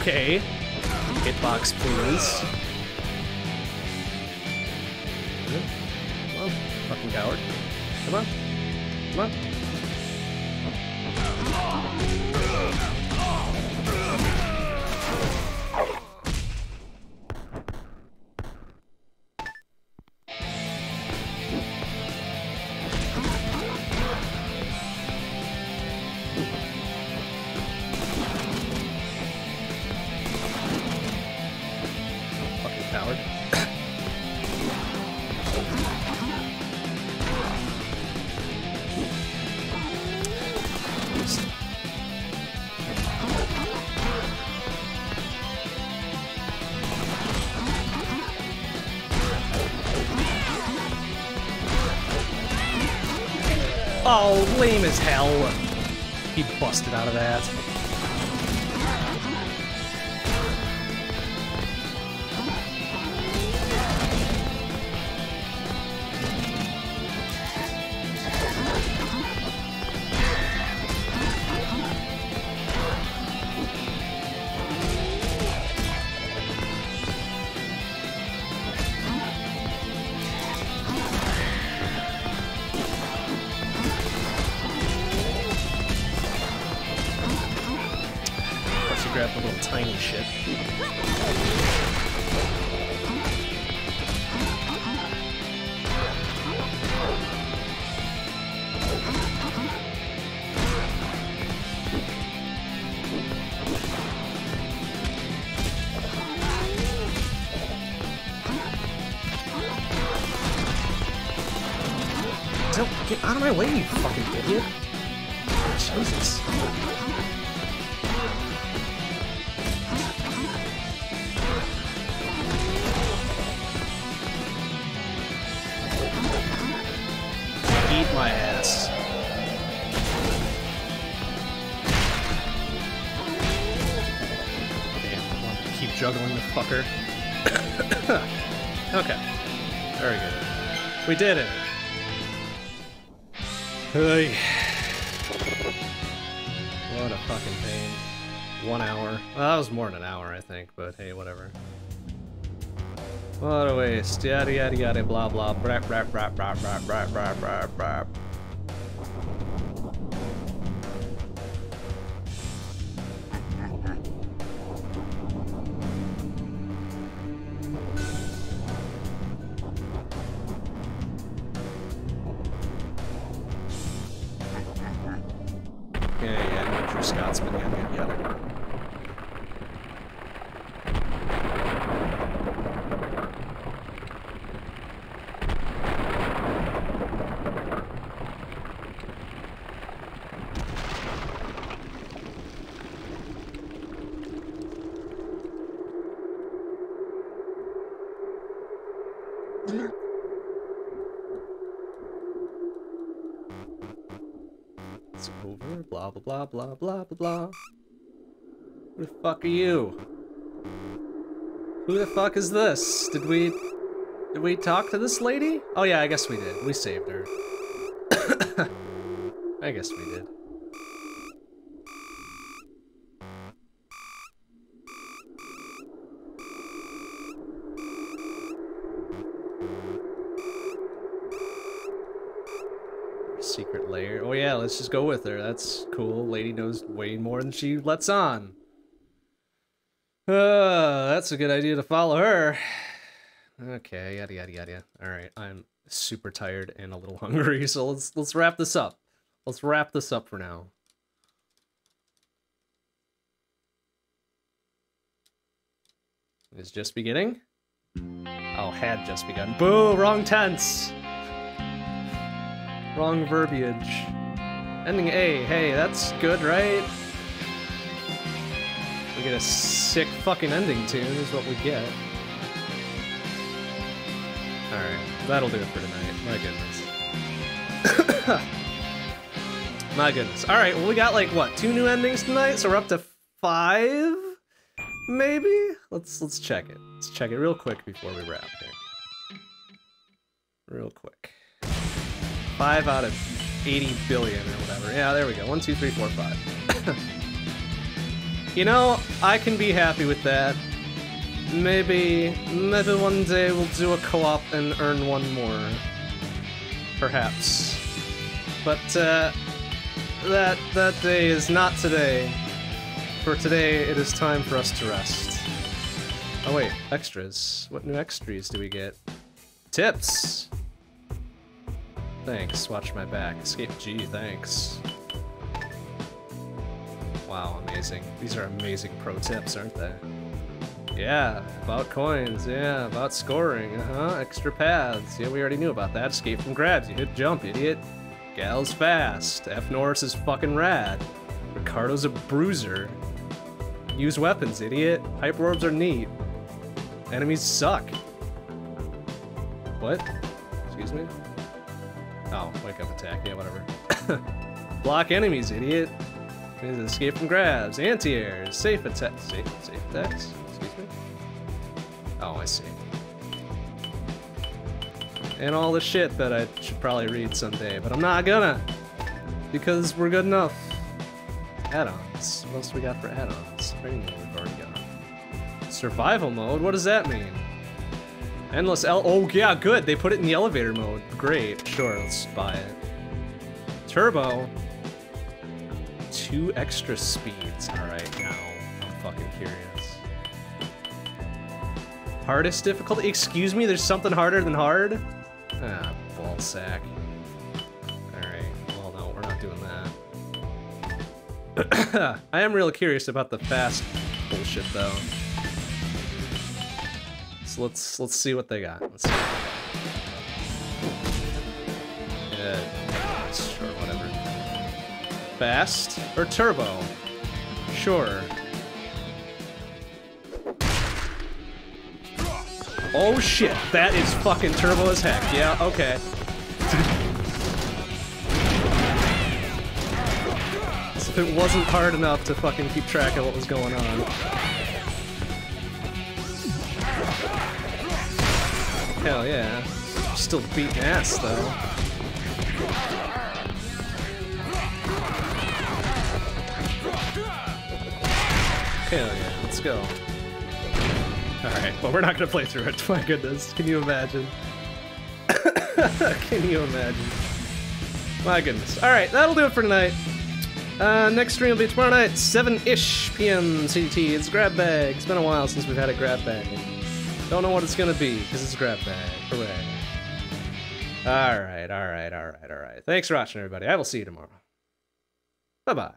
Speaker 1: Okay. Hitbox, please. Hell. He busted out of that. Grab the little tiny shit. Don't get out of my way, you fucking idiot! We did it. Hey. What a fucking pain. One hour. Well, that was more than an hour, I think, but hey, whatever. What a waste. Yada yada yada blah blah brap brap brap brap brap brap brap brap brap. Blah blah blah. Who the fuck are you? Who the fuck is this? Did we did we talk to this lady? Oh yeah, I guess we did. We saved her. (coughs) I guess we did. Let's just go with her. That's cool. Lady knows way more than she lets on. Uh, that's a good idea to follow her. Okay, yada yada yada. All right, I'm super tired and a little (laughs) hungry, so let's let's wrap this up. Let's wrap this up for now. is just beginning. Oh, had just begun. Boo! Wrong tense! Wrong verbiage. Ending A. Hey, that's good, right? We get a sick fucking ending tune is what we get. Alright, that'll do it for tonight. My goodness. (coughs) My goodness. Alright, well we got like, what, two new endings tonight? So we're up to five? Maybe? Let's let's check it. Let's check it real quick before we wrap here. Real quick. Five out of 80 billion or whatever. Yeah, there we go. One, two, three, four, five. (laughs) you know, I can be happy with that. Maybe, maybe one day we'll do a co-op and earn one more. Perhaps. But, uh, that, that day is not today. For today, it is time for us to rest. Oh wait, extras. What new extras do we get? Tips! Thanks, watch my back. Escape G, thanks. Wow, amazing. These are amazing pro tips, aren't they? Yeah, about coins, yeah, about scoring, uh-huh, extra paths. Yeah, we already knew about that. Escape from grabs, you hit jump, idiot. Gal's fast. F. Norris is fucking rad. Ricardo's a bruiser. Use weapons, idiot. Hyper orbs are neat. Enemies suck. What? Excuse me? Oh, wake up attack. Yeah, whatever. (laughs) Block enemies, idiot. Escape from grabs. Anti-airs. Safe attack. Safe, safe attacks? Excuse me? Oh, I see. And all the shit that I should probably read someday, but I'm not gonna! Because we're good enough. Add-ons. What else we got for add-ons? Training mode we've already got. Survival mode? What does that mean? Endless L- oh yeah, good, they put it in the elevator mode. Great, sure, let's buy it. Turbo. Two extra speeds. Alright, now I'm fucking curious. Hardest difficulty? Excuse me, there's something harder than hard? Ah, ball sack. Alright, well no, we're not doing that. (coughs) I am real curious about the fast bullshit though. So let's let's see what they got. Let's see sure, whatever. Fast or turbo? Sure. Oh shit, that is fucking turbo as heck. Yeah, okay. (laughs) if it wasn't hard enough to fucking keep track of what was going on. Hell yeah. Still beating ass, though. Hell yeah, let's go. Alright, well we're not gonna play through it, (laughs) my goodness. Can you imagine? (laughs) Can you imagine? My goodness. Alright, that'll do it for tonight. Uh, next stream will be tomorrow night, 7-ish p.m. CT. It's Grab Bag. It's been a while since we've had a Grab Bag. Don't know what it's gonna be, because it's a Grab Bag. Hooray. Alright, alright, alright, alright. Thanks for watching, everybody. I will see you tomorrow. Bye-bye.